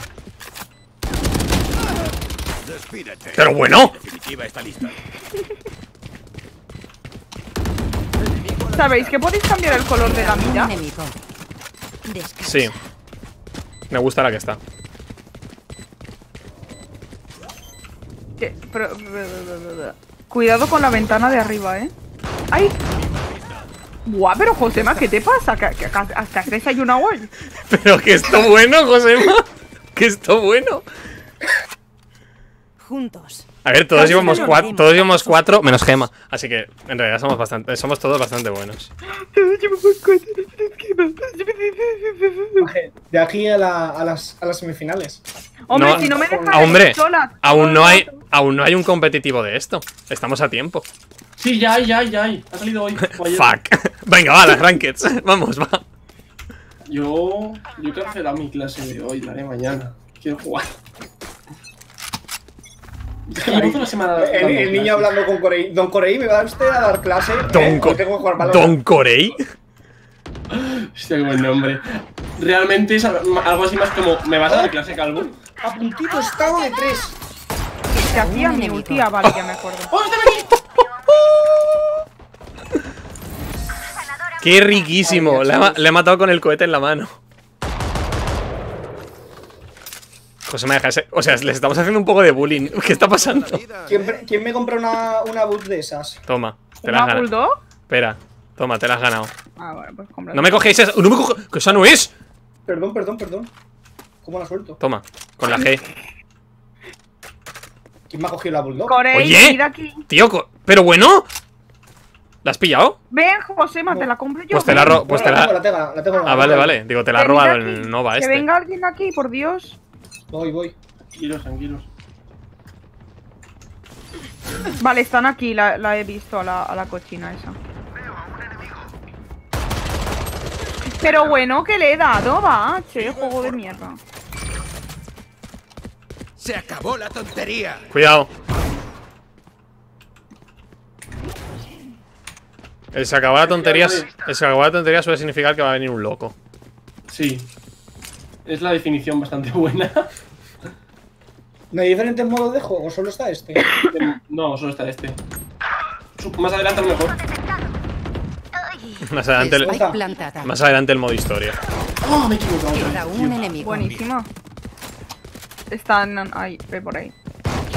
Despídete. Pero bueno. Definitiva está lista. ¿Sabéis que podéis cambiar el color de la mira? Sí. Me gusta la que está. Pero- Cuidado con la ventana de arriba, ¿eh? ¡Ay! Buah, pero Josema, ¿qué te pasa? ¿Que, que, que has desayunado hoy? Pero que esto bueno, Josema. Que esto bueno. Juntos. A ver, todos íbamos cuatro, todos íbamos cuatro menos Gema. Así que en realidad somos bastante, somos todos bastante buenos. De aquí a, la- a las, a las semifinales. Hombre, No, si no me dejas hombre, sola. aún no hay, aún no hay un competitivo de esto. Estamos a tiempo. Sí, ya hay, ya hay, ya hay. Ha salido hoy. Fuck. Venga, va, las rankeds. Vamos, va. Yo. Yo he cancelado mi clase de hoy, la haré mañana. Quiero jugar. Semana El, el niño hablando con Corey. Don Corey, ¿me va usted a dar clase? Don, ¿Eh? Co- Hoy tengo que jugar Valorant. Don Corey. Hostia, qué buen nombre. Realmente es algo así más como. ¿Me vas a dar clase, Calvo? A puntito estado de tres. Que se hacía mi ah, vale, ya me acuerdo. ¡Oh, está aquí! Qué riquísimo. Le ha, ma- le ha matado con el cohete en la mano. José me deja ese. O sea, les estamos haciendo un poco de bullying. ¿Qué está pasando? ¿Quién, quién me compra una, una boot de esas? Toma, te la has ¿Una ganado. bulldog? Espera, toma, te la has ganado. Ah, bueno, pues compra. No me cogéis esa. ¡No me cojo! ¡Que esa no es! Perdón, perdón, perdón. ¿Cómo la suelto? Toma, con la G. ¿Quién me ha cogido la bulldog? Oye. mira aquí. Tío, pero bueno. ¿La has pillado? Ven, Josema, te la compro yo. Pues te la ven. ro- pues te la tengo, la. la tengo, la tengo. Ah, vale, vale. Digo, te la ha robado el Nova Que este. venga alguien aquí, por Dios. Voy, voy. Tranquilos, tranquilos. Vale, están aquí, la, la he visto a la, a la cochina esa. Pero bueno, que le he dado, va, che, juego de mierda. Se acabó la tontería. Cuidado. El se acabó la tontería. El se acabó la tontería suele significar que va a venir un loco. Sí. Es la definición bastante buena. ¿No hay diferentes modos de juego? ¿Solo está este? No, solo está este. Más adelante a lo mejor. Más adelante, el, más adelante el modo historia. ¡Oh, me he equivocado! Queda un enemigo. Buenísima. Están ahí, ve por ahí.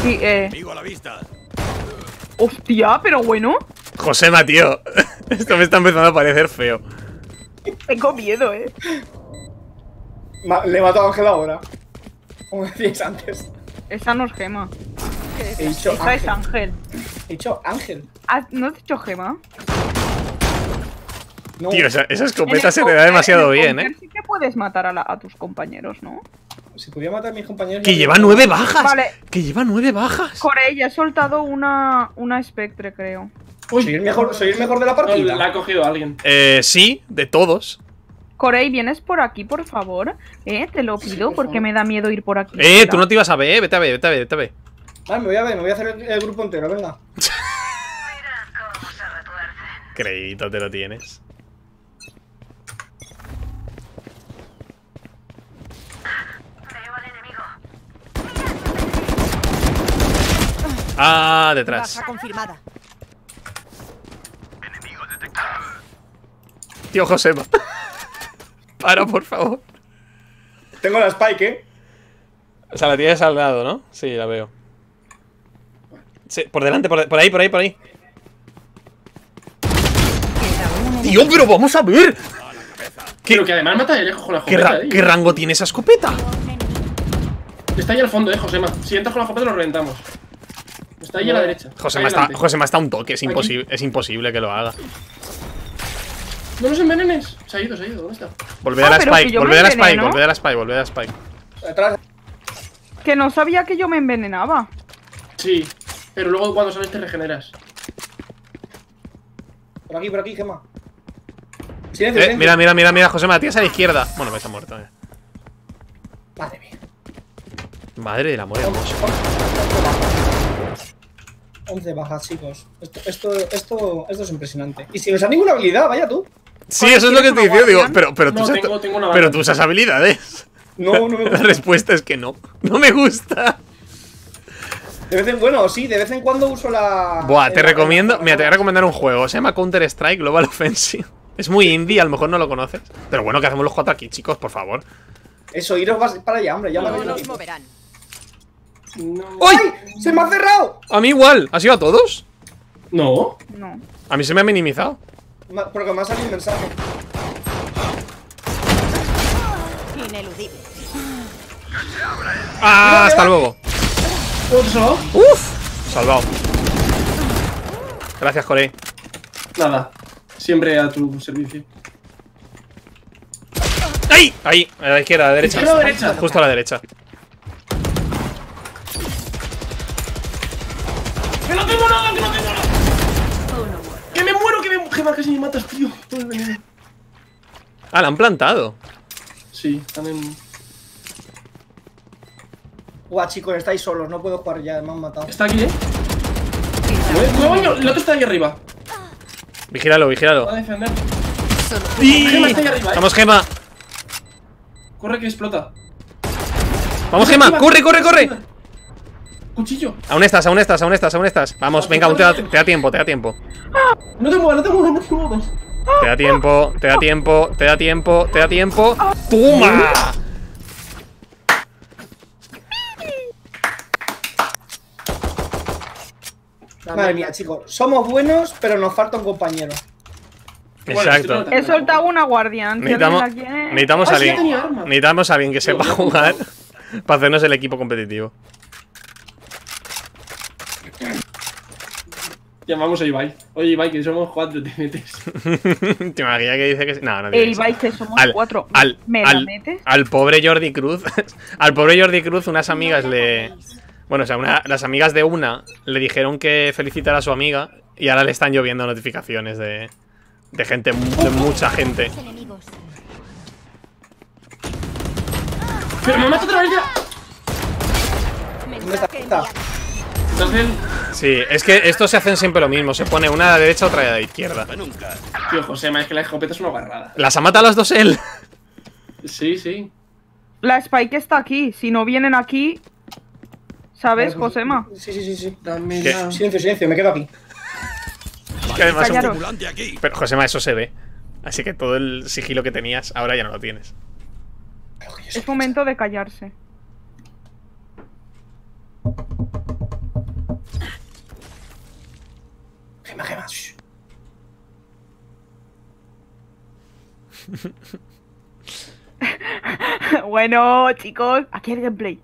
Sí, eh. Amigo a la vista. Hostia, pero bueno. Josema, tío. Esto me está empezando a parecer feo. Tengo miedo, eh. Ma- Le mato a Ángel ahora. Como decías antes. Esa no es gema. He dicho Esa es Ángel. He dicho Ángel. Ah, ¿No has dicho gema? No. Tío, esa, escopeta se te da demasiado bien, eh. Sí que puedes matar a, la- a tus compañeros, ¿no? Si pudiera matar a mis compañeros. Que lleva nueve bajas. Vale. Que lleva nueve bajas. Corey, ya he soltado una, una Spectre, creo. Soy el mejor, soy el mejor de la partida. la ha cogido alguien. Eh, sí, de todos. Corey, ¿vienes por aquí, por favor? Eh, te lo pido por porque favor. me da miedo ir por aquí. Eh, tú no te ibas a ver, vete a ver, vete a ver, vete a ver. Vale, me voy a ver, me voy a hacer el, el grupo entero, venga. Crédito te lo tienes. Ah, detrás. Baja confirmada. Tío Josema. Para, por favor. Tengo la Spike, ¿eh? O sea, la tienes al lado, ¿no? Sí, la veo. Sí, por delante, por, por ahí, por ahí, por ahí. Tío, pero vamos a ver. ¿Qué, Pero que además mata de lejos con la qué escopeta, ra- eh. qué rango tiene esa escopeta? Está ahí al fondo, eh, Josema. Si entras con la escopeta lo reventamos. Está ahí a la derecha. Josema está. Josema está un toque, es imposible, es imposible que lo haga. No nos envenenes. Se ha ido, se ha ido. ¿Dónde está? Volved Ah, a la Spike, volved a la Spike, volved a la Spike, volved a la Spike. Atrás. Que no sabía que yo me envenenaba. Sí. Pero luego cuando sales te regeneras. Por aquí, por aquí, Gema. Silencio, Eh, silencio. mira, mira, mira, mira, Josema, tienes a la izquierda. Bueno, me está muerto. eh. Madre mía. Madre del amor hermoso. 11 bajas, chicos. Esto, esto, esto, esto es impresionante. Y si no usas ninguna habilidad, vaya tú. Sí, eso es lo que te ¿Quieres digo, pero, pero tú No, usas, tengo- tengo una pero tú usas habilidades. No, no me La gusta. respuesta es que no. No me gusta. De vez en bueno, sí, de vez en cuando uso la. Buah, te la- recomiendo. la- Mira, te voy a recomendar un juego. Se llama Counter Strike Global Offensive. Es muy indie, a lo mejor no lo conoces. Pero bueno, que hacemos los cuatro aquí, chicos, por favor. Eso, iros para allá, hombre. Ya me No voy nos moverán. No. ¡Ay! ¡Se me ha cerrado! A mí igual. ¿Has ido a todos? No. No. A mí se me ha minimizado. Ma- Porque me ha salido un mensaje. Ineludible. ¡Ah! Hasta luego. ¡Uf! Salvado. Gracias, Corey. Nada. Siempre a tu servicio. ¡Ay! Ahí, a la izquierda, a la derecha. Justo a la derecha. ¡Que no tengo nada! ¡Que no tengo nada! ¡Que me muero! ¡Que me Gema, casi me matas, tío! Todo el veneno. Ah, la han plantado. Sí, en. Guau, chicos, estáis solos, no puedo jugar ya, me han matado. Está aquí, ¿eh? ¡Coño! El otro está ahí arriba. Vigíralo, vigíralo. Va a defender. Solo Gema está ahí arriba, ¿eh? Vamos, Gema. Corre que explota. Vamos, Gema. Corre, corre, corre. Cuchillo. Aún estás, aún estás, aún estás, aún estás. Vamos, venga, aún te da, te da tiempo, te da tiempo. No te muevas, no te muevas, no te muevas. Te da tiempo, te da tiempo, te da tiempo, te da tiempo. ¡Toma! Madre mía, chicos, somos buenos, pero nos falta un compañero. Exacto. He soltado una guardián. Si Necesitamos, necesitamos Ah, a alguien, necesitamos a alguien que sepa jugar para hacernos el equipo competitivo. Llamamos a Ibai. Oye, Ibai, que somos cuatro, te metes. ¿Te imaginas que dice que sí? No, no que Ibai, que somos Al- cuatro. Al, ¿Me la metes? al pobre Jordi Cruz, al pobre Jordi Cruz, unas amigas le. Bueno, o sea, una- las amigas de una le dijeron que felicitara a su amiga y ahora le están lloviendo notificaciones de, de gente, de mucha gente. Pero me mata otra vez ya. Está? Entonces, Sí, es que estos se hacen siempre lo mismo, se pone una a la derecha, otra a la izquierda. Nunca. tío, José, es que la escopeta es una barrada. ¿Las ha matado las dos él? Sí, sí. La Spike está aquí. Si no vienen aquí. ¿Sabes, Josema? Sí, sí, sí, sí. Dame Silencio, silencio, me quedo aquí. Es que además aquí. Pero Josema, eso se ve. Así que todo el sigilo que tenías, ahora ya no lo tienes. Es momento de callarse. Gema, gema. shh. bueno, chicos, aquí el gameplay.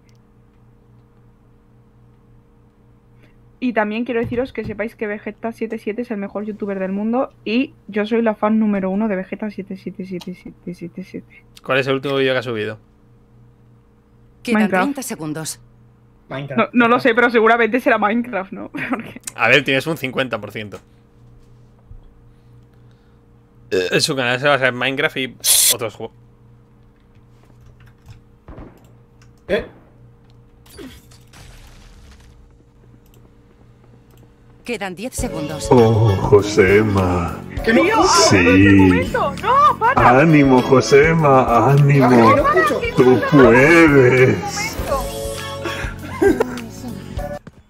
Y también quiero deciros que sepáis que Vegeta77 es el mejor youtuber del mundo y yo soy la fan número uno de Vegeta777777. ¿Cuál es el último vídeo que ha subido? Quedan Minecraft. 30 segundos. Minecraft. No, no lo sé, pero seguramente será Minecraft, ¿no? Porque- A ver, tienes un 50%. En su canal se va a ser Minecraft y otros juegos. ¿Eh? Quedan 10 segundos. Oh, Josema. ¡Que no! Sí. ¡Momento! ¡No! ¡Para! Ánimo, Josema, Ah, ánimo. Tú puedes.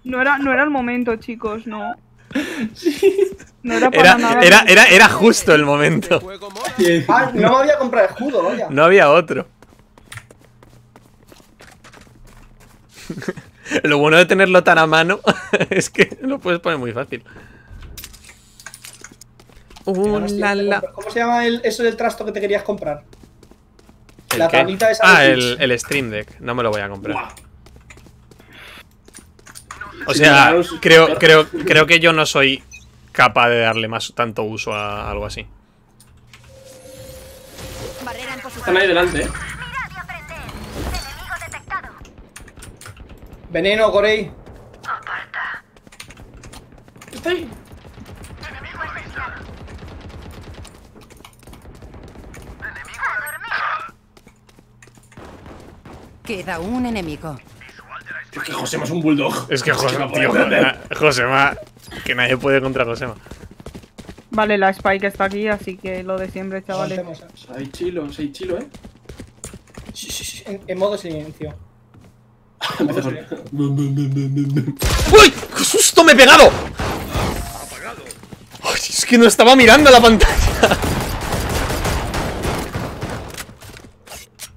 No era, no era el momento, chicos, no. No era para Era, nada. era, era, era justo el momento. Ah, no me había comprado escudo, vaya. No había otro. Lo bueno de tenerlo tan a mano es que lo puedes poner muy fácil. Uh, la, la. ¿Cómo se llama el, eso del trasto que te querías comprar? ¿El La qué? tablita esa Ah, de el, el Stream Deck. No me lo voy a comprar. O sea, creo, creo, creo que yo no soy capaz de darle más tanto uso a algo así. Barrera en posición. Están ahí delante, eh. Veneno, Corey. Está ahí. Queda un enemigo. Es que José es un bulldog. Es que José, tío, entender. Josema, que nadie puede contra Josema. Vale, la Spike está aquí, así que lo de siempre, chavales. Soy chilo, soy chilo, eh. Shh, shh, shh, En, en modo silencio. ¡Uy! ¡Qué susto me he pegado! Ay, es que no estaba mirando la pantalla.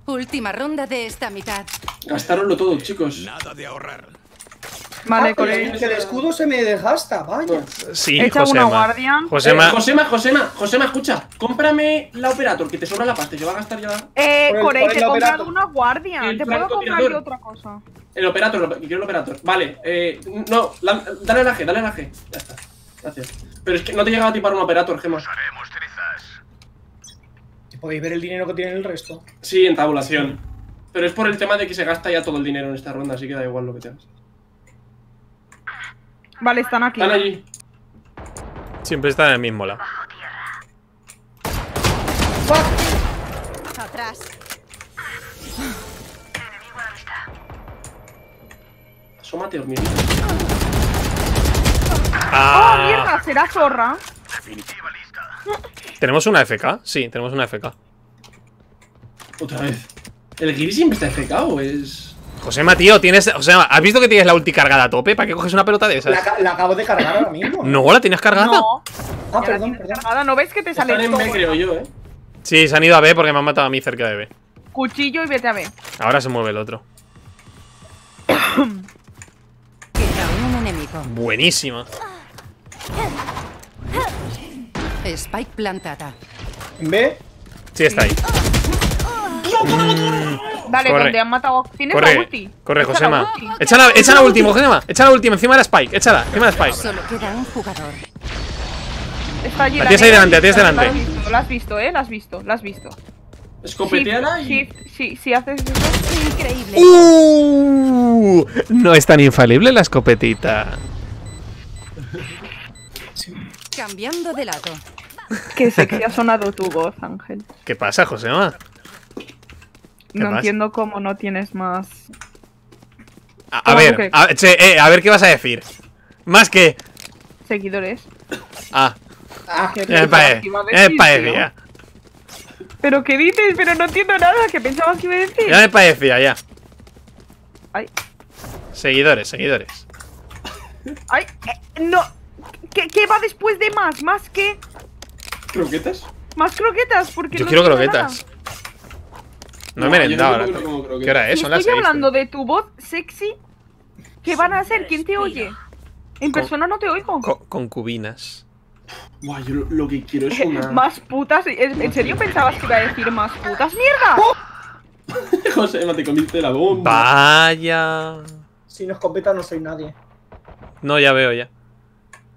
Última ronda de esta mitad. Gastaronlo todo, chicos. Nada de ahorrar. Vale, Ah, que el escudo se me desgasta, vaya. Sí, Echa una Josema. guardia. Eh, Josema, Josema, Josema, Josema, escucha. Cómprame la Operator, que te sobra la pasta y se va a gastar ya. Eh, el- Corey, te he comprado una guardia. El Te puedo comprar yo otra cosa. El Operator, el- quiero el Operator. Vale, eh. No, la- dale la G, dale la G. Ya está. Gracias. Pero es que no te llegaba a tipar un Operator, Gema. Haremos trizas. Podéis ver el dinero que tiene el resto. Sí, en tabulación. Pero es por el tema de que se gasta ya todo el dinero en esta ronda, así que da igual lo que tengas. Vale, están aquí. Están allí. siempre está en el mismo lado. Atrás. Asómate, hormiguita. ¡Oh, Ah, mierda! ¿Será zorra? ¿Tenemos una FK? Sí, tenemos una FK. Otra vez. ¿El Giri siempre está FK o es.? Josema, tío, tienes. Josema, ¿has visto que tienes la ulti cargada a tope? ¿Para qué coges una pelota de esas? la acabo de cargar ahora mismo. No, la tienes cargada. No. Ah, Ya perdón, tienes perdón. cargada, ¿No ves que te sale Están en B, todo? creo yo, eh. Sí, se han ido a B porque me han matado a mí cerca de B. Cuchillo y vete a ver. Ahora se mueve el otro. Queda un enemigo. Buenísima. Spike plantada. En B, Sí, está ahí. Dale, Corre. donde han matado. ¿Tienes la Corre, ulti? corre, Josema. Echa la, echa la última, Josema. Echa la última, encima de la Spike. Échala, encima de la Spike. Solo queda un jugador. Está allí. La tienes ahí delante, la tienes delante. La has visto, eh. La has visto, la has visto. Escopeteala y. sí, sí, si haces eso. Increíble. Uh, no es tan infalible la escopetita. Cambiando de lado. Que sexy ha sonado tu voz, Ángel. ¿Qué pasa, Josema? No entiendo cómo no tienes más. A, a ¿Cómo ver, que? a, che, eh, a ver qué vas a decir. Más que. seguidores. Ah, ah, ¿Qué ya me pare- iba a ya me decir, parecía. ¿Pero qué dices? Pero no entiendo nada. ¿Qué pensabas que iba a decir? Ya me parecía, ya. Ay, Seguidores, seguidores. ay, eh, no. ¿Qué, qué va después de más? ¿Más qué? ¿Croquetas? ¿Más croquetas? Porque Yo no quiero croquetas. No he merendado ahora. ¿Qué hora es? Si Son las estoy seis. hablando de tu voz sexy, ¿qué van a hacer? ¿Quién te oye? En Con- persona no te oigo. Co- concubinas. Buah, yo lo, lo que quiero es una. Más putas. ¿En en serio pensabas que iba a decir más putas? ¡Mierda! José, te comiste la bomba. Vaya. si no escopeta no soy nadie. No, ya veo ya.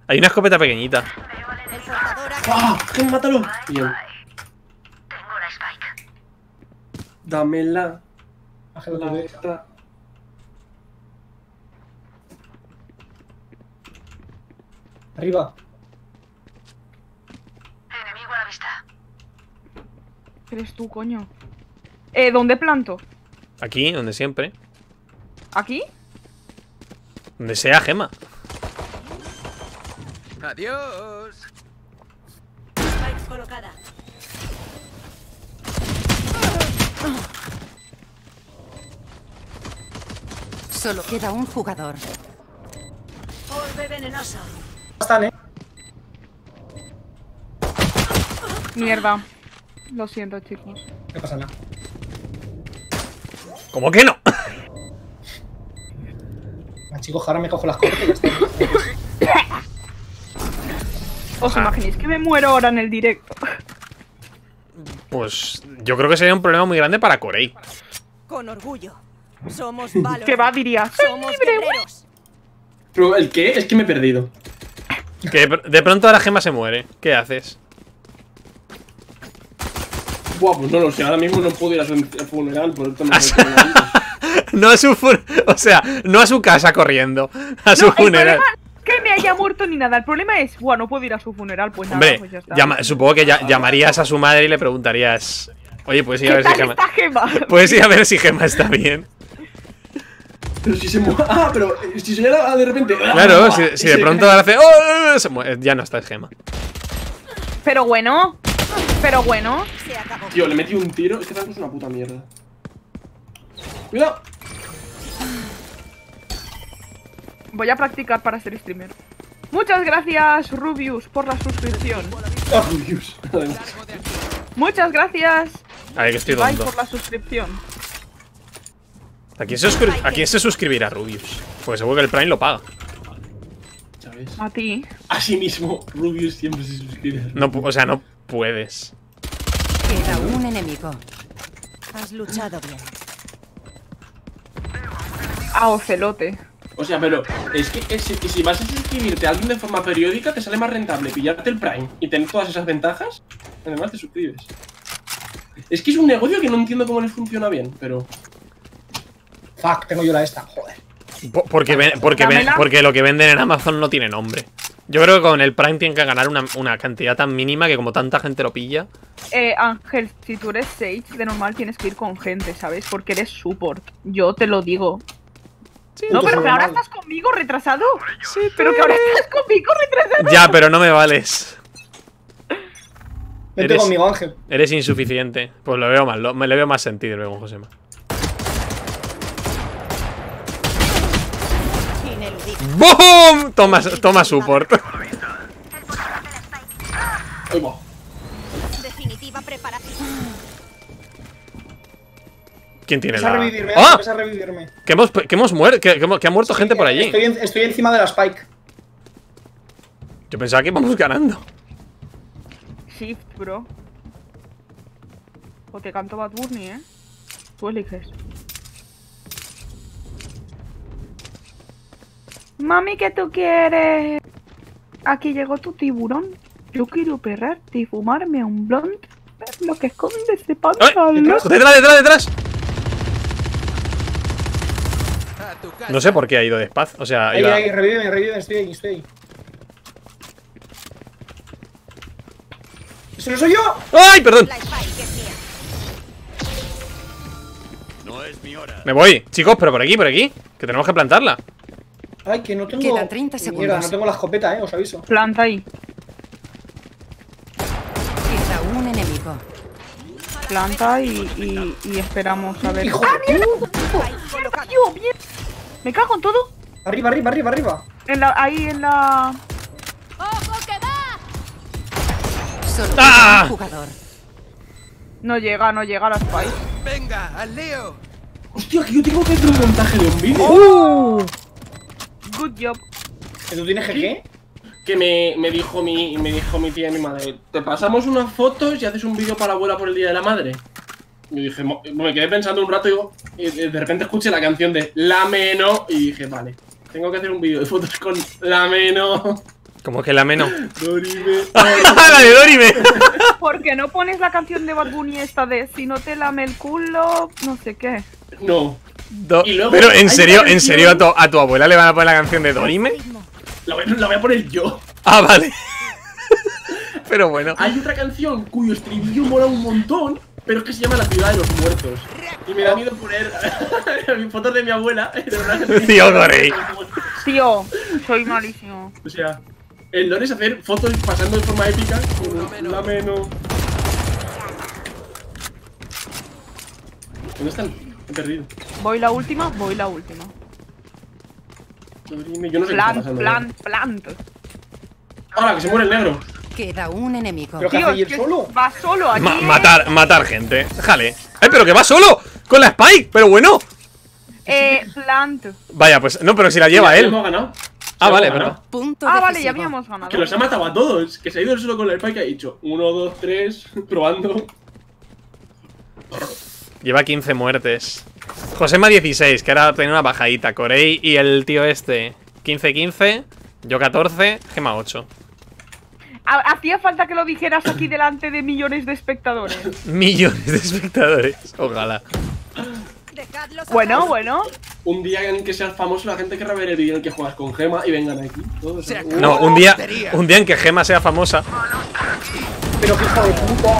Hay una escopeta pequeñita. El portador ha ¡Ah! ¡Gen, mátalo! Bien. Tengo la spike. Dámela. Ángel, La bebé. esta. Arriba. Enemigo a la vista. Eres tú, coño. Eh, ¿dónde planto? Aquí, donde siempre. ¿Aquí? Donde sea Gema. Adiós. Spike colocada. Solo queda un jugador. Orbe venenoso. Están, eh. Mierda. Lo siento, chicos. No pasa nada. ¿Cómo que no? Ah, chicos, ahora me cojo las cosas y ya está. ¿Os imagináis que me muero ahora en el directo? Pues yo creo que sería un problema muy grande para Corey. Con orgullo. Somos Valor. ¿Qué va, diría? ¡Soy Somos libre! ¿el qué? Es que me he perdido. Que de- pronto la Gema se muere. ¿Qué haces? Buah, pues no lo sé. Ahora mismo no puedo ir a su funeral, por esto me. No a su o sea, no a su casa corriendo, a su No, el funeral. Es que me haya muerto ni nada. El problema es, bueno, no puedo ir a su funeral. Pues nada, Hombre, pues ya está. llama- supongo que ya- llamarías a su madre y le preguntarías, "Oye, puedes ir a ¿Qué ver si Gema, gema? puedes ir a ver si Gema está bien." Pero si se muere. Ah, pero eh, si se llega de repente. ¡ah! Claro, si, si de pronto cae. hace, "Oh", se muere, ya no está Gema. Pero bueno. Pero bueno. Tío, le metí un tiro. Este Franco es una puta mierda. Cuidado. Voy a practicar para ser streamer. Muchas gracias, Rubius, por la suscripción. Ah, Dios. Muchas gracias, A ver, que estoy Ibai, tonto. por la suscripción. ¿A quién, se suscri- ¿A quién se suscribirá Rubius? Porque seguro que el Prime lo paga. ¿Sabes? A ti. Así mismo, Rubius siempre se suscribe. No, o sea, no puedes. Queda un enemigo. Has luchado bien. A Ocelote. O sea, pero es que, es que si vas a suscribirte a alguien de forma periódica, te sale más rentable pillarte el Prime y tener todas esas ventajas. Además, te suscribes. Es que es un negocio que no entiendo cómo les funciona bien, pero. Fuck, tengo yo la esta. Joder. Po- Porque, ven- porque, ven- porque lo que venden en Amazon no tiene nombre. Yo creo que con el Prime tienen que ganar una, una cantidad tan mínima que como tanta gente lo pilla. Eh, Ángel, si tú eres Sage, de normal tienes que ir con gente, ¿sabes? Porque eres support. Yo te lo digo. No, pero que ahora estás conmigo, retrasado. Sí, pero que ahora estás conmigo, retrasado. Ya, pero no me vales. Vente Eres- conmigo, Ángel. Eres insuficiente. Pues lo veo mal, lo- me le veo más sentido luego con Josema. ¡Boom! Toma, toma support. ¿Quién tiene a la...? revivirme, ¡Ah! a revivirme. Que hemos, que hemos muerto, que, ha muerto gente por allí. Estoy, en- estoy encima de la Spike. Yo pensaba que íbamos ganando. Shift, bro. O te canto Bad Bunny, ¿eh? Tú eliges. Mami, ¿qué tú quieres? Aquí llegó tu tiburón. Yo quiero perrarte y fumarme un blunt. Ver lo que esconde ese pantalón. ¡Detrás, detrás, detrás! No sé por qué ha ido despacio. O sea, Ahí, iba... ahí, revíveme, revíveme, estoy ahí, estoy ahí. ¡Eso no soy yo! ¡Ay, perdón! No es mi hora. Me voy. Chicos, pero por aquí, por aquí. Que tenemos que plantarla. Ay, que no tengo. Quedan 30 Mierda, segundos. no tengo la escopeta, eh, os aviso. Planta ahí. Queda un enemigo. Planta y, y, y esperamos a ver. Hijo ¡Ah, de mierda! Spike colocada. Me cago en todo. Arriba, arriba, arriba, arriba. En la, ahí en la. ¡Ojo que! Solo ¡Ah! queda un jugador. No llega, no llega la Spike. ¡Venga, al Leo! Hostia, que yo tengo que hacer un montaje de un vídeo. ¡Oh! Good job. ¿Que tú tienes GG? Que me, me dijo mi me dijo mi tía y mi madre, te pasamos unas fotos y haces un vídeo para la abuela por el Día de la Madre. Yo dije, mo- me quedé pensando un rato y, digo, y de repente escuché la canción de La Meno y dije, vale, tengo que hacer un vídeo de fotos con La Meno. Como que la menos. Dorime. ¡La de Dorime! ¿Por qué no pones la canción de Bad Bunny esta de si no te lame el culo, no sé qué? No, Do- Y luego Pero, ¿en serio, en serio a tu, a tu abuela le van a poner la canción de Dorime? la voy, la voy a poner yo. Ah, vale. Pero bueno. Hay otra canción cuyo estribillo mola un montón, pero es que se llama La Ciudad de los Muertos. Y me da miedo poner fotos de mi abuela. Tío, Gorey. Tío, soy malísimo. O sea, el don es hacer fotos pasando de forma épica con la meno. ¿Dónde están? He perdido. Voy la última, voy la última. Dorime, Yo no sé qué está Plant, pasando. plant, plant. ¡Hala, que se muere el negro! Queda un enemigo. ¿Pero qué Tío, hace es ir que solo? va solo allí. Ma- eh. matar, matar gente. Déjale. ¡Ay, pero que va solo! ¡Con la Spike! ¡Pero bueno! Eh, plant. Vaya, pues no, pero si la lleva él. hemos ganado. Ah, vale, verdad. Punto Ah, vale, ya habíamos ganado. Que los ha matado a todos. Que se ha ido solo con la spike y ha dicho 1, 2, 3, probando. Lleva 15 muertes. Josema 16, que ahora tiene una bajadita. Corey y el tío este 15-15. Yo 14, Gema 8. Ha- Hacía falta que lo dijeras aquí delante de millones de espectadores. Millones de espectadores. Ojalá. Bueno, bueno. Un día en que seas famoso, la gente querrá ver el vídeo en el que juegas con Gema y vengan aquí. Todos. No, un día, un día en que Gema sea famosa. Pero qué hijo de puta.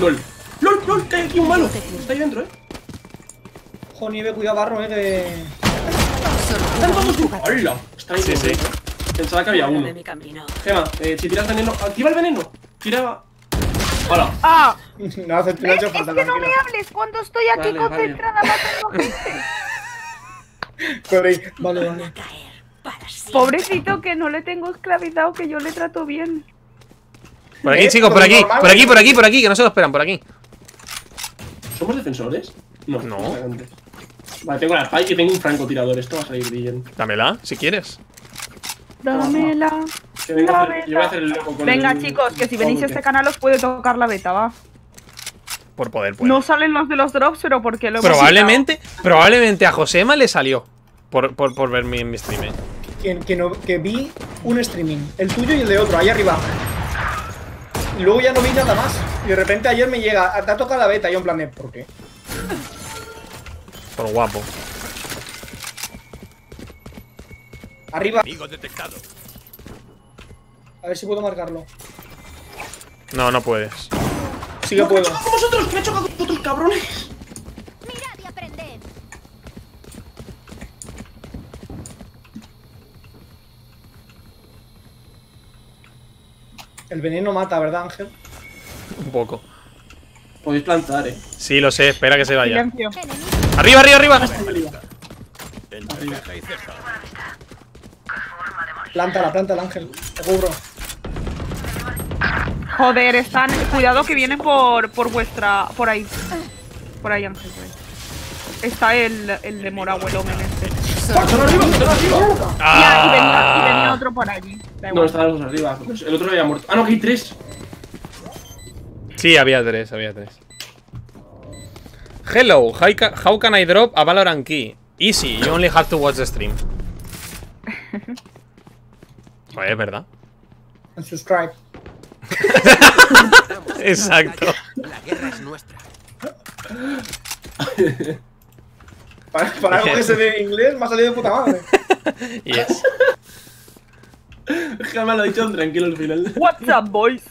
LOL. LOL, LOL, que hay aquí un malo. Está ahí dentro, eh. Ojo, nieve, cuidado, barro, eh, que... Están todos. ¡Hola! Está ahí Sí, sí. Pensaba que había uno. Gema, eh, si tiras veneno. ¡Activa el veneno! Tira. ¡Hola! Ah, No hace hecho Es falta, que no me hables cuando estoy aquí Vale, vale. concentrada matando gente. Corey, vale, vale. Pobrecito que no le tengo esclavizado, que yo le trato bien. Por aquí, Eh, chicos, por aquí. Por aquí, ¿no? por aquí, por aquí, que no se lo esperan, por aquí. ¿Somos defensores? No. No. Vale, tengo la spike y tengo un francotirador. Esto va a salir bien. Dámela, si quieres. Dámela. Que vengo a hacer- dámela. yo voy a hacer el loco con Venga, el- chicos, que si venís a este canal os puede tocar la beta, va. Por poder, pues. No salen los de los drops, pero porque lo hemos Probablemente, probablemente a Josema le salió. Por, por, por ver mi, mi stream. Que, que, no, que vi un streaming, el tuyo y el de otro, ahí arriba. Y luego ya no vi nada más. Y de repente ayer me llega, te ha tocado la beta. Y yo en plan de, ¿por qué? Por guapo. Arriba. detectado. A ver si puedo marcarlo. No, no puedes. Sí que puedo. con vosotros! Me he chocado con vosotros, cabrones! El veneno mata, ¿verdad, Ángel? Un poco. Podéis plantar, eh. Sí, lo sé. Espera que se vaya. ¡Arriba, arriba, arriba! Y ceja. Plántala, plántala, Ángel. Te cubro. Joder, están. Cuidado que vienen por, por vuestra. Por ahí. Por ahí, Ángel. por ahí. Está el, el de Moragüe, el Omen este. ¡Están arriba! ¡Están arriba! Y, y venía, y venía otro por allí. No, estaban los arriba. El otro había muerto. Ah, no, que hay tres. Sí, había tres, había tres. Hello, how ca- how can I drop a Valorant key? Easy, you only have to watch the stream. Joder, es verdad. And subscribe. Exacto. La guerra es nuestra. Para, para algo que se ve en inglés me ha salido de puta madre. Yes. Jamás lo ha dicho tranquilo al final. What's up, boys?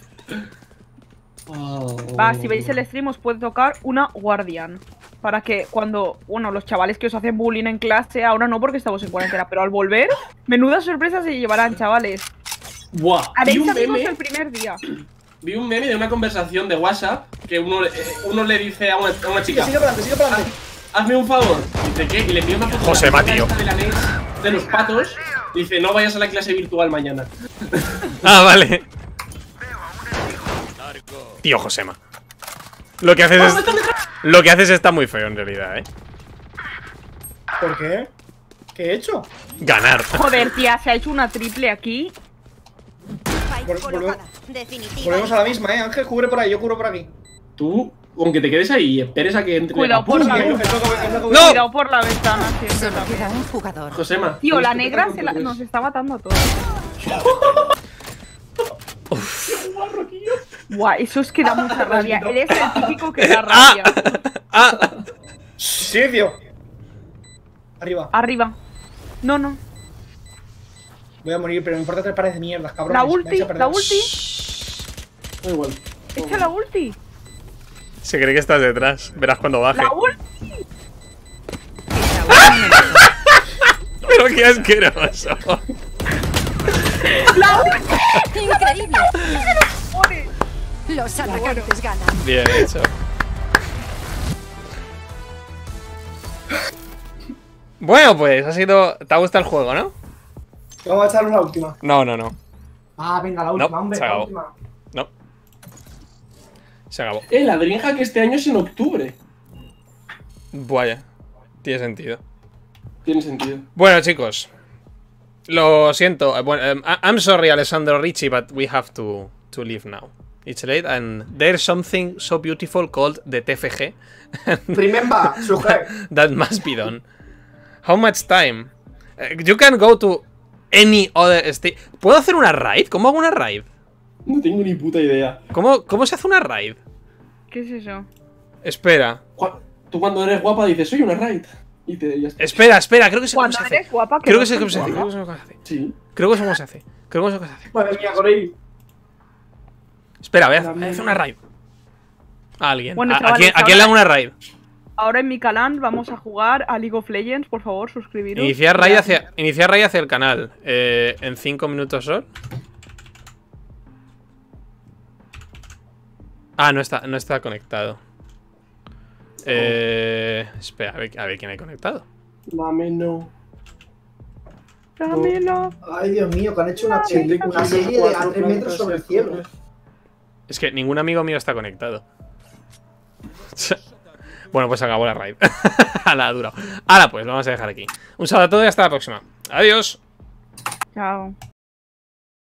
Oh. Va, si veis el stream os puede tocar una guardian. Para que cuando, bueno, los chavales que os hacen bullying en clase, ahora no porque estamos en cuarentena, pero al volver, menudas sorpresas se llevarán, chavales. Buah, vi un meme. el primer día. Vi un meme de una conversación de WhatsApp que uno, eh, uno le dice a una, a una chica: Sigue adelante, sigue para adelante. Hazme un favor. Dice ¿qué? Y le envió una foto José de la Matío. de la NES de los patos. Dice: No vayas a la clase virtual mañana. Ah, vale. Tío Josema. Lo que haces es. Lo que haces está muy feo en realidad, eh. ¿Por qué? ¿Qué he hecho? Ganar. Joder, tía, se ha hecho una triple aquí. Vol- volvemos- a la misma, ¿eh? Ángel, cubre por ahí, yo cubro por aquí. Tú, aunque te quedes ahí y esperes a que entre. Cuidado por la que- ¡No! Cuidado por la ventana, queda un jugador. Josema. Tío, la negra se la- nos está matando a todos. Guau, eso es que da mucha rabia. Eres el típico que da rabia. Ah, Silencio. Arriba. Arriba. No, no. Voy a morir, pero me importa tres pares de mierdas, cabrón. La ulti, la ulti. Da igual. Echa la ulti. se cree que estás detrás. Verás cuando baje. La ulti. Pero qué asqueroso. La ulti. Increíble. Los atacantes ganan. Bien hecho. Bueno, pues ha sido. ¿Te ha gustado el juego, no? Vamos a echarnos la última. No, no, no. Ah, venga, la última, No, hombre. se La acabó. última. No. Se acabó. Eh, la Dreamhack este año es en octubre. Vaya. Tiene sentido. Tiene sentido. Bueno, chicos. Lo siento. eh, Bueno, I- I'm sorry, Alessandro Ricci, but we have to, to leave now. It's late and there's something so beautiful called the TFG. Remember, subscribe. that must be done. How much time? Eh, you can go to any other state. ¿Puedo hacer una raid? ¿Cómo hago una raid? No tengo ni puta idea. ¿Cómo, cómo se hace una raid? ¿Qué es eso? Espera. Tú cuando eres guapa dices, soy una raid. Y te ya está. Espera, espera, creo que sé cómo Cuando se hace. guapa, que Creo que sé soy cómo se hace. guapa. Creo que cómo se hace. Sí. Creo que sé cómo se hace. Creo que sé cómo se hace. Madre mía, Corey. Espera, voy a, voy a hacer una raid. A alguien. Bueno, ¿A, quién, a quién le hago una raid? Ahora en mi canal vamos a jugar a League of Legends, por favor, suscribiros. Iniciar raid hacia, iniciar raid hacia el canal. Eh, en 5 minutos sol. Ah, no está, no está conectado. Eh, espera, a ver, a ver quién hay conectado. Dame no. Dámelo. Ay, Dios mío, que han hecho una, serie de a cuatro 3 metros sobre el cielo. Es que ningún amigo mío está conectado. Bueno, pues acabó la raid. Ala, ha durado. Ahora pues, lo vamos a dejar aquí. Un saludo a todos y hasta la próxima. Adiós. Chao.